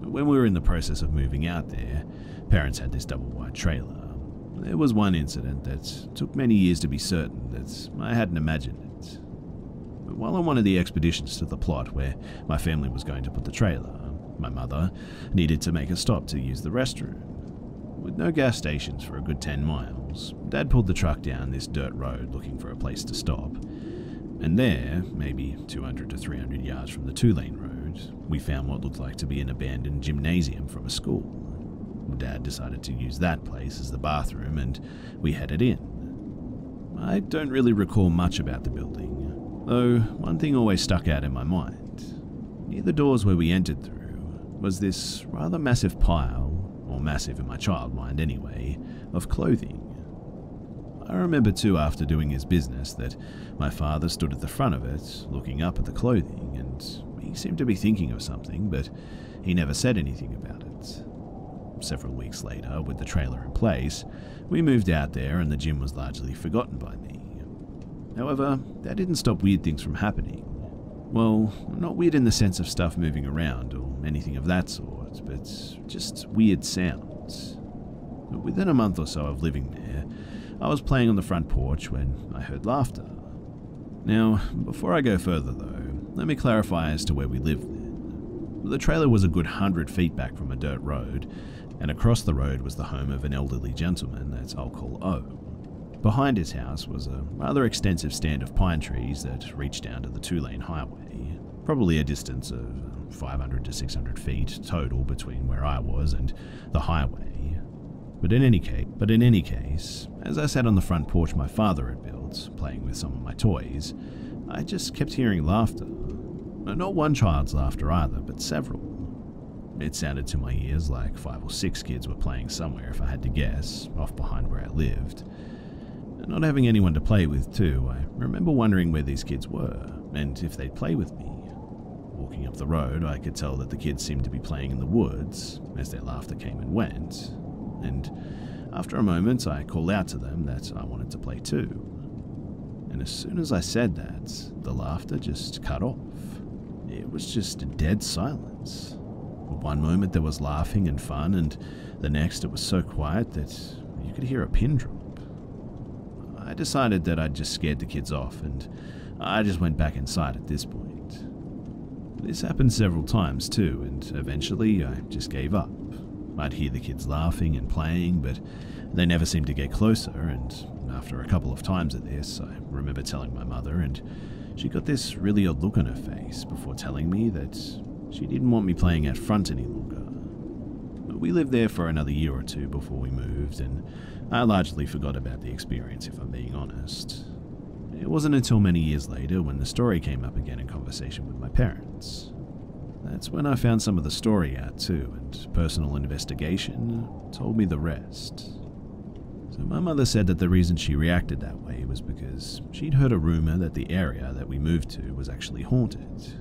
When we were in the process of moving out there, parents had this double wide trailer. There was one incident that took many years to be certain that I hadn't imagined it. While on one of the expeditions to the plot where my family was going to put the trailer, my mother needed to make a stop to use the restroom. With no gas stations for a good 10 miles, Dad pulled the truck down this dirt road looking for a place to stop. And there, maybe 200 to 300 yards from the two lane road, we found what looked like to be an abandoned gymnasium from a school. Dad decided to use that place as the bathroom, and we headed in. I don't really recall much about the building, though one thing always stuck out in my mind. Near the doors where we entered through was this rather massive pile, or massive in my child mind anyway, of clothing. I remember too after doing his business that my father stood at the front of it, looking up at the clothing, and He seemed to be thinking of something, but he never said anything about it. Several weeks later, with the trailer in place, we moved out there and the gym was largely forgotten by me. However, that didn't stop weird things from happening. Well, not weird in the sense of stuff moving around or anything of that sort, but just weird sounds. But within a month or so of living there, I was playing on the front porch when I heard laughter. Now, before I go further though, let me clarify as to where we lived then. The trailer was a good hundred feet back from a dirt road, and across the road was the home of an elderly gentleman that I'll call O. Behind his house was a rather extensive stand of pine trees that reached down to the two lane highway, probably a distance of 500 to 600 feet total between where I was and the highway. But in any case, but in any case, as I sat on the front porch my father had built, playing with some of my toys, I just kept hearing laughter. Not one child's laughter either, but several. It sounded to my ears like five or six kids were playing somewhere, if I had to guess, off behind where I lived. Not having anyone to play with, too, I remember wondering where these kids were, and if they'd play with me. Up the road, I could tell that the kids seemed to be playing in the woods, as their laughter came and went, and after a moment I called out to them that I wanted to play too. And as soon as I said that, the laughter just cut off. It was just a dead silence. For one moment there was laughing and fun, and the next it was so quiet that you could hear a pin drop. I decided that I'd just scared the kids off, and I just went back inside at this point. This happened several times too, and eventually I just gave up. I'd hear the kids laughing and playing, but they never seemed to get closer, and after a couple of times of this, I remember telling my mother, and she got this really odd look on her face before telling me that she didn't want me playing out front any longer. We lived there for another year or two before we moved, and I largely forgot about the experience if I'm being honest. It wasn't until many years later when the story came up again in conversation with parents. That's when I found some of the story out too, and personal investigation told me the rest. So my mother said that the reason she reacted that way was because she'd heard a rumor that the area that we moved to was actually haunted.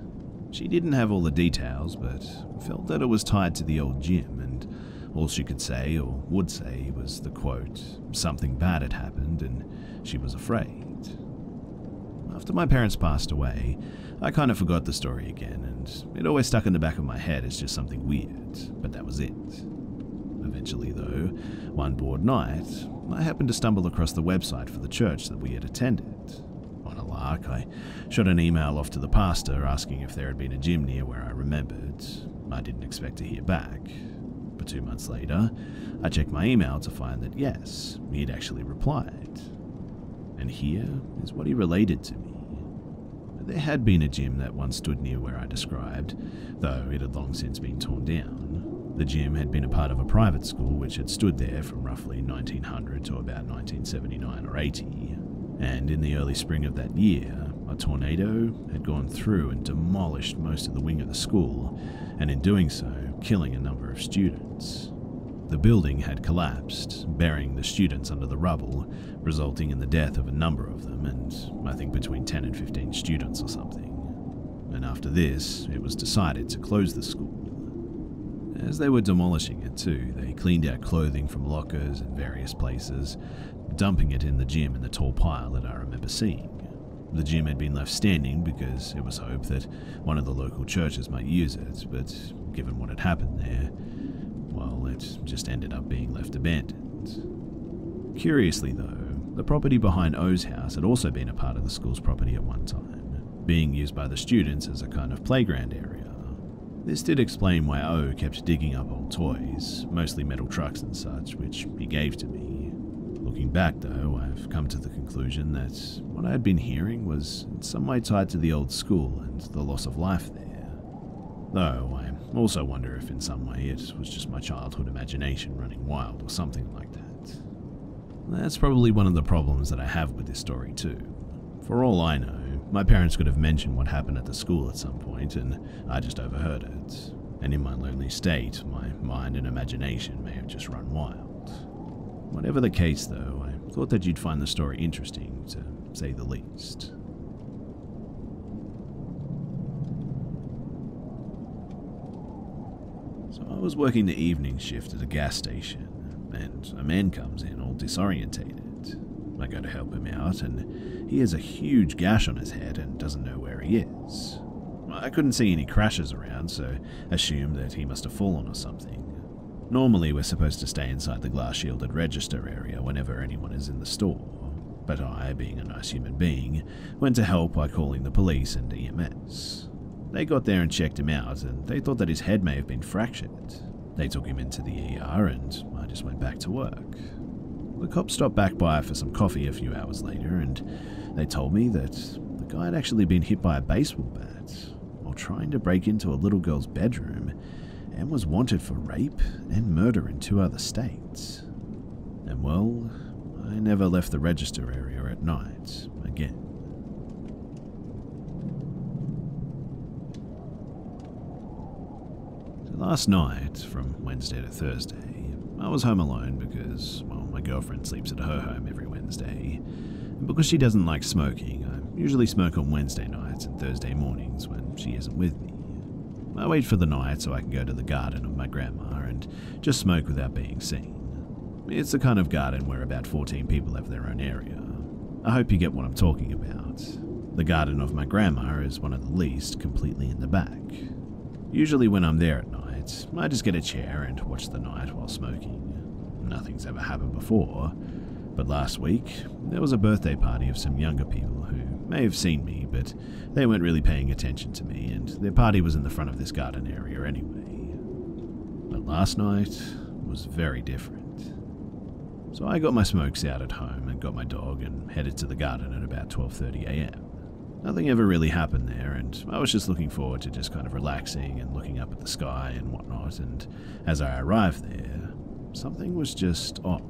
She didn't have all the details, but felt that it was tied to the old gym, and all she could say, or would say, was the quote, something bad had happened and she was afraid. After my parents passed away, I kind of forgot the story again, and it always stuck in the back of my head as just something weird, but that was it. Eventually, though, one bored night, I happened to stumble across the website for the church that we had attended. On a lark, I shot an email off to the pastor asking if there had been a gym near where I remembered. I didn't expect to hear back. But two months later, I checked my email to find that yes, he had actually replied. And here is what he related to me. There had been a gym that once stood near where I described, though it had long since been torn down. The gym had been a part of a private school which had stood there from roughly 1900 to about 1979 or 80, and in the early spring of that year, a tornado had gone through and demolished most of the wing of the school, and in doing so, killing a number of students. The building had collapsed, burying the students under the rubble, resulting in the death of a number of them, and I think between 10 and 15 students or something. And after this, it was decided to close the school. As they were demolishing it too, they cleaned out clothing from lockers and various places, dumping it in the gym in the tall pile that I remember seeing. The gym had been left standing because it was hoped that one of the local churches might use it, but given what had happened there, well, it just ended up being left abandoned. Curiously, though, the property behind O's house had also been a part of the school's property at one time, being used by the students as a kind of playground area. This did explain why O kept digging up old toys, mostly metal trucks and such, which he gave to me. Looking back, though, I've come to the conclusion that what I had been hearing was in some way tied to the old school and the loss of life there. Though I also wonder if in some way it was just my childhood imagination running wild or something like that. That's probably one of the problems that I have with this story too. For all I know, my parents could have mentioned what happened at the school at some point and I just overheard it. And in my lonely state, my mind and imagination may have just run wild. Whatever the case though, I thought that you'd find the story interesting, to say the least. So I was working the evening shift at a gas station, and a man comes in disorientated. I go to help him out, and he has a huge gash on his head and doesn't know where he is. I couldn't see any crashes around, so assumed that he must have fallen or something. Normally, we're supposed to stay inside the glass shielded register area whenever anyone is in the store, but I, being a nice human being, went to help by calling the police and EMS. They got there and checked him out, and they thought that his head may have been fractured. They took him into the ER, and I just went back to work. The cops stopped back by for some coffee a few hours later, and they told me that the guy had actually been hit by a baseball bat while trying to break into a little girl's bedroom and was wanted for rape and murder in two other states. And well, I never left the register area at night again. Last night, from Wednesday to Thursday, I was home alone because, well, my girlfriend sleeps at her home every Wednesday. And because she doesn't like smoking, I usually smoke on Wednesday nights and Thursday mornings when she isn't with me. I wait for the night so I can go to the garden of my grandma and just smoke without being seen. It's the kind of garden where about 14 people have their own area. I hope you get what I'm talking about. The garden of my grandma is one of the least, completely in the back. Usually, when I'm there at night, I just get a chair and watch the night while smoking. Nothing's ever happened before, but last week there was a birthday party of some younger people who may have seen me, but they weren't really paying attention to me, and their party was in the front of this garden area anyway. But last night was very different. So I got my smokes out at home and got my dog and headed to the garden at about 12:30 a.m. Nothing ever really happened there, and I was just looking forward to just kind of relaxing and looking up at the sky and whatnot. And as I arrived there, something was just off.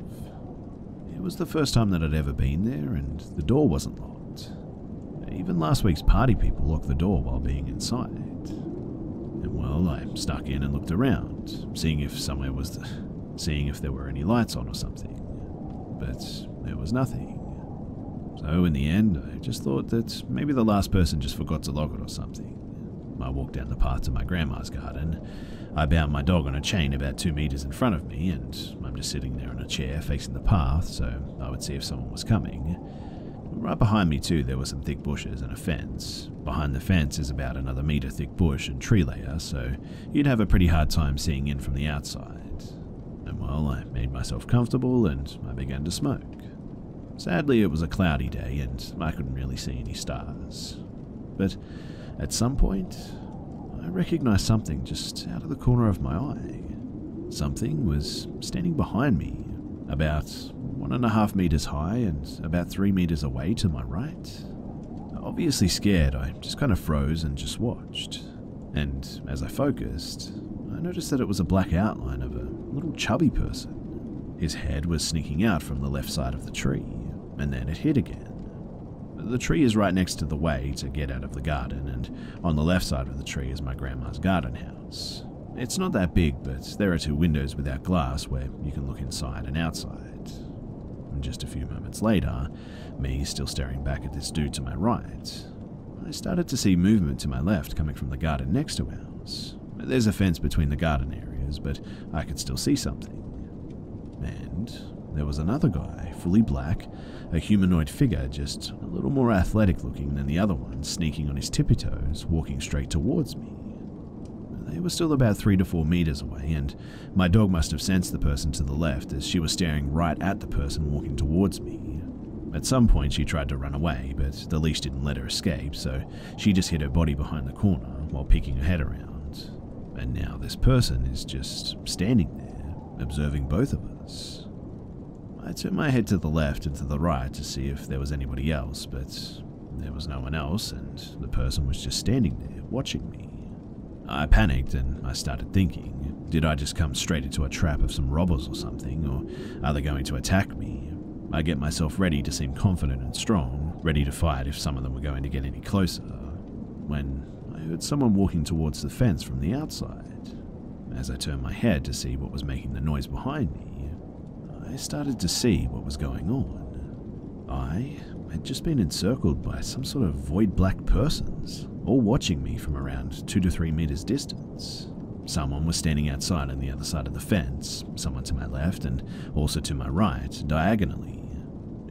It was the first time that I'd ever been there, and the door wasn't locked. Even last week's party people locked the door while being inside. And well, I stuck in and looked around, seeing if somewhere was the, seeing if there were any lights on or something. But there was nothing. So in the end, I just thought that maybe the last person just forgot to lock it or something. I walked down the path to my grandma's garden. I bound my dog on a chain about two meters in front of me, and I'm just sitting there in a chair facing the path so I would see if someone was coming. Right behind me, too, there were some thick bushes and a fence. Behind the fence is about another meter thick bush and tree layer, so you'd have a pretty hard time seeing in from the outside. And well, I made myself comfortable and I began to smoke. Sadly, it was a cloudy day and I couldn't really see any stars. But at some point, I recognized something just out of the corner of my eye. Something was standing behind me, about one and a half meters high and about three meters away to my right. Obviously scared, I just kind of froze and just watched. And as I focused, I noticed that it was a black outline of a little chubby person. His head was sneaking out from the left side of the tree and then it hit again. The tree is right next to the way to get out of the garden, and on the left side of the tree is my grandma's garden house. It's not that big, but there are two windows without glass where you can look inside and outside. And just a few moments later, me still staring back at this dude to my right, I started to see movement to my left coming from the garden next to ours. There's a fence between the garden areas, but I could still see something. And there was another guy, fully black, a humanoid figure, just a little more athletic looking than the other one, sneaking on his tippy toes, walking straight towards me. They were still about three to four meters away, and my dog must have sensed the person to the left as she was staring right at the person walking towards me. At some point, she tried to run away, but the leash didn't let her escape, so she just hid her body behind the corner while peeking her head around. And now this person is just standing there, observing both of us. I turned my head to the left and to the right to see if there was anybody else, but there was no one else, and the person was just standing there, watching me. I panicked and I started thinking did I just come straight into a trap of some robbers or something, or are they going to attack me? I get myself ready to seem confident and strong, ready to fight if some of them were going to get any closer, when I heard someone walking towards the fence from the outside. As I turned my head to see what was making the noise behind me, I started to see what was going on. I had just been encircled by some sort of void black persons, all watching me from around two to three meters distance. Someone was standing outside on the other side of the fence, someone to my left and also to my right, diagonally.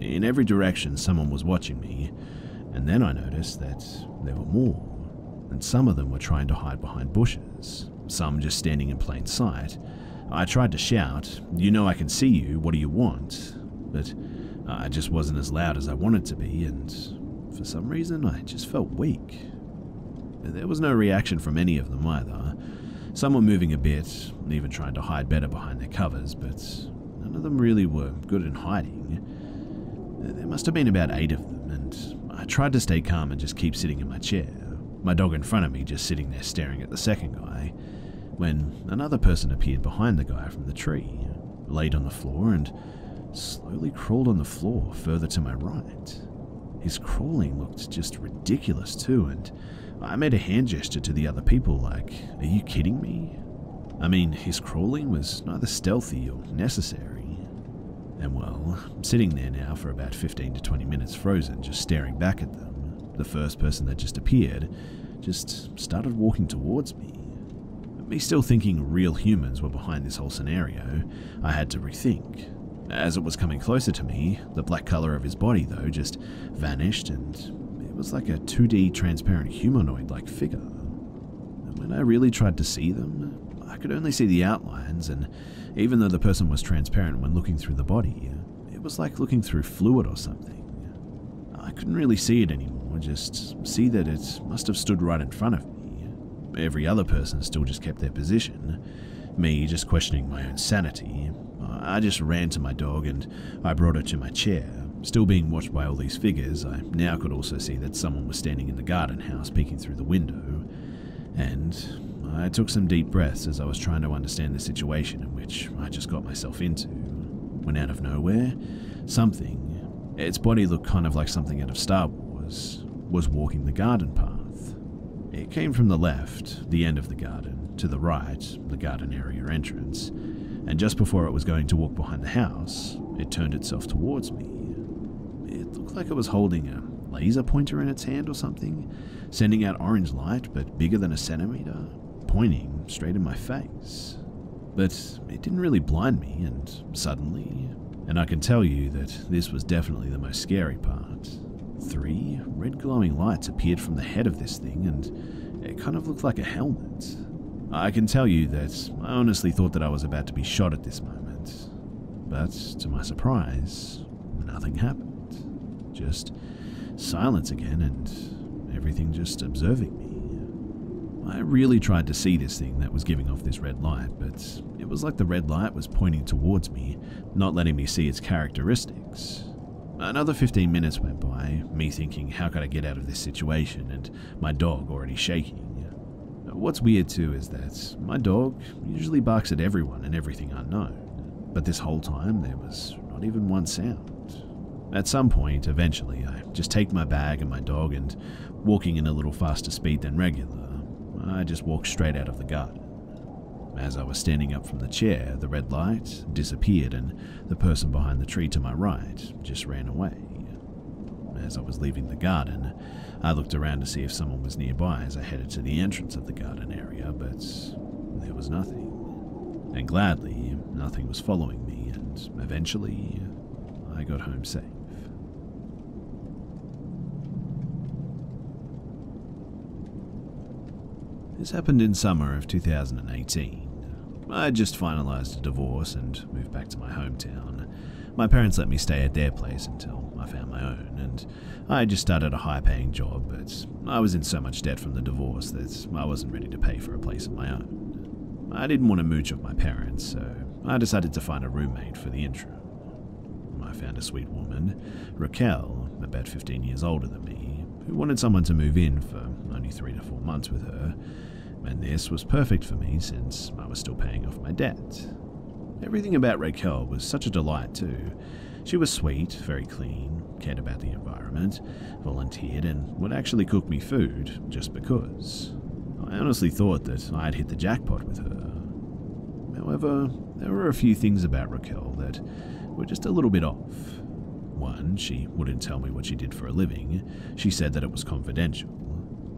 In every direction, someone was watching me, and then I noticed that there were more, and some of them were trying to hide behind bushes, some just standing in plain sight. I tried to shout, You know I can see you, what do you want? But uh, I just wasn't as loud as I wanted to be, and for some reason I just felt weak. There was no reaction from any of them either. Some were moving a bit, even trying to hide better behind their covers, but none of them really were good in hiding. There must have been about eight of them, and I tried to stay calm and just keep sitting in my chair, my dog in front of me just sitting there staring at the second guy, when another person appeared behind the guy from the tree, laid on the floor, and slowly crawled on the floor further to my right. His crawling looked just ridiculous too, and I made a hand gesture to the other people like, Are you kidding me? I mean, his crawling was neither stealthy or necessary. And well, sitting there now for about 15 to 20 minutes frozen, just staring back at them. The first person that just appeared just started walking towards me. Me still thinking real humans were behind this whole scenario, I had to rethink. As it was coming closer to me, the black colour of his body, though, just vanished and it was like a 2D transparent humanoid like figure. And when I really tried to see them, I could only see the outlines, and even though the person was transparent when looking through the body, it was like looking through fluid or something. I couldn't really see it anymore, just see that it must have stood right in front of me. Every other person still just kept their position, me just questioning my own sanity, I just ran to my dog and I brought her to my chair. Still being watched by all these figures, I now could also see that someone was standing in the garden house peeking through the window. And I took some deep breaths as I was trying to understand the situation in which I just got myself into. When out of nowhere, something, its body looked kind of like something out of Star Wars, was walking the garden path. It came from the left, the end of the garden, to the right, the garden area entrance, and just before it was going to walk behind the house, it turned itself towards me. It looked like it was holding a laser pointer in its hand or something, sending out orange light but bigger than a centimeter, pointing straight in my face. But it didn't really blind me, and suddenly, and I can tell you that this was definitely the most scary part. Three red glowing lights appeared from the head of this thing, and it kind of looked like a helmet. I can tell you that I honestly thought that I was about to be shot at this moment. But to my surprise, nothing happened. Just silence again and everything just observing me. I really tried to see this thing that was giving off this red light, but it was like the red light was pointing towards me, not letting me see its characteristics. Another 15 minutes went by, me thinking, how could I get out of this situation, and my dog already shaking. What's weird too is that my dog usually barks at everyone and everything unknown, but this whole time there was not even one sound. At some point, eventually, I just take my bag and my dog and, walking in a little faster speed than regular, I just walk straight out of the garden. As I was standing up from the chair, the red light disappeared and the person behind the tree to my right just ran away. As I was leaving the garden, I looked around to see if someone was nearby as I headed to the entrance of the garden area, but there was nothing. And gladly, nothing was following me, and eventually, I got home safe. This happened in summer of 2018. I just finalised a divorce and moved back to my hometown. My parents let me stay at their place until I found my own, and I just started a high paying job, but I was in so much debt from the divorce that I wasn't ready to pay for a place of my own. I didn't want to mooch off my parents, so I decided to find a roommate for the interim. I found a sweet woman, Raquel, about 15 years older than me, who wanted someone to move in for only three to four months with her, and this was perfect for me since I was still paying off my debt. Everything about Raquel was such a delight, too. She was sweet, very clean, cared about the environment, volunteered, and would actually cook me food just because. I honestly thought that I had hit the jackpot with her. However, there were a few things about Raquel that were just a little bit off. One, she wouldn't tell me what she did for a living. She said that it was confidential.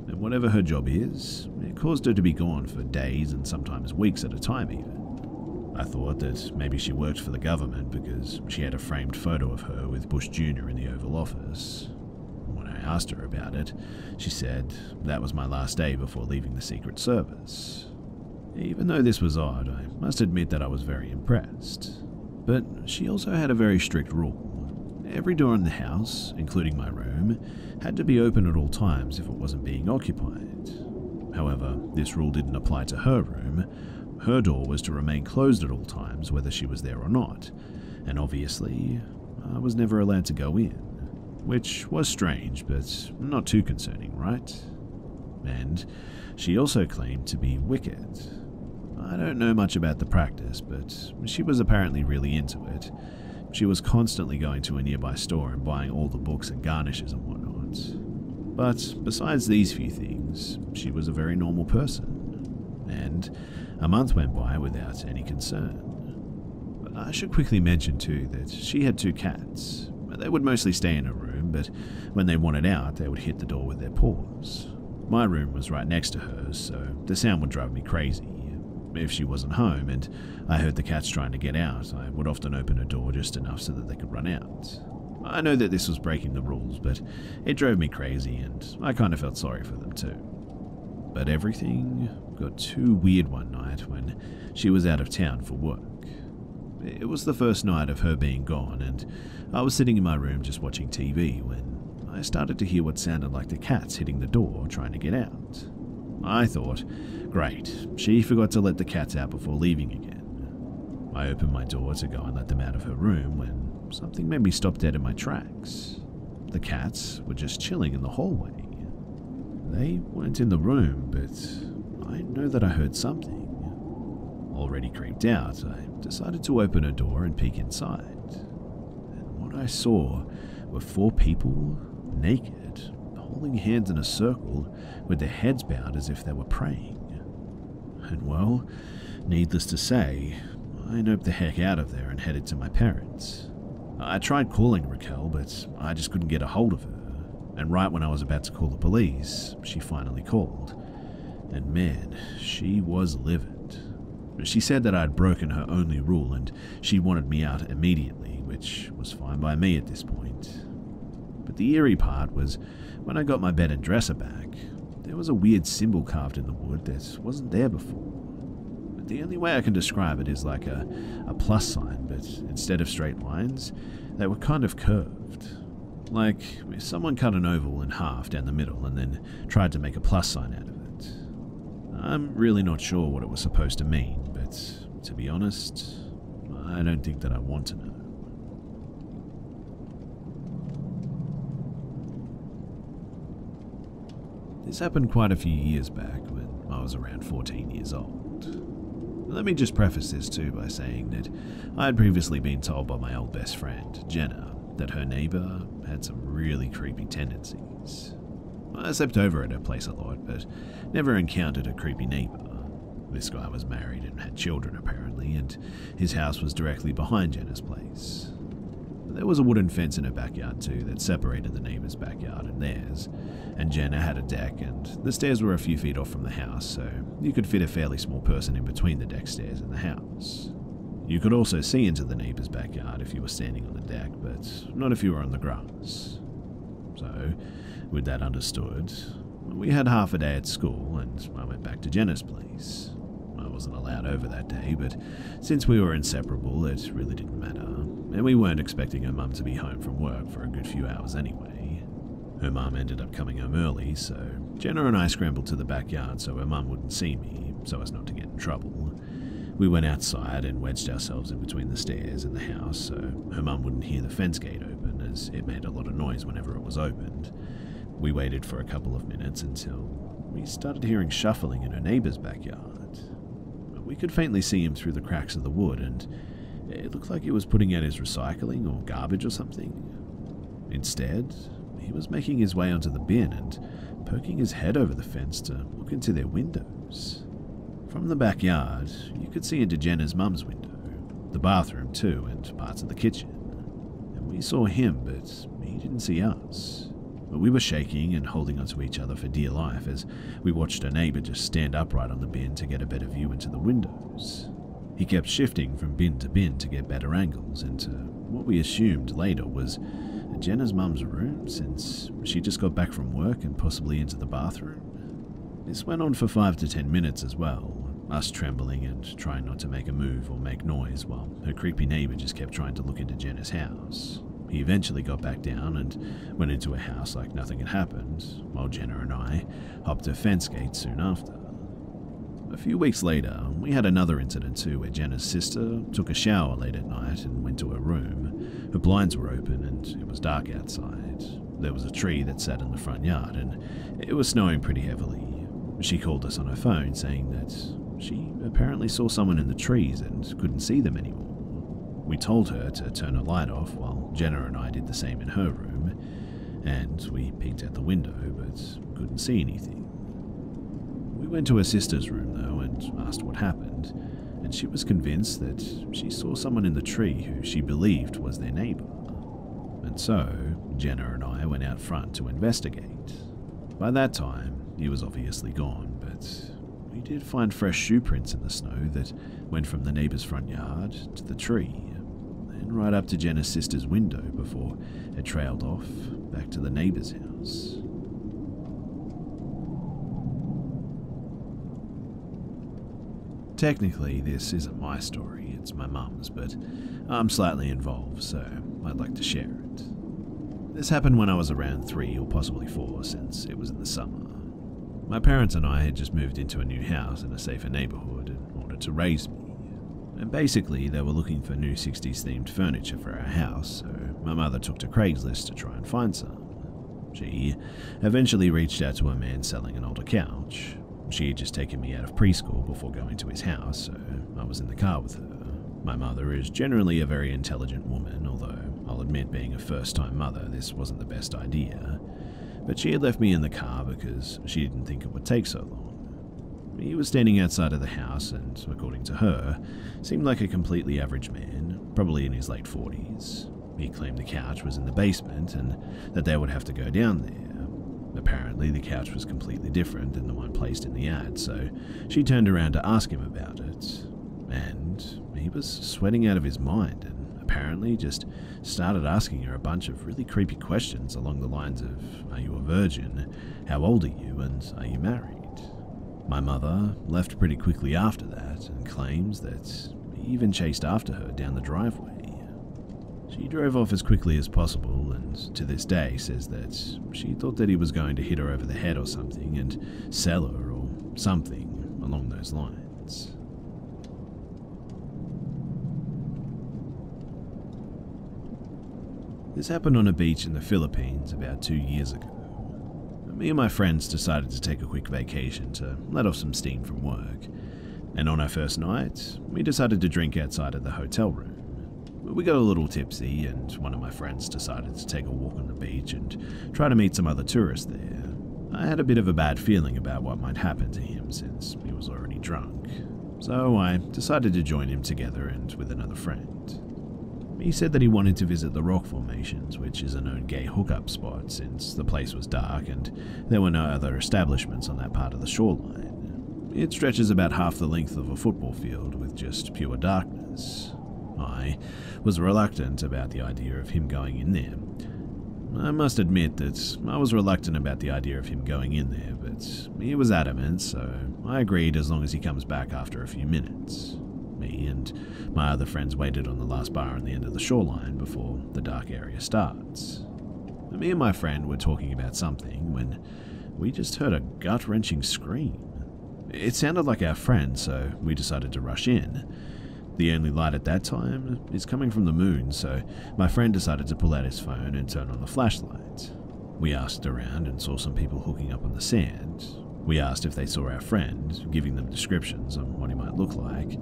and whatever her job is, caused her to be gone for days and sometimes weeks at a time, even. I thought that maybe she worked for the government because she had a framed photo of her with Bush Jr. in the Oval Office. When I asked her about it, she said that was my last day before leaving the Secret Service. Even though this was odd, I must admit that I was very impressed. But she also had a very strict rule. Every door in the house, including my room, had to be open at all times if it wasn't being occupied. However, this rule didn't apply to her room, her door was to remain closed at all times, whether she was there or not, and obviously, I was never allowed to go in. Which was strange, but not too concerning, right? And she also claimed to be Wiccan. I don't know much about the practice, but she was apparently really into it. She was constantly going to a nearby store and buying all the books and garnishes and whatnot. But besides these few things, she was a very normal person. And a month went by without any concern. I should quickly mention too that she had two cats. They would mostly stay in her room, but when they wanted out, they would hit the door with their paws. My room was right next to hers, so the sound would drive me crazy. If she wasn't home and I heard the cats trying to get out, I would often open her door just enough so that they could run out. I know that this was breaking the rules, but it drove me crazy and I kind of felt sorry for them too. But everything got too weird one night when she was out of town for work. It was the first night of her being gone, and I was sitting in my room just watching TV when I started to hear what sounded like the cats hitting the door trying to get out. I thought, great, she forgot to let the cats out before leaving again. I opened my door to go and let them out of her room when something made me stop dead in my tracks. The cats were just chilling in the hallway. They weren't in the room, but I know that I heard something. Already creeped out, I decided to open a door and peek inside. And what I saw were four people, naked, holding hands in a circle with their heads bowed as if they were praying. And well, needless to say, I noped the heck out of there and headed to my parents. I tried calling Raquel, but I just couldn't get a hold of her and right when I was about to call the police, she finally called. And man, she was livid. She said that I had broken her only rule and she wanted me out immediately, which was fine by me at this point. But the eerie part was when I got my bed and dresser back, there was a weird symbol carved in the wood that wasn't there before. The only way I can describe it is like a, a plus sign, but instead of straight lines, they were kind of curved. Like, someone cut an oval in half down the middle and then tried to make a plus sign out of it. I'm really not sure what it was supposed to mean, but to be honest, I don't think that I want to know. This happened quite a few years back when I was around 14 years old. Let me just preface this too by saying that I had previously been told by my old best friend, Jenna, that her neighbour had some really creepy tendencies. I slept over at her place a lot, but never encountered a creepy neighbour. This guy was married and had children apparently, and his house was directly behind Jenna's place. There was a wooden fence in her backyard too that separated the neighbor's backyard and theirs, and Jenna had a deck and the stairs were a few feet off from the house, so you could fit a fairly small person in between the deck stairs and the house. You could also see into the neighbor's backyard if you were standing on the deck, but not if you were on the grass. So, with that understood, we had half a day at school and I went back to Jenna's place. I wasn't allowed over that day, but since we were inseparable, it really didn't matter, and we weren't expecting her mum to be home from work for a good few hours anyway. Her mum ended up coming home early, so Jenna and I scrambled to the backyard so her mum wouldn't see me, so as not to get in trouble. We went outside and wedged ourselves in between the stairs and the house so her mum wouldn't hear the fence gate open, as it made a lot of noise whenever it was opened. We waited for a couple of minutes until we started hearing shuffling in her neighbour's backyard. We could faintly see him through the cracks of the wood, and it looked like he was putting out his recycling or garbage or something. Instead, he was making his way onto the bin and poking his head over the fence to look into their windows. From the backyard, you could see into Jenna's mum's window, the bathroom too, and parts of the kitchen. And we saw him, but he didn't see us. but we were shaking and holding onto each other for dear life as we watched a neighbour just stand upright on the bin to get a better view into the windows. He kept shifting from bin to bin to get better angles into what we assumed later was Jenna's mum's room since she just got back from work and possibly into the bathroom. This went on for five to ten minutes as well, us trembling and trying not to make a move or make noise while her creepy neighbour just kept trying to look into Jenna's house. He eventually got back down and went into a house like nothing had happened, while Jenna and I hopped a fence gate soon after. A few weeks later, we had another incident too where Jenna's sister took a shower late at night and went to her room. Her blinds were open and it was dark outside. There was a tree that sat in the front yard and it was snowing pretty heavily. She called us on her phone saying that she apparently saw someone in the trees and couldn't see them anymore. We told her to turn her light off while Jenna and I did the same in her room, and we peeked out the window but couldn't see anything. We went to her sister's room asked what happened, and she was convinced that she saw someone in the tree who she believed was their neighbour. And so, Jenna and I went out front to investigate. By that time, he was obviously gone, but we did find fresh shoe prints in the snow that went from the neighbour's front yard to the tree and right up to Jenna's sister's window before it trailed off back to the neighbour's house. Technically, this isn't my story, it's my mum's, but I'm slightly involved, so I'd like to share it. This happened when I was around three or possibly four, since it was in the summer. My parents and I had just moved into a new house in a safer neighbourhood in order to raise me. And basically, they were looking for new 60s themed furniture for our house, so my mother took to Craigslist to try and find some. She eventually reached out to a man selling an older couch. She had just taken me out of preschool before going to his house, so I was in the car with her. My mother is generally a very intelligent woman, although I'll admit being a first time mother, this wasn't the best idea. But she had left me in the car because she didn't think it would take so long. He was standing outside of the house and, according to her, seemed like a completely average man, probably in his late 40s. He claimed the couch was in the basement and that they would have to go down there. Apparently, the couch was completely different than the one placed in the ad, so she turned around to ask him about it. And he was sweating out of his mind and apparently just started asking her a bunch of really creepy questions along the lines of Are you a virgin? How old are you? And are you married? My mother left pretty quickly after that and claims that he even chased after her down the driveway. She drove off as quickly as possible and to this day says that she thought that he was going to hit her over the head or something and sell her or something along those lines. This happened on a beach in the Philippines about two years ago me and my friends decided to take a quick vacation to let off some steam from work. And on our first night, we decided to drink outside of the hotel room. We got a little tipsy, and one of my friends decided to take a walk on the beach and try to meet some other tourists there. I had a bit of a bad feeling about what might happen to him since he was already drunk. So I decided to join him together and with another friend. He said that he wanted to visit the rock formations, which is a known gay hookup spot since the place was dark and there were no other establishments on that part of the shoreline. It stretches about half the length of a football field with just pure darkness. I was reluctant about the idea of him going in there. I must admit that I was reluctant about the idea of him going in there, but he was adamant, so I agreed as long as he comes back after a few minutes. Me and my other friends waited on the last bar on the end of the shoreline before the dark area starts. Me and my friend were talking about something when we just heard a gut wrenching scream. It sounded like our friend, so we decided to rush in. The only light at that time is coming from the moon, so my friend decided to pull out his phone and turn on the flashlight. We asked around and saw some people hooking up on the sand. We asked if they saw our friend, giving them descriptions on what he might look like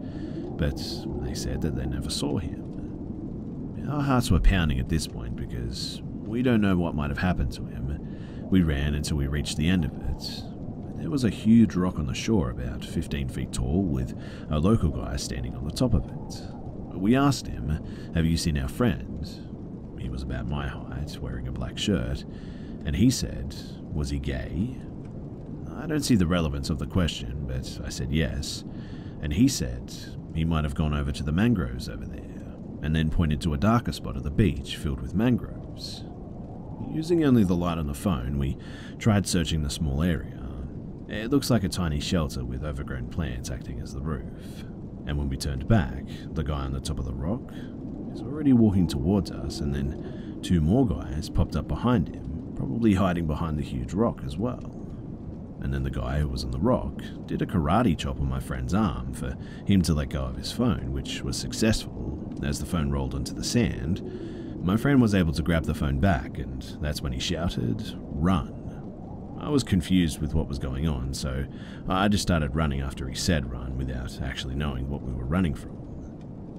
but they said that they never saw him. Our hearts were pounding at this point because we don't know what might have happened to him. We ran until we reached the end of it. There was a huge rock on the shore about 15 feet tall with a local guy standing on the top of it. We asked him, Have you seen our friend? He was about my height, wearing a black shirt, And he said, Was he gay? I don't see the relevance of the question, but I said yes. And he said he might have gone over to the mangroves over there, and then pointed to a darker spot of the beach filled with mangroves. Using only the light on the phone, we tried searching the small area. It looks like a tiny shelter with overgrown plants acting as the roof. And when we turned back, the guy on the top of the rock is already walking towards us, and then two more guys popped up behind him, probably hiding behind the huge rock as well. And then the guy who was on the rock did a karate chop on my friend's arm for him to let go of his phone, which was successful. As the phone rolled onto the sand, my friend was able to grab the phone back, and that's when he shouted, Run. I was confused with what was going on, so I just started running after he said run without actually knowing what we were running from.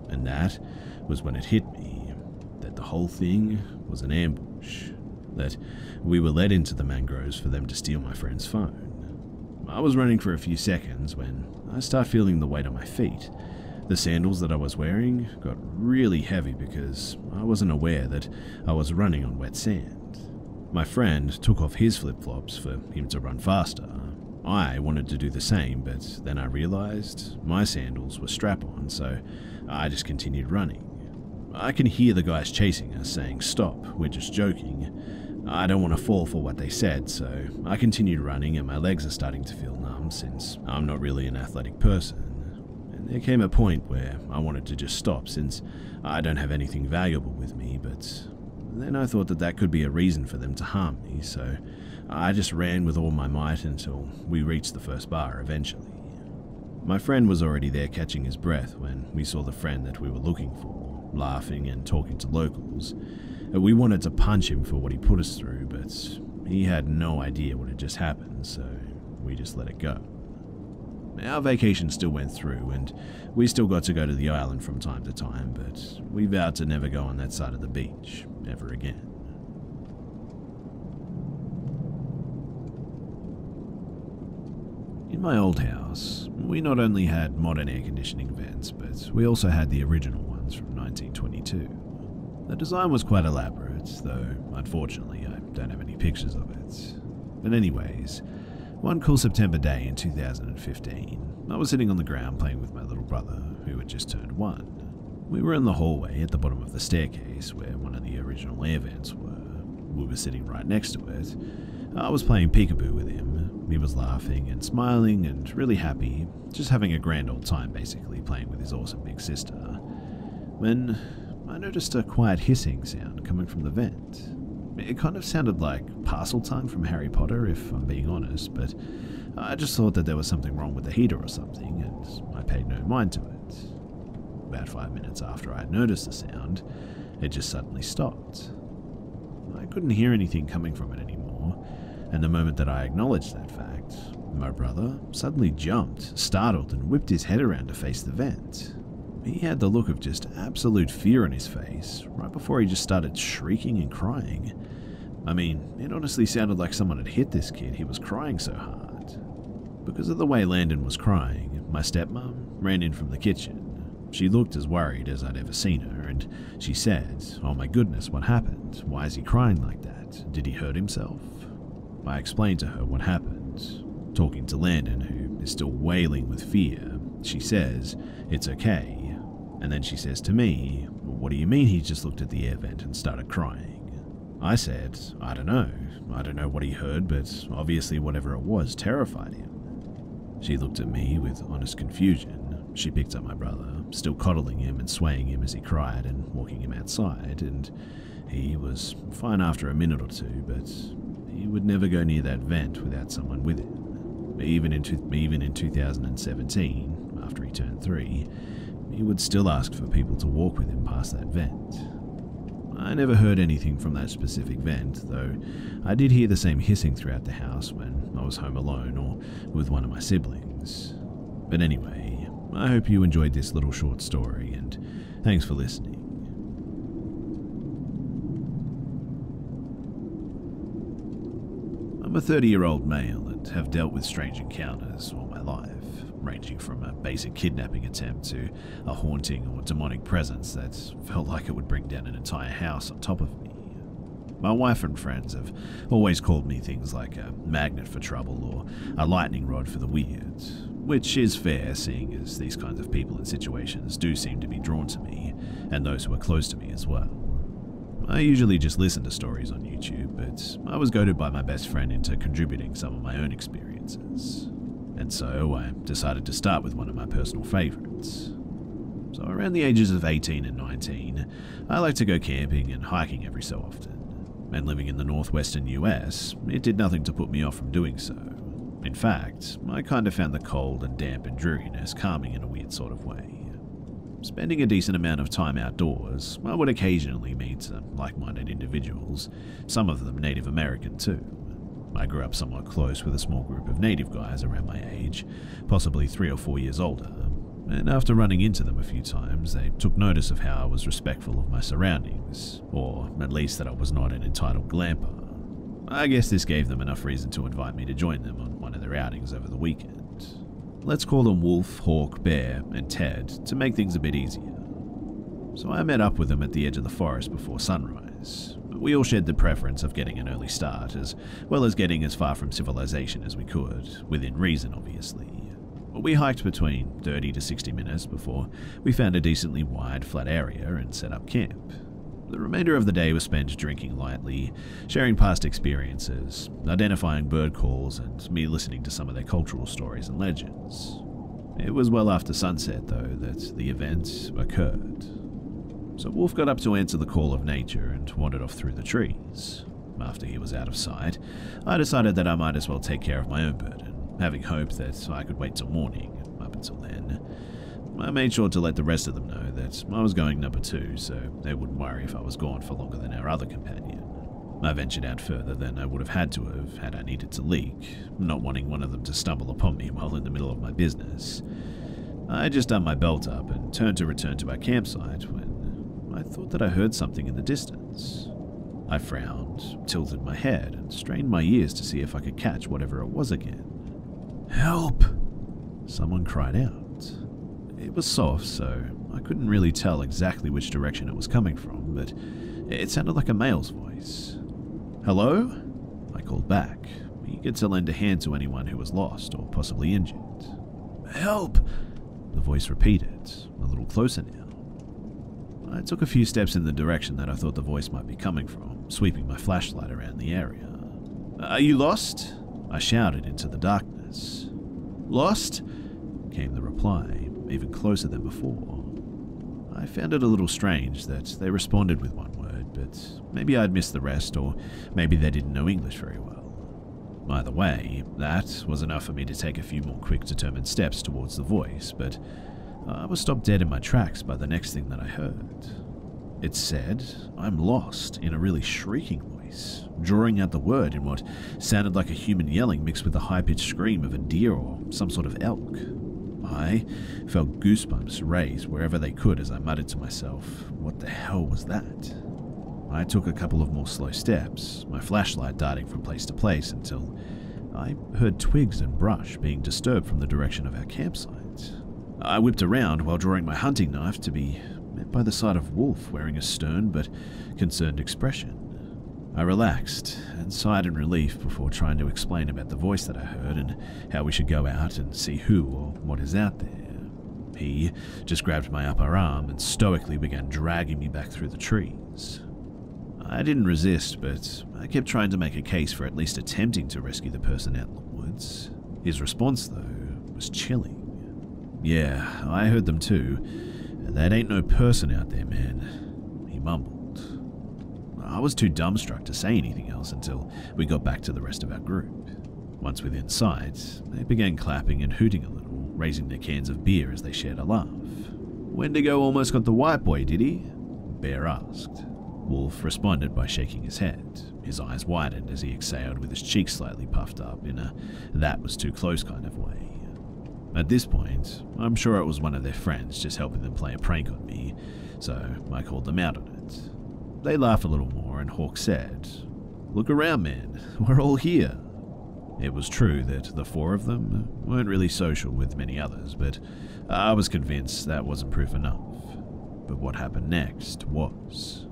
And that was when it hit me that the whole thing was an ambush, that we were led into the mangroves for them to steal my friend's phone. I was running for a few seconds when I start feeling the weight on my feet. The sandals that I was wearing got really heavy because I wasn't aware that I was running on wet sand. My friend took off his flip flops for him to run faster. I wanted to do the same, but then I realized my sandals were strap on, so I just continued running. I can hear the guys chasing us saying, Stop, we're just joking. I don't want to fall for what they said, so I continued running, and my legs are starting to feel numb since I'm not really an athletic person. And there came a point where I wanted to just stop since I don't have anything valuable with me, but then I thought that that could be a reason for them to harm me, so I just ran with all my might until we reached the first bar eventually. My friend was already there catching his breath when we saw the friend that we were looking for, laughing and talking to locals. Uh, we wanted to punch him for what he put us through, but he had no idea what had just happened, so we just let it go. Our vacation still went through, and we still got to go to the island from time to time, but we vowed to never go on that side of the beach ever again. In my old house, we not only had modern air conditioning vents, but we also had the original ones from 1922. The design was quite elaborate, though unfortunately I don't have any pictures of it. But, anyways, one cool September day in 2015, I was sitting on the ground playing with my little brother, who had just turned one. We were in the hallway at the bottom of the staircase where one of the original air vents were. We were sitting right next to it. I was playing peekaboo with him. He was laughing and smiling and really happy, just having a grand old time basically, playing with his awesome big sister. When I noticed a quiet hissing sound coming from the vent. It kind of sounded like Parseltongue from Harry Potter, if I'm being honest, but I just thought that there was something wrong with the heater or something, and I paid no mind to it. About five minutes after I had noticed the sound, it just suddenly stopped. I couldn't hear anything coming from it anymore, and the moment that I acknowledged that fact, my brother suddenly jumped, startled, and whipped his head around to face the vent. He had the look of just absolute fear on his face, right before he just started shrieking and crying. I mean, it honestly sounded like someone had hit this kid, he was crying so hard. Because of the way Landon was crying, my stepmom ran in from the kitchen. She looked as worried as I'd ever seen her, and she said, Oh my goodness, what happened? Why is he crying like that? Did he hurt himself? I explained to her what happened. Talking to Landon, who is still wailing with fear, she says, It's okay. And then she says to me, What do you mean he just looked at the air vent and started crying? I said, I don't know. I don't know what he heard, but obviously whatever it was terrified him. She looked at me with honest confusion. She picked up my brother, still coddling him and swaying him as he cried and walking him outside, and he was fine after a minute or two, but he would never go near that vent without someone with him. Even in, even in 2017, after he turned three, he would still ask for people to walk with him past that vent. I never heard anything from that specific vent, though I did hear the same hissing throughout the house when I was home alone or with one of my siblings. But anyway, I hope you enjoyed this little short story, and thanks for listening. I'm a 30 year old male and have dealt with strange encounters life ranging from a basic kidnapping attempt to a haunting or demonic presence that felt like it would bring down an entire house on top of me. My wife and friends have always called me things like a magnet for trouble or a lightning rod for the weird, which is fair seeing as these kinds of people and situations do seem to be drawn to me, and those who are close to me as well. I usually just listen to stories on YouTube, but I was goaded by my best friend into contributing some of my own experiences. And so I decided to start with one of my personal favourites. So around the ages of 18 and 19, I like to go camping and hiking every so often. And living in the northwestern US, it did nothing to put me off from doing so. In fact, I kind of found the cold and damp and dreariness calming in a weird sort of way. Spending a decent amount of time outdoors, I would occasionally meet some like minded individuals, some of them Native American too. I grew up somewhat close with a small group of native guys around my age, possibly three or four years older, and after running into them a few times, they took notice of how I was respectful of my surroundings, or at least that I was not an entitled glamper. I guess this gave them enough reason to invite me to join them on one of their outings over the weekend. Let's call them Wolf, Hawk, Bear, and Ted to make things a bit easier. So I met up with them at the edge of the forest before sunrise. We all shared the preference of getting an early start, as well as getting as far from civilization as we could, within reason, obviously. We hiked between 30 to 60 minutes before we found a decently wide, flat area and set up camp. The remainder of the day was spent drinking lightly, sharing past experiences, identifying bird calls, and me listening to some of their cultural stories and legends. It was well after sunset, though, that the event occurred. So Wolf got up to answer the call of nature and wandered off through the trees. After he was out of sight, I decided that I might as well take care of my own burden, having hoped that I could wait till morning. Up until then, I made sure to let the rest of them know that I was going number two, so they wouldn't worry if I was gone for longer than our other companion. I ventured out further than I would have had to have had I needed to leak, not wanting one of them to stumble upon me while in the middle of my business. I just done my belt up and turned to return to our campsite when I thought that I heard something in the distance. I frowned, tilted my head, and strained my ears to see if I could catch whatever it was again. Help! Someone cried out. It was soft, so I couldn't really tell exactly which direction it was coming from, but it sounded like a male's voice. Hello? I called back, eager to lend a hand to anyone who was lost or possibly injured. Help! The voice repeated, a little closer now. I took a few steps in the direction that I thought the voice might be coming from, sweeping my flashlight around the area. Are you lost? I shouted into the darkness. Lost? came the reply, even closer than before. I found it a little strange that they responded with one word, but maybe I'd missed the rest, or maybe they didn't know English very well. Either way, that was enough for me to take a few more quick, determined steps towards the voice, but I was stopped dead in my tracks by the next thing that I heard. It said, I'm lost, in a really shrieking voice, drawing out the word in what sounded like a human yelling mixed with the high pitched scream of a deer or some sort of elk. I felt goosebumps raise wherever they could as I muttered to myself, What the hell was that? I took a couple of more slow steps, my flashlight darting from place to place until I heard twigs and brush being disturbed from the direction of our campsite. I whipped around while drawing my hunting knife to be met by the sight of Wolf wearing a stern but concerned expression. I relaxed and sighed in relief before trying to explain about the voice that I heard and how we should go out and see who or what is out there. He just grabbed my upper arm and stoically began dragging me back through the trees. I didn't resist, but I kept trying to make a case for at least attempting to rescue the person out in the woods. His response, though, was chilling. Yeah, I heard them too. That ain't no person out there, man, he mumbled. I was too dumbstruck to say anything else until we got back to the rest of our group. Once within sight, they began clapping and hooting a little, raising their cans of beer as they shared a laugh. Wendigo almost got the white boy, did he? Bear asked. Wolf responded by shaking his head. His eyes widened as he exhaled with his cheeks slightly puffed up in a that was too close kind of way. At this point, I'm sure it was one of their friends just helping them play a prank on me, so I called them out on it. They laughed a little more, and Hawk said, Look around, man. We're all here. It was true that the four of them weren't really social with many others, but I was convinced that wasn't proof enough. But what happened next was.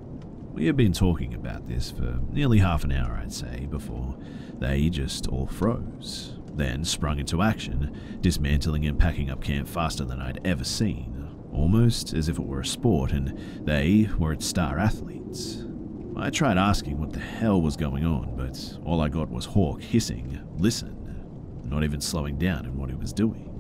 We had been talking about this for nearly half an hour, I'd say, before they just all froze, then sprung into action, dismantling and packing up camp faster than I'd ever seen, almost as if it were a sport and they were its star athletes. I tried asking what the hell was going on, but all I got was Hawk hissing, listen, not even slowing down in what he was doing.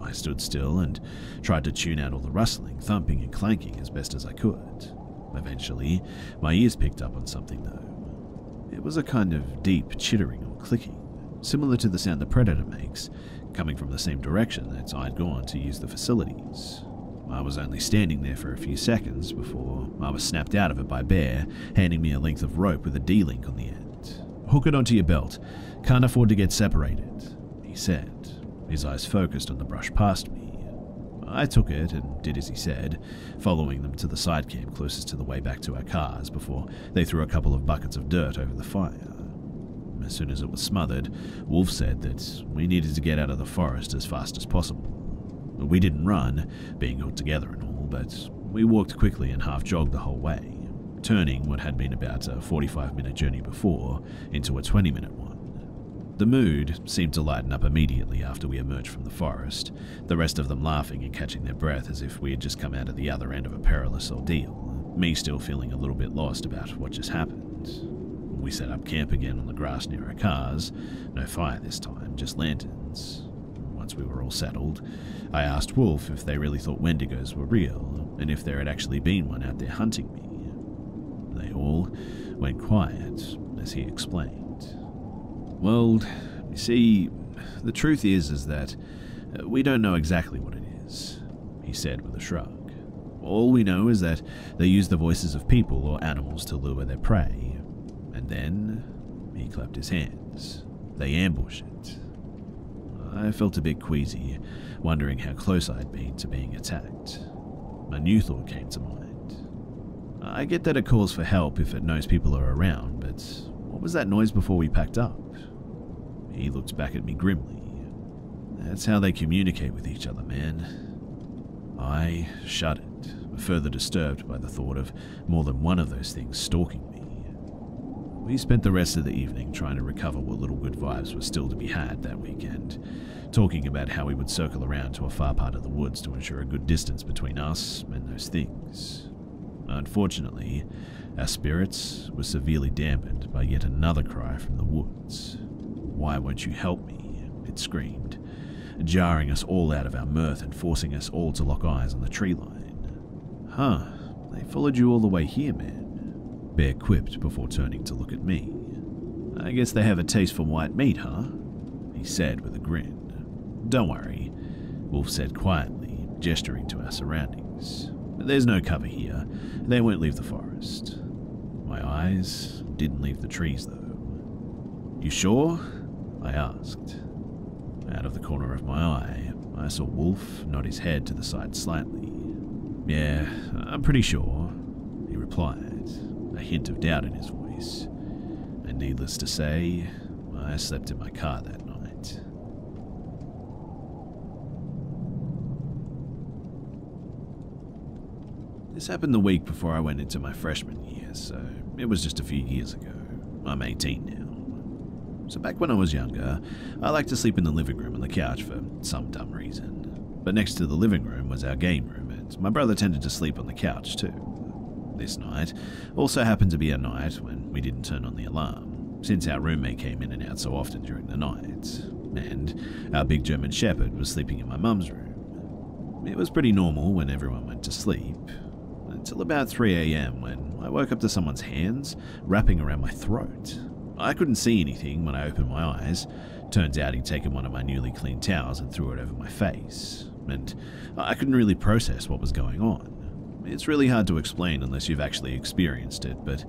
I stood still and tried to tune out all the rustling, thumping, and clanking as best as I could. Eventually, my ears picked up on something though. It was a kind of deep chittering or clicking, similar to the sound the Predator makes, coming from the same direction that I'd gone to use the facilities. I was only standing there for a few seconds before I was snapped out of it by Bear, handing me a length of rope with a D link on the end. Hook it onto your belt. Can't afford to get separated, he said, his eyes focused on the brush past me. I took it and did as he said, following them to the side camp closest to the way back to our cars before they threw a couple of buckets of dirt over the fire. As soon as it was smothered, Wolf said that we needed to get out of the forest as fast as possible. We didn't run, being hooked together and all, but we walked quickly and half jogged the whole way, turning what had been about a 45 minute journey before into a 20 minute one. The mood seemed to lighten up immediately after we emerged from the forest, the rest of them laughing and catching their breath as if we had just come out of the other end of a perilous ordeal, me still feeling a little bit lost about what just happened. We set up camp again on the grass near our cars, no fire this time, just lanterns. Once we were all settled, I asked Wolf if they really thought Wendigos were real, and if there had actually been one out there hunting me. They all went quiet as he explained. Well, you see, the truth is is that uh, we don't know exactly what it is, he said with a shrug. All we know is that they use the voices of people or animals to lure their prey. Then, he clapped his hands, they ambushed it. I felt a bit queasy, wondering how close I'd been to being attacked. A new thought came to mind. I get that it calls for help if it knows people are around, but what was that noise before we packed up? He looked back at me grimly. That's how they communicate with each other, man. I shuddered, further disturbed by the thought of more than one of those things stalking me. We spent the rest of the evening trying to recover what little good vibes were still to be had that weekend, talking about how we would circle around to a far part of the woods to ensure a good distance between us and those things. Unfortunately, our spirits were severely dampened by yet another cry from the woods. Why won't you help me? It screamed, jarring us all out of our mirth and forcing us all to lock eyes on the tree line. Huh, they followed you all the way here, man. Bear quipped before turning to look at me. I guess they have a taste for white meat, huh? He said with a grin. Don't worry, Wolf said quietly, gesturing to our surroundings. There's no cover here. They won't leave the forest. My eyes didn't leave the trees, though. You sure? I asked. Out of the corner of my eye, I saw Wolf nod his head to the side slightly. Yeah, I'm pretty sure, he replied, a hint of doubt in his voice. And needless to say, I slept in my car that night. This happened the week before I went into my freshman year, so it was just a few years ago. I'm 18 now. So back when I was younger, I liked to sleep in the living room on the couch for some dumb reason. But next to the living room was our game room, and my brother tended to sleep on the couch too. This night also happened to be a night when we didn't turn on the alarm, since our roommate came in and out so often during the night, and our big German Shepherd was sleeping in my mum's room. It was pretty normal when everyone went to sleep, until about 3am when I woke up to someone's hands wrapping around my throat. I couldn't see anything when I opened my eyes. Turns out he'd taken one of my newly cleaned towels and threw it over my face, and I couldn't really process what was going on. It's really hard to explain unless you've actually experienced it, but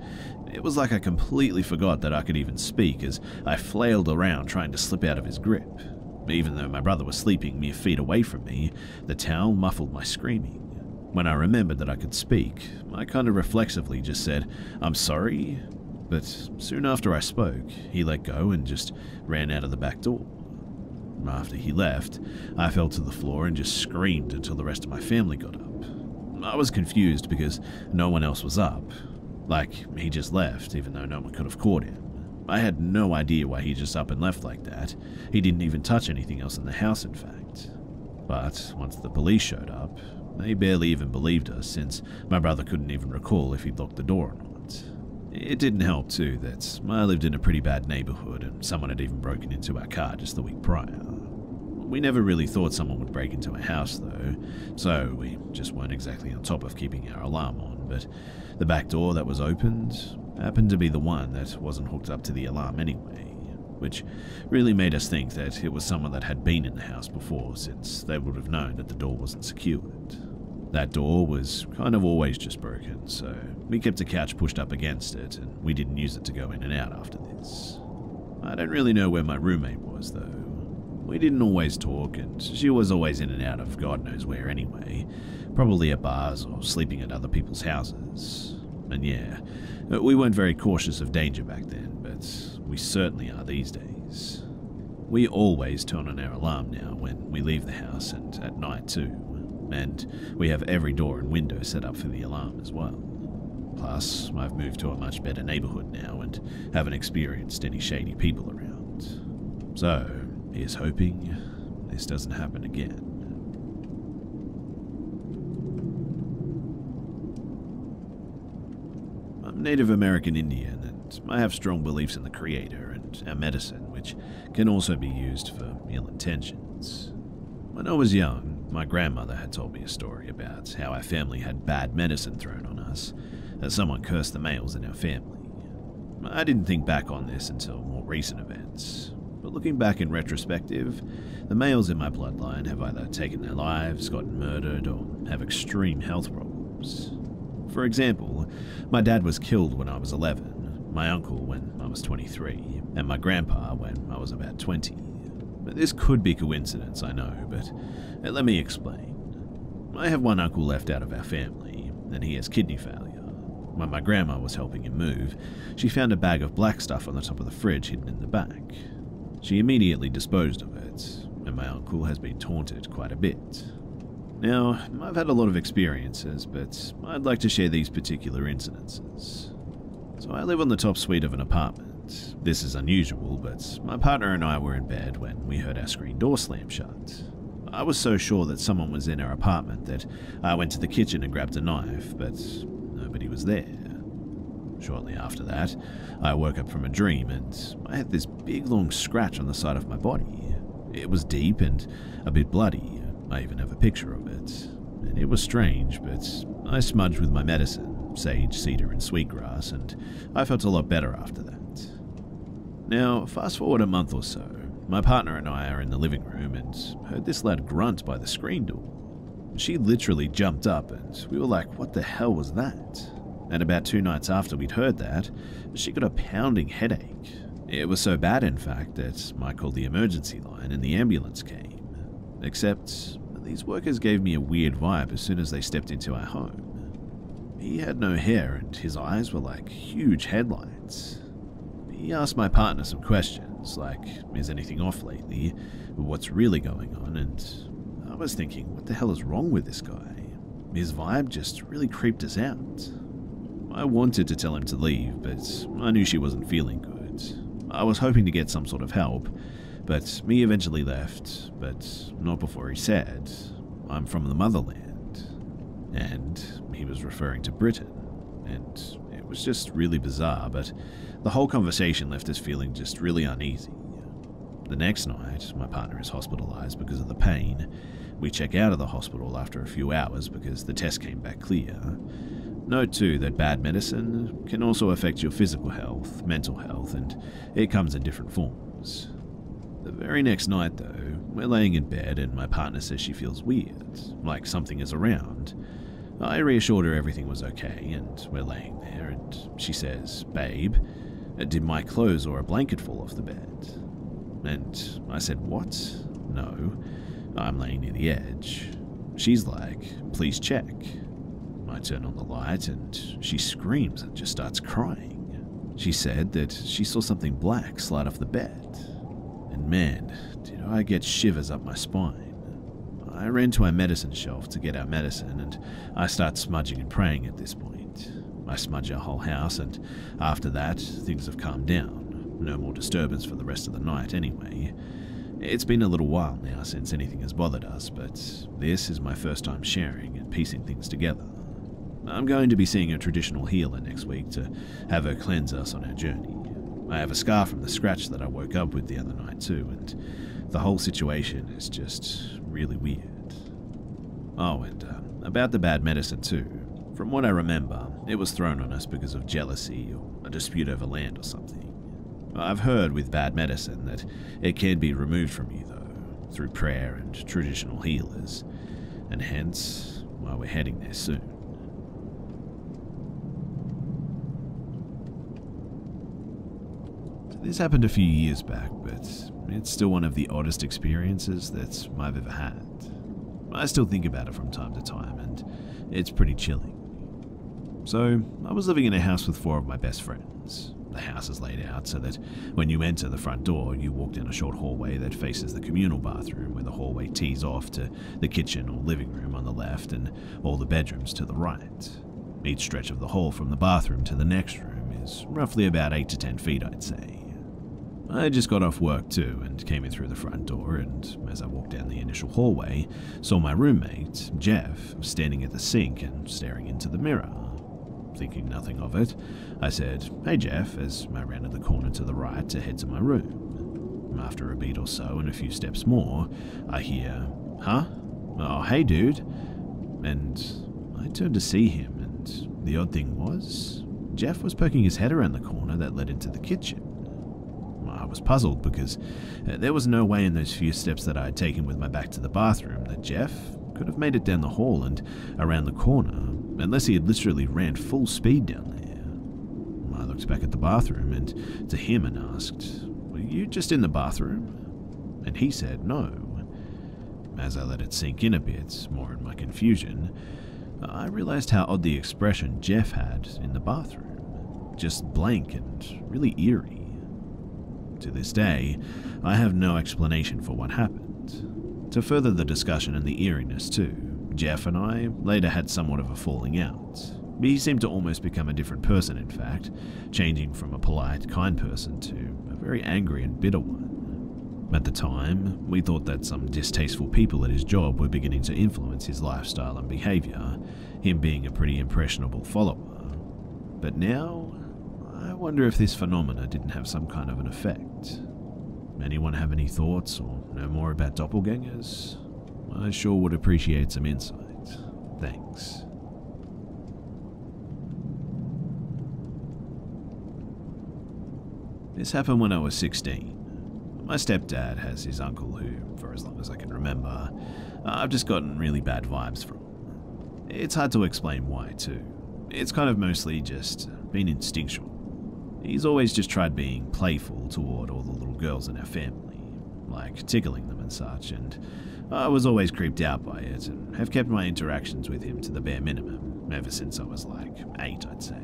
it was like I completely forgot that I could even speak as I flailed around trying to slip out of his grip. Even though my brother was sleeping mere feet away from me, the towel muffled my screaming. When I remembered that I could speak, I kind of reflexively just said, I'm sorry, but soon after I spoke, he let go and just ran out of the back door. After he left, I fell to the floor and just screamed until the rest of my family got up. I was confused because no one else was up, Like, he just left, even though no one could have caught him. I had no idea why he just up and left like that. He didn't even touch anything else in the house, in fact. But once the police showed up, they barely even believed us, since my brother couldn't even recall if he'd locked the door or not. It didn't help, too, that I lived in a pretty bad neighborhood and someone had even broken into our car just the week prior. We never really thought someone would break into a house, though, so we just weren't exactly on top of keeping our alarm on, but the back door that was opened happened to be the one that wasn't hooked up to the alarm anyway, which really made us think that it was someone that had been in the house before, since they would have known that the door wasn't secured. That door was kind of always just broken, so we kept a couch pushed up against it, and we didn't use it to go in and out after this. I don't really know where my roommate was, though. We didn't always talk, and she was always in and out of God knows where anyway, probably at bars or sleeping at other people's houses. And yeah, uh, we weren't very cautious of danger back then, but we certainly are these days. We always turn on our alarm now when we leave the house and at night too, and we have every door and window set up for the alarm as well. Plus, I've moved to a much better neighborhood now and haven't experienced any shady people around. So, here's hoping this doesn't happen again. I'm Native American Indian, and I have strong beliefs in the Creator and our medicine, which can also be used for ill intentions. When I was young, my grandmother had told me a story about how our family had bad medicine thrown on us, as someone cursed the males in our family. I didn't think back on this until more recent events, but looking back in retrospective, the males in my bloodline have either taken their lives, gotten murdered, or have extreme health problems. For example, my dad was killed when I was 11, my uncle when I was 23, and my grandpa when I was about 20. This could be coincidence, I know, but uh, let me explain. I have one uncle left out of our family, and he has kidney failure. When my grandma was helping him move, she found a bag of black stuff on the top of the fridge hidden in the back. She immediately disposed of it, and my uncle has been taunted quite a bit. Now, I've had a lot of experiences, but I'd like to share these particular incidences. So I live on the top suite of an apartment. This is unusual, but my partner and I were in bed when we heard our screen door slam shut. I was so sure that someone was in our apartment that I went to the kitchen and grabbed a knife, but nobody was there. Shortly after that, I woke up from a dream and I had this big long scratch on the side of my body. It was deep and a bit bloody. I even have a picture of it. And it was strange, but I smudged with my medicine, sage, cedar, and sweetgrass, and I felt a lot better after that. Now, fast forward a month or so, my partner and I are in the living room and heard this loud grunt by the screen door. She literally jumped up, and we were like, what the hell was that? And about two nights after we'd heard that, she got a pounding headache. It was so bad, in fact, that I called the emergency line and the ambulance came. Except, these workers gave me a weird vibe as soon as they stepped into our home. He had no hair and his eyes were like huge headlights. He asked my partner some questions, like, is anything off lately? What's really going on? And I was thinking, what the hell is wrong with this guy? His vibe just really creeped us out. I wanted to tell him to leave, but I knew she wasn't feeling good. I was hoping to get some sort of help, but me eventually left, but not before he said, I'm from the motherland. And he was referring to Britain. And it was just really bizarre, but the whole conversation left us feeling just really uneasy. The next night, my partner is hospitalized because of the pain. We check out of the hospital after a few hours because the test came back clear. Note too that bad medicine can also affect your physical health, mental health, and it comes in different forms. The very next night, though, we're laying in bed and my partner says she feels weird, like something is around. I reassured her everything was okay, and we're laying there, and she says, Babe, did my clothes or a blanket fall off the bed? And I said, What? No, I'm laying near the edge. She's like, Please check. I turn on the light and she screams and just starts crying. She said that she saw something black slide off the bed. And man, did I get shivers up my spine. I ran to our medicine shelf to get our medicine and I start smudging and praying at this point. I smudge our whole house, and after that, things have calmed down. No more disturbance for the rest of the night, anyway. It's been a little while now since anything has bothered us, but this is my first time sharing and piecing things together. I'm going to be seeing a traditional healer next week to have her cleanse us on our journey. I have a scar from the scratch that I woke up with the other night, too, and the whole situation is just really weird. Oh, and uh, about the bad medicine, too. From what I remember, it was thrown on us because of jealousy or a dispute over land or something. I've heard with bad medicine that it can be removed from you, though, through prayer and traditional healers, and hence why we're heading there soon. This happened a few years back, but it's still one of the oddest experiences that I've ever had. I still think about it from time to time, and it's pretty chilling. So, I was living in a house with four of my best friends. The house is laid out so that when you enter the front door, you walk down a short hallway that faces the communal bathroom, where the hallway tees off to the kitchen or living room on the left and all the bedrooms to the right. Each stretch of the hall from the bathroom to the next room is roughly about 8 to 10 feet, I'd say. I just got off work too and came in through the front door, and as I walked down the initial hallway, saw my roommate, Jeff, standing at the sink and staring into the mirror. Thinking nothing of it, I said, Hey Jeff, as I rounded the corner to the right to head to my room. After a beat or so and a few steps more, I hear, Huh? Oh, hey dude. And I turned to see him, and the odd thing was, Jeff was poking his head around the corner that led into the kitchen. Was puzzled because uh, there was no way in those few steps that I had taken with my back to the bathroom that Jeff could have made it down the hall and around the corner, unless he had literally ran full speed down there. I looked back at the bathroom and to him and asked, Were you just in the bathroom? And he said, No. As I let it sink in a bit, more in my confusion, I realized how odd the expression Jeff had in the bathroom. Just blank and really eerie. To this day, I have no explanation for what happened. To further the discussion and the eeriness, too, Jeff and I later had somewhat of a falling out. He seemed to almost become a different person, in fact, changing from a polite, kind person to a very angry and bitter one. At the time, we thought that some distasteful people at his job were beginning to influence his lifestyle and behaviour, him being a pretty impressionable follower. But now, wonder if this phenomena didn't have some kind of an effect. Anyone have any thoughts or know more about doppelgangers? I sure would appreciate some insight. Thanks. This happened when I was 16. My stepdad has his uncle who, for as long as I can remember, I've just gotten really bad vibes from. It's hard to explain why, too. It's kind of mostly just been instinctual. He's always just tried being playful toward all the little girls in our family, like tickling them and such, and I was always creeped out by it and have kept my interactions with him to the bare minimum ever since I was like eight, I'd say.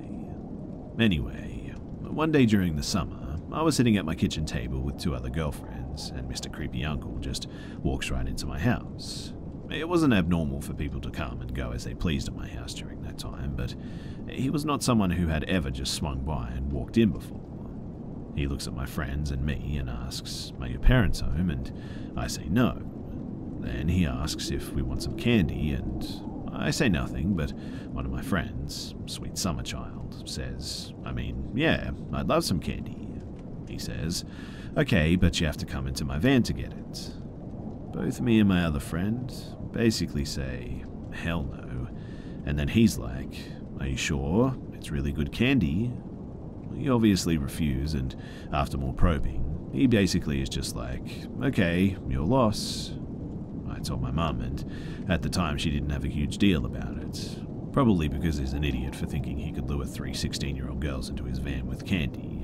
Anyway, one day during the summer, I was sitting at my kitchen table with two other girlfriends, and Mr. Creepy Uncle just walks right into my house. It wasn't abnormal for people to come and go as they pleased at my house during that time, but he was not someone who had ever just swung by and walked in before. He looks at my friends and me and asks, Are your parents home? And I say no. Then he asks if we want some candy, and I say nothing, but one of my friends, sweet summer child, says, I mean, yeah, I'd love some candy. He says, Okay, but you have to come into my van to get it. Both me and my other friend basically say, Hell no. And then he's like, are you sure? It's really good candy. He obviously refused, and after more probing, he basically is just like, okay, your loss. I told my mum, and at the time she didn't have a huge deal about it. Probably because he's an idiot for thinking he could lure three 16 year old girls into his van with candy.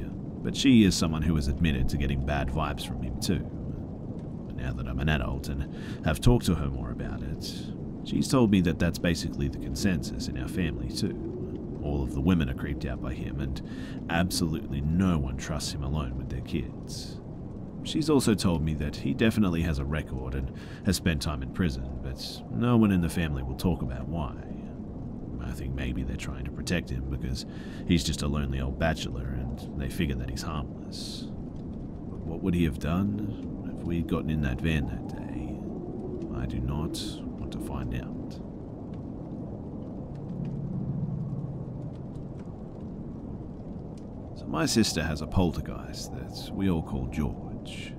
But she is someone who has admitted to getting bad vibes from him too. now that I'm an adult and have talked to her more about it, She's told me that that's basically the consensus in our family, too. All of the women are creeped out by him, and absolutely no one trusts him alone with their kids. She's also told me that he definitely has a record and has spent time in prison, but no one in the family will talk about why. I think maybe they're trying to protect him because he's just a lonely old bachelor and they figure that he's harmless. But what would he have done if we'd gotten in that van that day? I do not to find out. So my sister has a poltergeist that we all call George.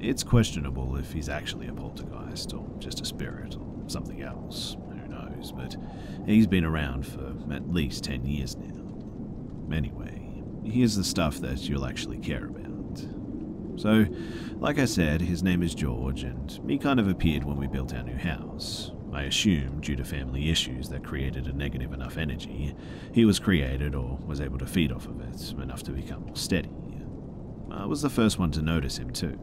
It's questionable if he's actually a poltergeist or just a spirit or something else, who knows, but he's been around for at least 10 years now. Anyway, here's the stuff that you'll actually care about. So, like I said, his name is George, and he kind of appeared when we built our new house. I assume, due to family issues that created a negative enough energy, he was created or was able to feed off of it enough to become more steady. I was the first one to notice him too.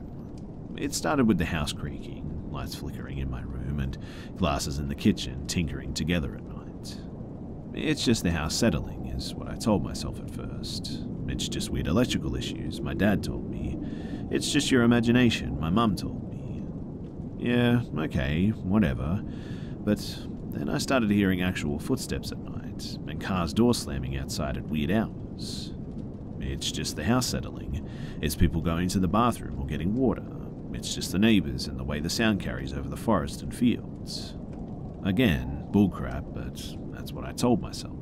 It started with the house creaking, lights flickering in my room, and glasses in the kitchen tinkering together at night. It's just the house settling, is what I told myself at first. It's just weird electrical issues, my dad told me. It's just your imagination, my mum told me. Yeah, okay, whatever. But then I started hearing actual footsteps at night, and cars' door slamming outside at weird hours. It's just the house settling. It's people going to the bathroom or getting water. It's just the neighbours and the way the sound carries over the forest and fields. Again, bullcrap, but that's what I told myself.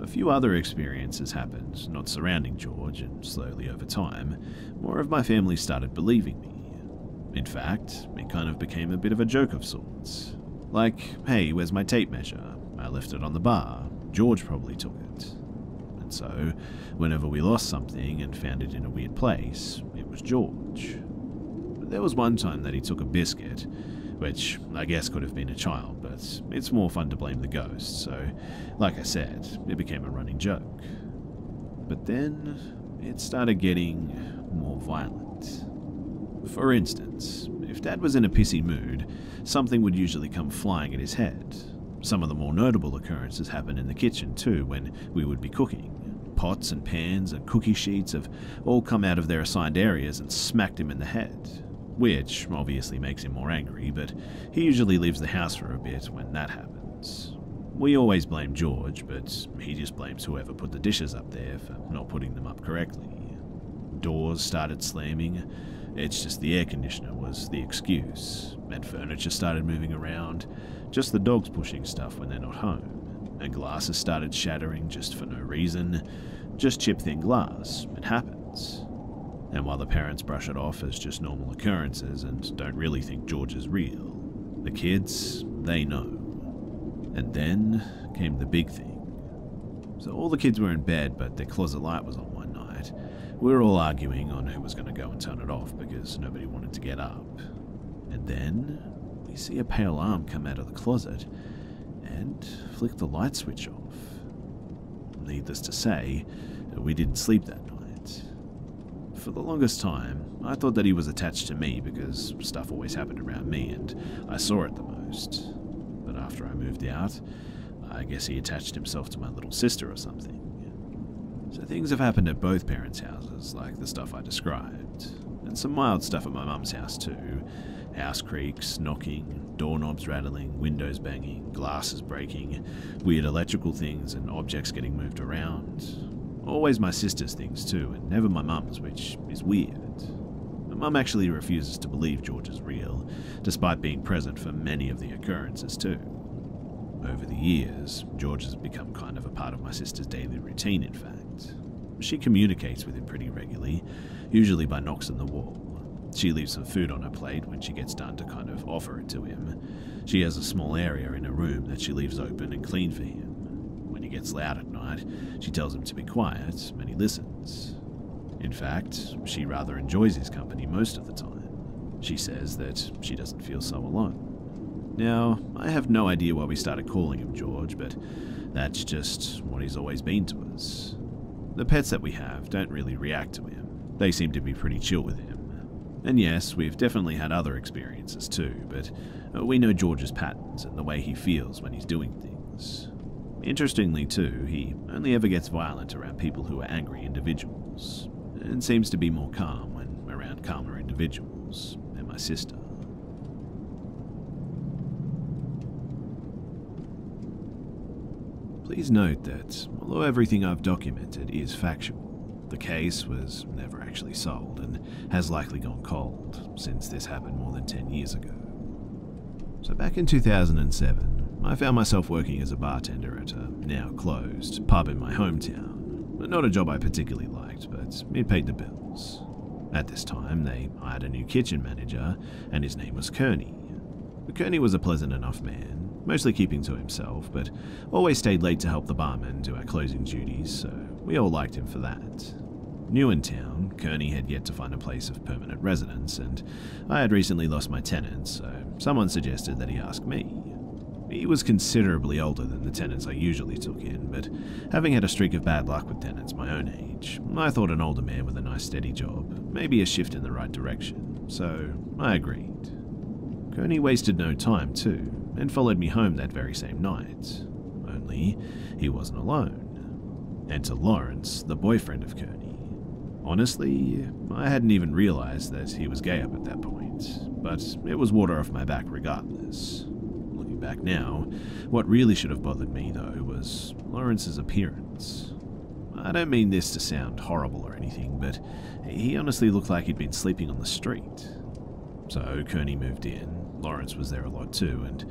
A few other experiences happened, not surrounding George, and slowly over time, more of my family started believing me. In fact, it kind of became a bit of a joke of sorts. Like, hey, where's my tape measure? I left it on the bar. George probably took it. And so, whenever we lost something and found it in a weird place, it was George. But there was one time that he took a biscuit, which I guess could have been a child, but it's more fun to blame the ghost, so, like I said, it became a running joke. But then, it started getting more violent. For instance, if Dad was in a pissy mood, something would usually come flying at his head. Some of the more notable occurrences happened in the kitchen too, when we would be cooking. Pots and pans and cookie sheets have all come out of their assigned areas and smacked him in the head. Which obviously makes him more angry, but he usually leaves the house for a bit when that happens. We always blame George, but he just blames whoever put the dishes up there for not putting them up correctly. Doors started slamming, it's just the air conditioner was the excuse, and furniture started moving around, just the dogs pushing stuff when they're not home, and glasses started shattering just for no reason, just chip thin glass, it happens. And while the parents brush it off as just normal occurrences and don't really think George is real, the kids, they know. And then came the big thing. So all the kids were in bed, but their closet light was on we were all arguing on who was going to go and turn it off because nobody wanted to get up. And then we see a pale arm come out of the closet and flick the light switch off. Needless to say, we didn't sleep that night. For the longest time, I thought that he was attached to me because stuff always happened around me and I saw it the most. But after I moved out, I guess he attached himself to my little sister or something. So things have happened at both parents' houses, like the stuff I described. And some mild stuff at my mum's house too. House creaks, knocking, doorknobs rattling, windows banging, glasses breaking, weird electrical things and objects getting moved around. Always my sister's things too, and never my mum's, which is weird. My mum actually refuses to believe George is real, despite being present for many of the occurrences too. Over the years, George has become kind of a part of my sister's daily routine, in fact. She communicates with him pretty regularly, usually by knocks on the wall. She leaves some food on her plate when she gets done to kind of offer it to him. She has a small area in her room that she leaves open and clean for him. When he gets loud at night, she tells him to be quiet, and he listens. In fact, she rather enjoys his company most of the time. She says that she doesn't feel so alone. Now, I have no idea why we started calling him George, but that's just what he's always been to us. The pets that we have don't really react to him. They seem to be pretty chill with him. And yes, we've definitely had other experiences too, but uh, we know George's patterns and the way he feels when he's doing things. Interestingly, too, he only ever gets violent around people who are angry individuals, and seems to be more calm when around calmer individuals, and my sister. Please note that, although everything I've documented is factual, the case was never actually solved and has likely gone cold since this happened more than 10 years ago. So, back in 2007, I found myself working as a bartender at a now closed pub in my hometown. Not a job I particularly liked, but it paid the bills. At this time, they hired a new kitchen manager, and his name was Kearney. Kearney was a pleasant enough man, mostly keeping to himself, but always stayed late to help the barman do our closing duties, so we all liked him for that. New in town, Kearney had yet to find a place of permanent residence, and I had recently lost my tenant, so someone suggested that he ask me. He was considerably older than the tenants I usually took in, but having had a streak of bad luck with tenants my own age, I thought an older man with a nice steady job, maybe a shift in the right direction, so I agreed. Kearney wasted no time, too, and followed me home that very same night. Only, he wasn't alone. And Enter Lawrence, the boyfriend of Kearney. Honestly, I hadn't even realized that he was gay up at that point, but it was water off my back regardless. Looking back now, what really should have bothered me, though, was Lawrence's appearance. I don't mean this to sound horrible or anything, but he honestly looked like he'd been sleeping on the street. So Kearney moved in, Lawrence was there a lot too, and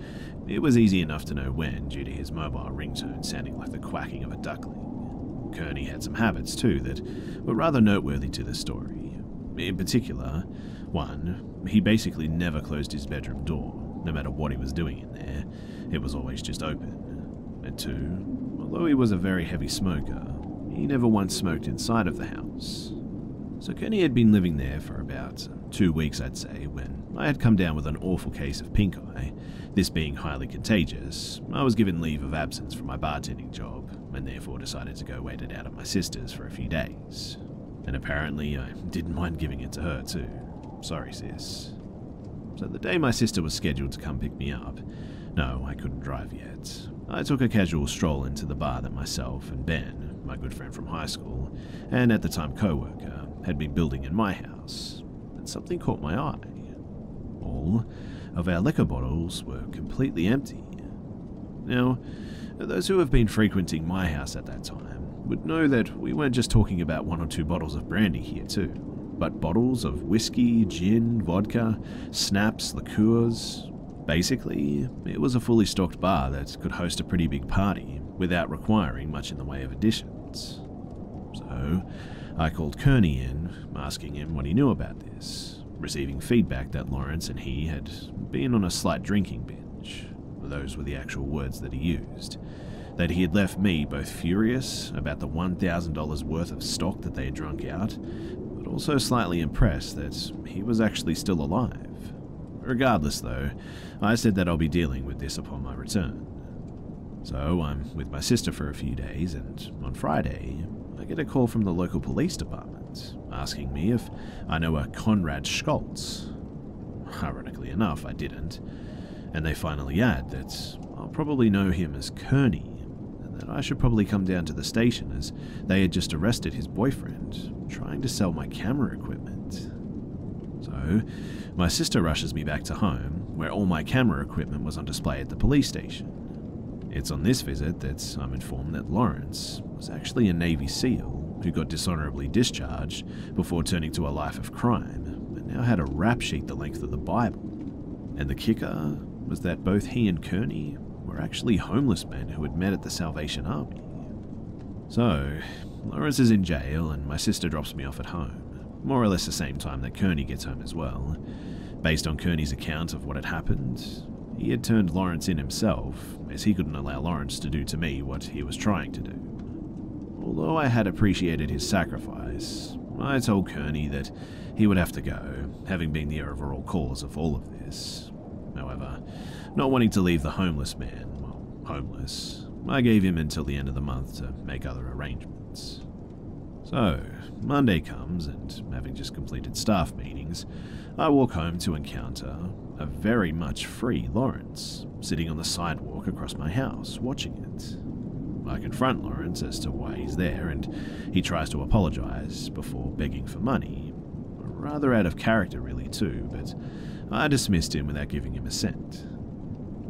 it was easy enough to know when due to his mobile ringtone sounding like the quacking of a duckling. Kearney had some habits too that were rather noteworthy to the story. In particular, one, he basically never closed his bedroom door, no matter what he was doing in there, it was always just open. And two, although he was a very heavy smoker, he never once smoked inside of the house. So Kearney had been living there for about two weeks, I'd say, when I had come down with an awful case of pink eye. This being highly contagious, I was given leave of absence from my bartending job, and therefore decided to go wait it out at my sister's for a few days. And apparently, I didn't mind giving it to her too. Sorry, sis. So the day my sister was scheduled to come pick me up, no, I couldn't drive yet. I took a casual stroll into the bar that myself and Ben, my good friend from high school, and at the time co worker, had been building in my house, and something caught my eye. All of our liquor bottles were completely empty. Now, those who have been frequenting my house at that time would know that we weren't just talking about one or two bottles of brandy here, too, but bottles of whiskey, gin, vodka, snaps, liqueurs. Basically, it was a fully stocked bar that could host a pretty big party without requiring much in the way of additions. So, I called Kearney in, asking him what he knew about this, receiving feedback that Lawrence and he had been on a slight drinking binge. Those were the actual words that he used. That he had left me both furious about the $1,000 worth of stock that they had drunk out, but also slightly impressed that he was actually still alive. Regardless, though, I said that I'll be dealing with this upon my return. So I'm with my sister for a few days, and on Friday, I get a call from the local police department asking me if I know a Conrad Schultz. Ironically enough, I didn't, and they finally add that I'll probably know him as Kearney, and that I should probably come down to the station as they had just arrested his boyfriend, trying to sell my camera equipment. So, my sister rushes me back to home, where all my camera equipment was on display at the police station. It's on this visit that I'm informed that Lawrence was actually a Navy SEAL who got dishonorably discharged before turning to a life of crime, and now had a rap sheet the length of the Bible. And the kicker was that both he and Kearney were actually homeless men who had met at the Salvation Army. So, Lawrence is in jail, and my sister drops me off at home, more or less the same time that Kearney gets home as well. Based on Kearney's account of what had happened, he had turned Lawrence in himself, as he couldn't allow Lawrence to do to me what he was trying to do. Although I had appreciated his sacrifice, I told Kearney that he would have to go, having been the overall cause of all of this. However, not wanting to leave the homeless man, well, homeless, I gave him until the end of the month to make other arrangements. So, Monday comes, and having just completed staff meetings, I walk home to encounter a very much free Lawrence sitting on the sidewalk across my house, watching it. I confront Lawrence as to why he's there, and he tries to apologize before begging for money. Rather out of character, really, too, but I dismissed him without giving him a cent.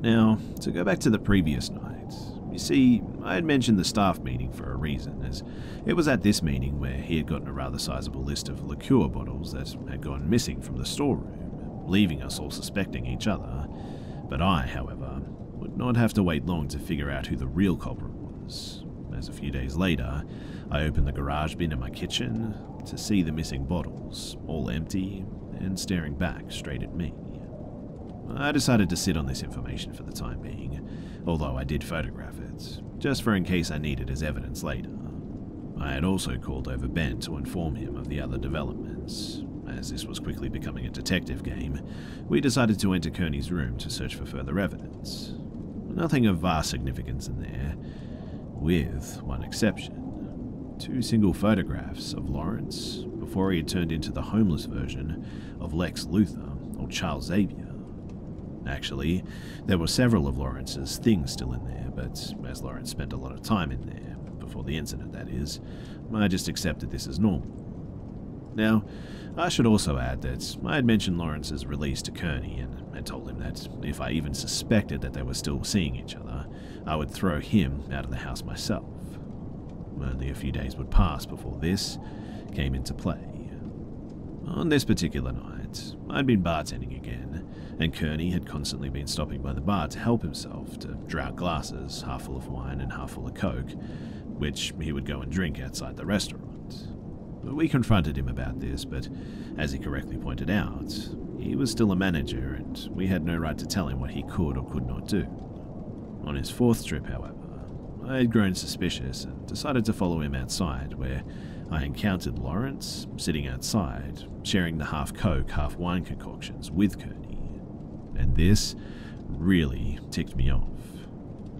Now, to go back to the previous night, You see, I had mentioned the staff meeting for a reason, as it was at this meeting where he had gotten a rather sizable list of liqueur bottles that had gone missing from the storeroom, leaving us all suspecting each other. But I, however, would not have to wait long to figure out who the real culprit as a few days later, I opened the garage bin in my kitchen to see the missing bottles, all empty and staring back straight at me. I decided to sit on this information for the time being, although I did photograph it, just for in case I need it as evidence later. I had also called over Ben to inform him of the other developments. As this was quickly becoming a detective game, we decided to enter Kearney's room to search for further evidence. Nothing of vast significance in there, with one exception two single photographs of Lawrence before he had turned into the homeless version of Lex Luthor or Charles Xavier. Actually, there were several of Lawrence's things still in there, but as Lawrence spent a lot of time in there, before the incident that is, I just accepted this as normal. Now, I should also add that I had mentioned Lawrence's release to Kearney and had told him that if I even suspected that they were still seeing each other, I would throw him out of the house myself. Only a few days would pass before this came into play. On this particular night, I'd been bartending again, and Kearney had constantly been stopping by the bar to help himself to draught glasses, half full of wine and half full of coke, which he would go and drink outside the restaurant. We confronted him about this, but as he correctly pointed out, he was still a manager and we had no right to tell him what he could or could not do. On his fourth trip, however, I had grown suspicious and decided to follow him outside, where I encountered Lawrence sitting outside, sharing the half Coke, half wine concoctions with Kearney. And this really ticked me off.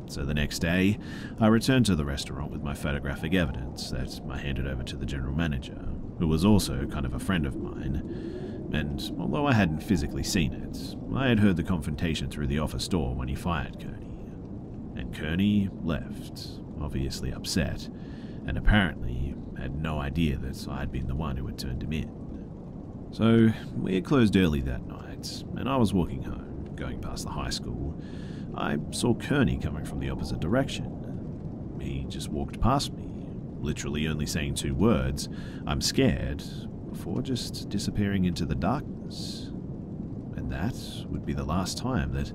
So the next day, I returned to the restaurant with my photographic evidence that I handed over to the general manager, who was also kind of a friend of mine. And although I hadn't physically seen it, I had heard the confrontation through the office door when he fired Kearney Kearney left, obviously upset, and apparently had no idea that I'd been the one who had turned him in. So we had closed early that night, and I was walking home, going past the high school. I saw Kearney coming from the opposite direction. He just walked past me, literally only saying two words, I'm scared, before just disappearing into the darkness. And that would be the last time that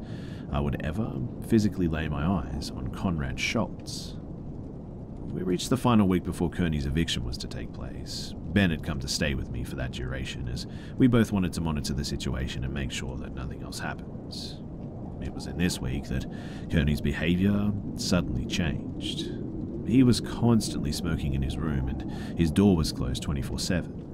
I would ever physically lay my eyes on Conrad Schultz. We reached the final week before Kearney's eviction was to take place. Ben had come to stay with me for that duration, as we both wanted to monitor the situation and make sure that nothing else happens. It was in this week that Kearney's behaviour suddenly changed. He was constantly smoking in his room, and his door was closed 24 7.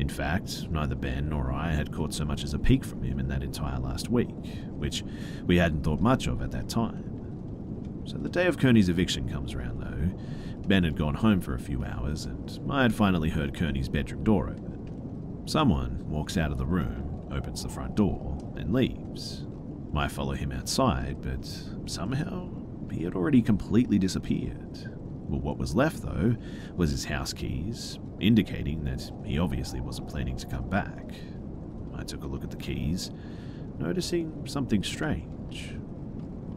In fact, neither Ben nor I had caught so much as a peek from him in that entire last week, which we hadn't thought much of at that time. So the day of Kearney's eviction comes around, though. Ben had gone home for a few hours, and I had finally heard Kearney's bedroom door open. Someone walks out of the room, opens the front door, and leaves. I follow him outside, but somehow he had already completely disappeared. Well, what was left, though, was his house keys, indicating that he obviously wasn't planning to come back. I took a look at the keys, noticing something strange.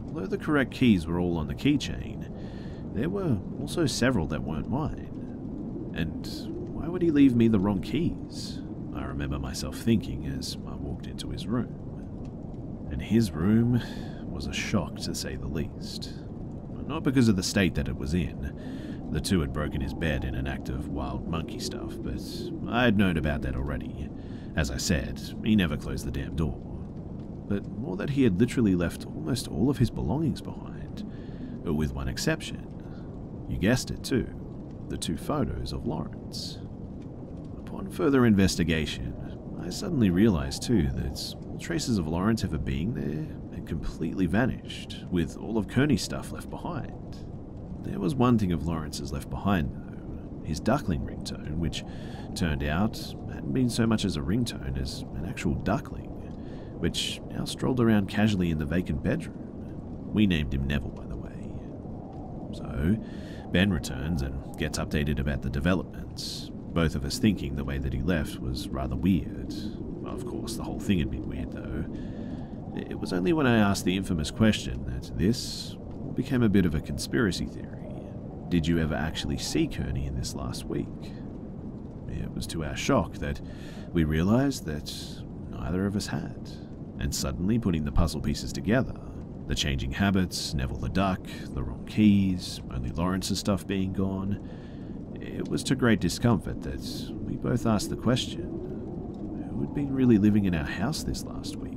Although the correct keys were all on the keychain, there were also several that weren't mine. And why would he leave me the wrong keys? I remember myself thinking as I walked into his room. And his room was a shock to say the least. Not because of the state that it was in, the two had broken his bed in an act of wild monkey stuff, but I had known about that already. As I said, he never closed the damn door. But more that he had literally left almost all of his belongings behind, with one exception. You guessed it too, the two photos of Lawrence. Upon further investigation, I suddenly realized too that all traces of Lawrence ever being there completely vanished, with all of Kearney's stuff left behind. There was one thing of Lawrence's left behind, though his duckling ringtone, which turned out hadn't been so much as a ringtone as an actual duckling, which now strolled around casually in the vacant bedroom. We named him Neville, by the way. So, Ben returns and gets updated about the developments, both of us thinking the way that he left was rather weird. Of course, the whole thing had been weird, though. It was only when I asked the infamous question that this became a bit of a conspiracy theory. Did you ever actually see Kearney in this last week? It was to our shock that we realized that neither of us had. And suddenly putting the puzzle pieces together, the changing habits, Neville the duck, the wrong keys, only Lawrence's stuff being gone, it was to great discomfort that we both asked the question who had been really living in our house this last week?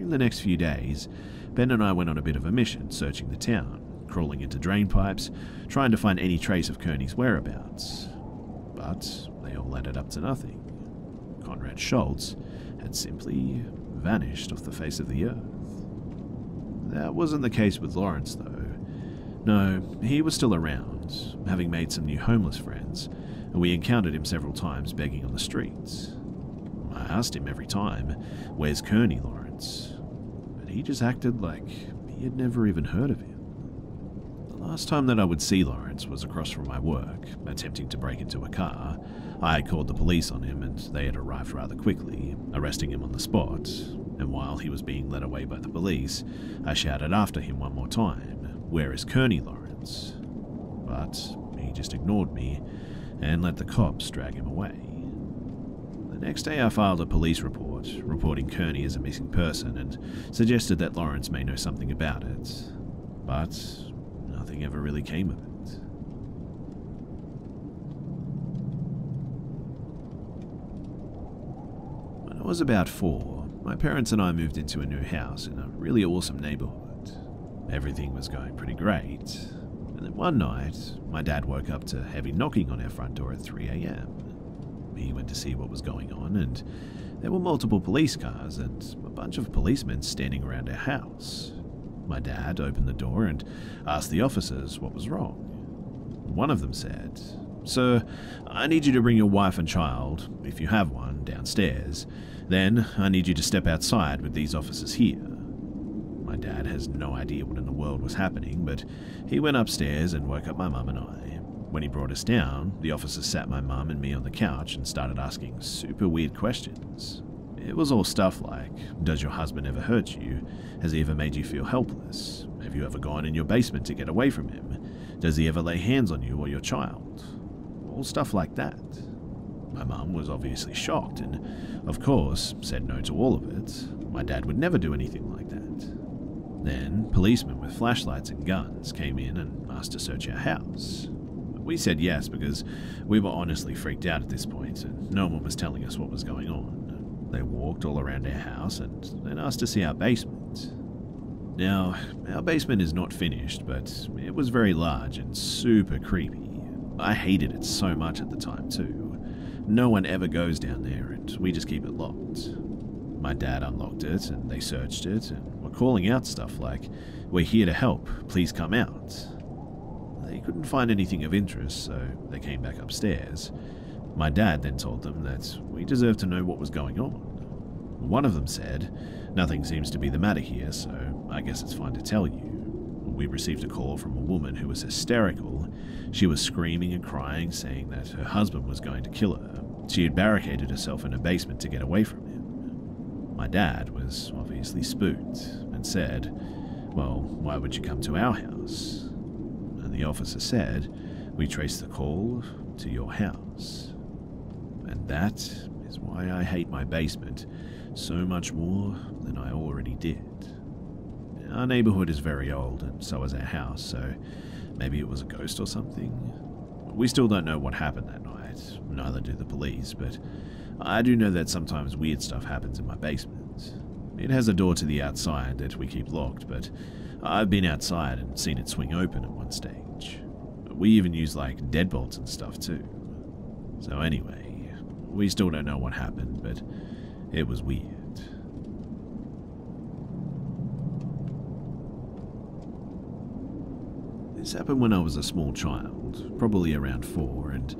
During the next few days, Ben and I went on a bit of a mission searching the town, crawling into drain pipes, trying to find any trace of Kearney's whereabouts. But they all added up to nothing. Conrad Schultz had simply vanished off the face of the earth. That wasn't the case with Lawrence, though. No, he was still around, having made some new homeless friends, and we encountered him several times begging on the streets. I asked him every time, Where's Kearney, Lawrence? But he just acted like he had never even heard of him. The last time that I would see Lawrence was across from my work, attempting to break into a car. I had called the police on him, and they had arrived rather quickly, arresting him on the spot. And while he was being led away by the police, I shouted after him one more time, Where is Kearney, Lawrence? But he just ignored me and let the cops drag him away. Next day, I filed a police report reporting Kearney as a missing person and suggested that Lawrence may know something about it. But nothing ever really came of it. When I was about four, my parents and I moved into a new house in a really awesome neighborhood. Everything was going pretty great. And then one night, my dad woke up to heavy knocking on our front door at 3 a.m. He went to see what was going on, and there were multiple police cars and a bunch of policemen standing around our house. My dad opened the door and asked the officers what was wrong. One of them said, Sir, I need you to bring your wife and child, if you have one, downstairs. Then I need you to step outside with these officers here. My dad has no idea what in the world was happening, but he went upstairs and woke up my mum and I. When he brought us down, the officer sat my mum and me on the couch and started asking super weird questions. It was all stuff like Does your husband ever hurt you? Has he ever made you feel helpless? Have you ever gone in your basement to get away from him? Does he ever lay hands on you or your child? All stuff like that. My mum was obviously shocked and, of course, said no to all of it. My dad would never do anything like that. Then, policemen with flashlights and guns came in and asked to search our house. We said yes because we were honestly freaked out at this point and no one was telling us what was going on. They walked all around our house and then asked to see our basement. Now, our basement is not finished, but it was very large and super creepy. I hated it so much at the time, too. No one ever goes down there, and we just keep it locked. My dad unlocked it, and they searched it, and were calling out stuff like, We're here to help, please come out. Couldn't find anything of interest, so they came back upstairs. My dad then told them that we deserved to know what was going on. One of them said, Nothing seems to be the matter here, so I guess it's fine to tell you. We received a call from a woman who was hysterical. She was screaming and crying, saying that her husband was going to kill her. She had barricaded herself in a basement to get away from him. My dad was obviously spooked and said, Well, why would you come to our house? The officer said, We traced the call to your house. And that is why I hate my basement so much more than I already did. Our neighborhood is very old, and so is our house, so maybe it was a ghost or something. We still don't know what happened that night, neither do the police, but I do know that sometimes weird stuff happens in my basement. It has a door to the outside that we keep locked, but I've been outside and seen it swing open at one stage. We even use like deadbolts and stuff too. So anyway, we still don't know what happened, but it was weird. This happened when I was a small child, probably around four, and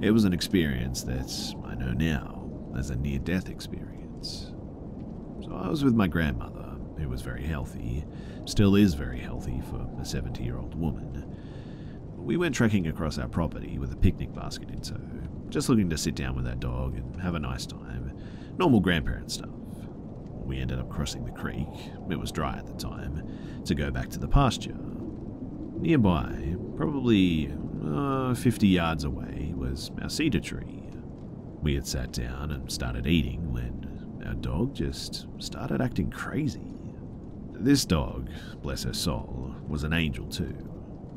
it was an experience that I know now as a near death experience. So I was with my grandmother, who was very healthy, still is very healthy for a 70 year old woman. We went trekking across our property with a picnic basket in tow, just looking to sit down with our dog and have a nice time. Normal grandparent stuff. we ended up crossing the creek, it was dry at the time, to go back to the pasture. Nearby, probably uh, 50 yards away, was our cedar tree. We had sat down and started eating when our dog just started acting crazy. This dog, bless her soul, was an angel too.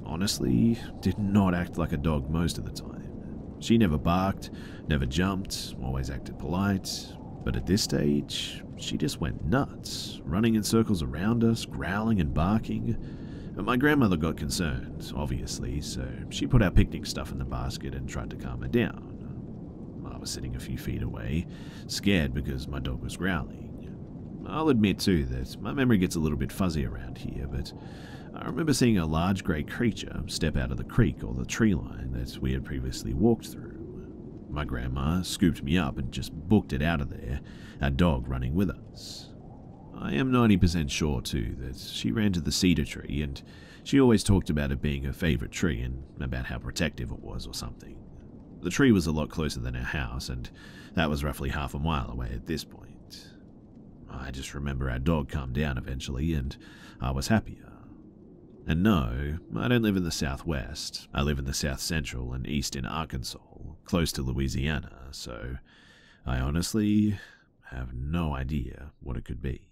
Honestly, did not act like a dog most of the time. She never barked, never jumped, always acted polite, but at this stage, she just went nuts, running in circles around us, growling and barking. My grandmother got concerned, obviously, so she put our picnic stuff in the basket and tried to calm her down. I was sitting a few feet away, scared because my dog was growling. I'll admit too that my memory gets a little bit fuzzy around here, but I remember seeing a large grey creature step out of the creek or the tree line that we had previously walked through. My grandma scooped me up and just booked it out of there, our dog running with us. I am 90% sure too that she ran to the cedar tree and she always talked about it being her favourite tree and about how protective it was or something. The tree was a lot closer than our house, and that was roughly half a mile away at this point. I just remember our dog calmed down eventually, and I was happier. And no, I don't live in the southwest. I live in the south central and east in Arkansas, close to Louisiana, so I honestly have no idea what it could be.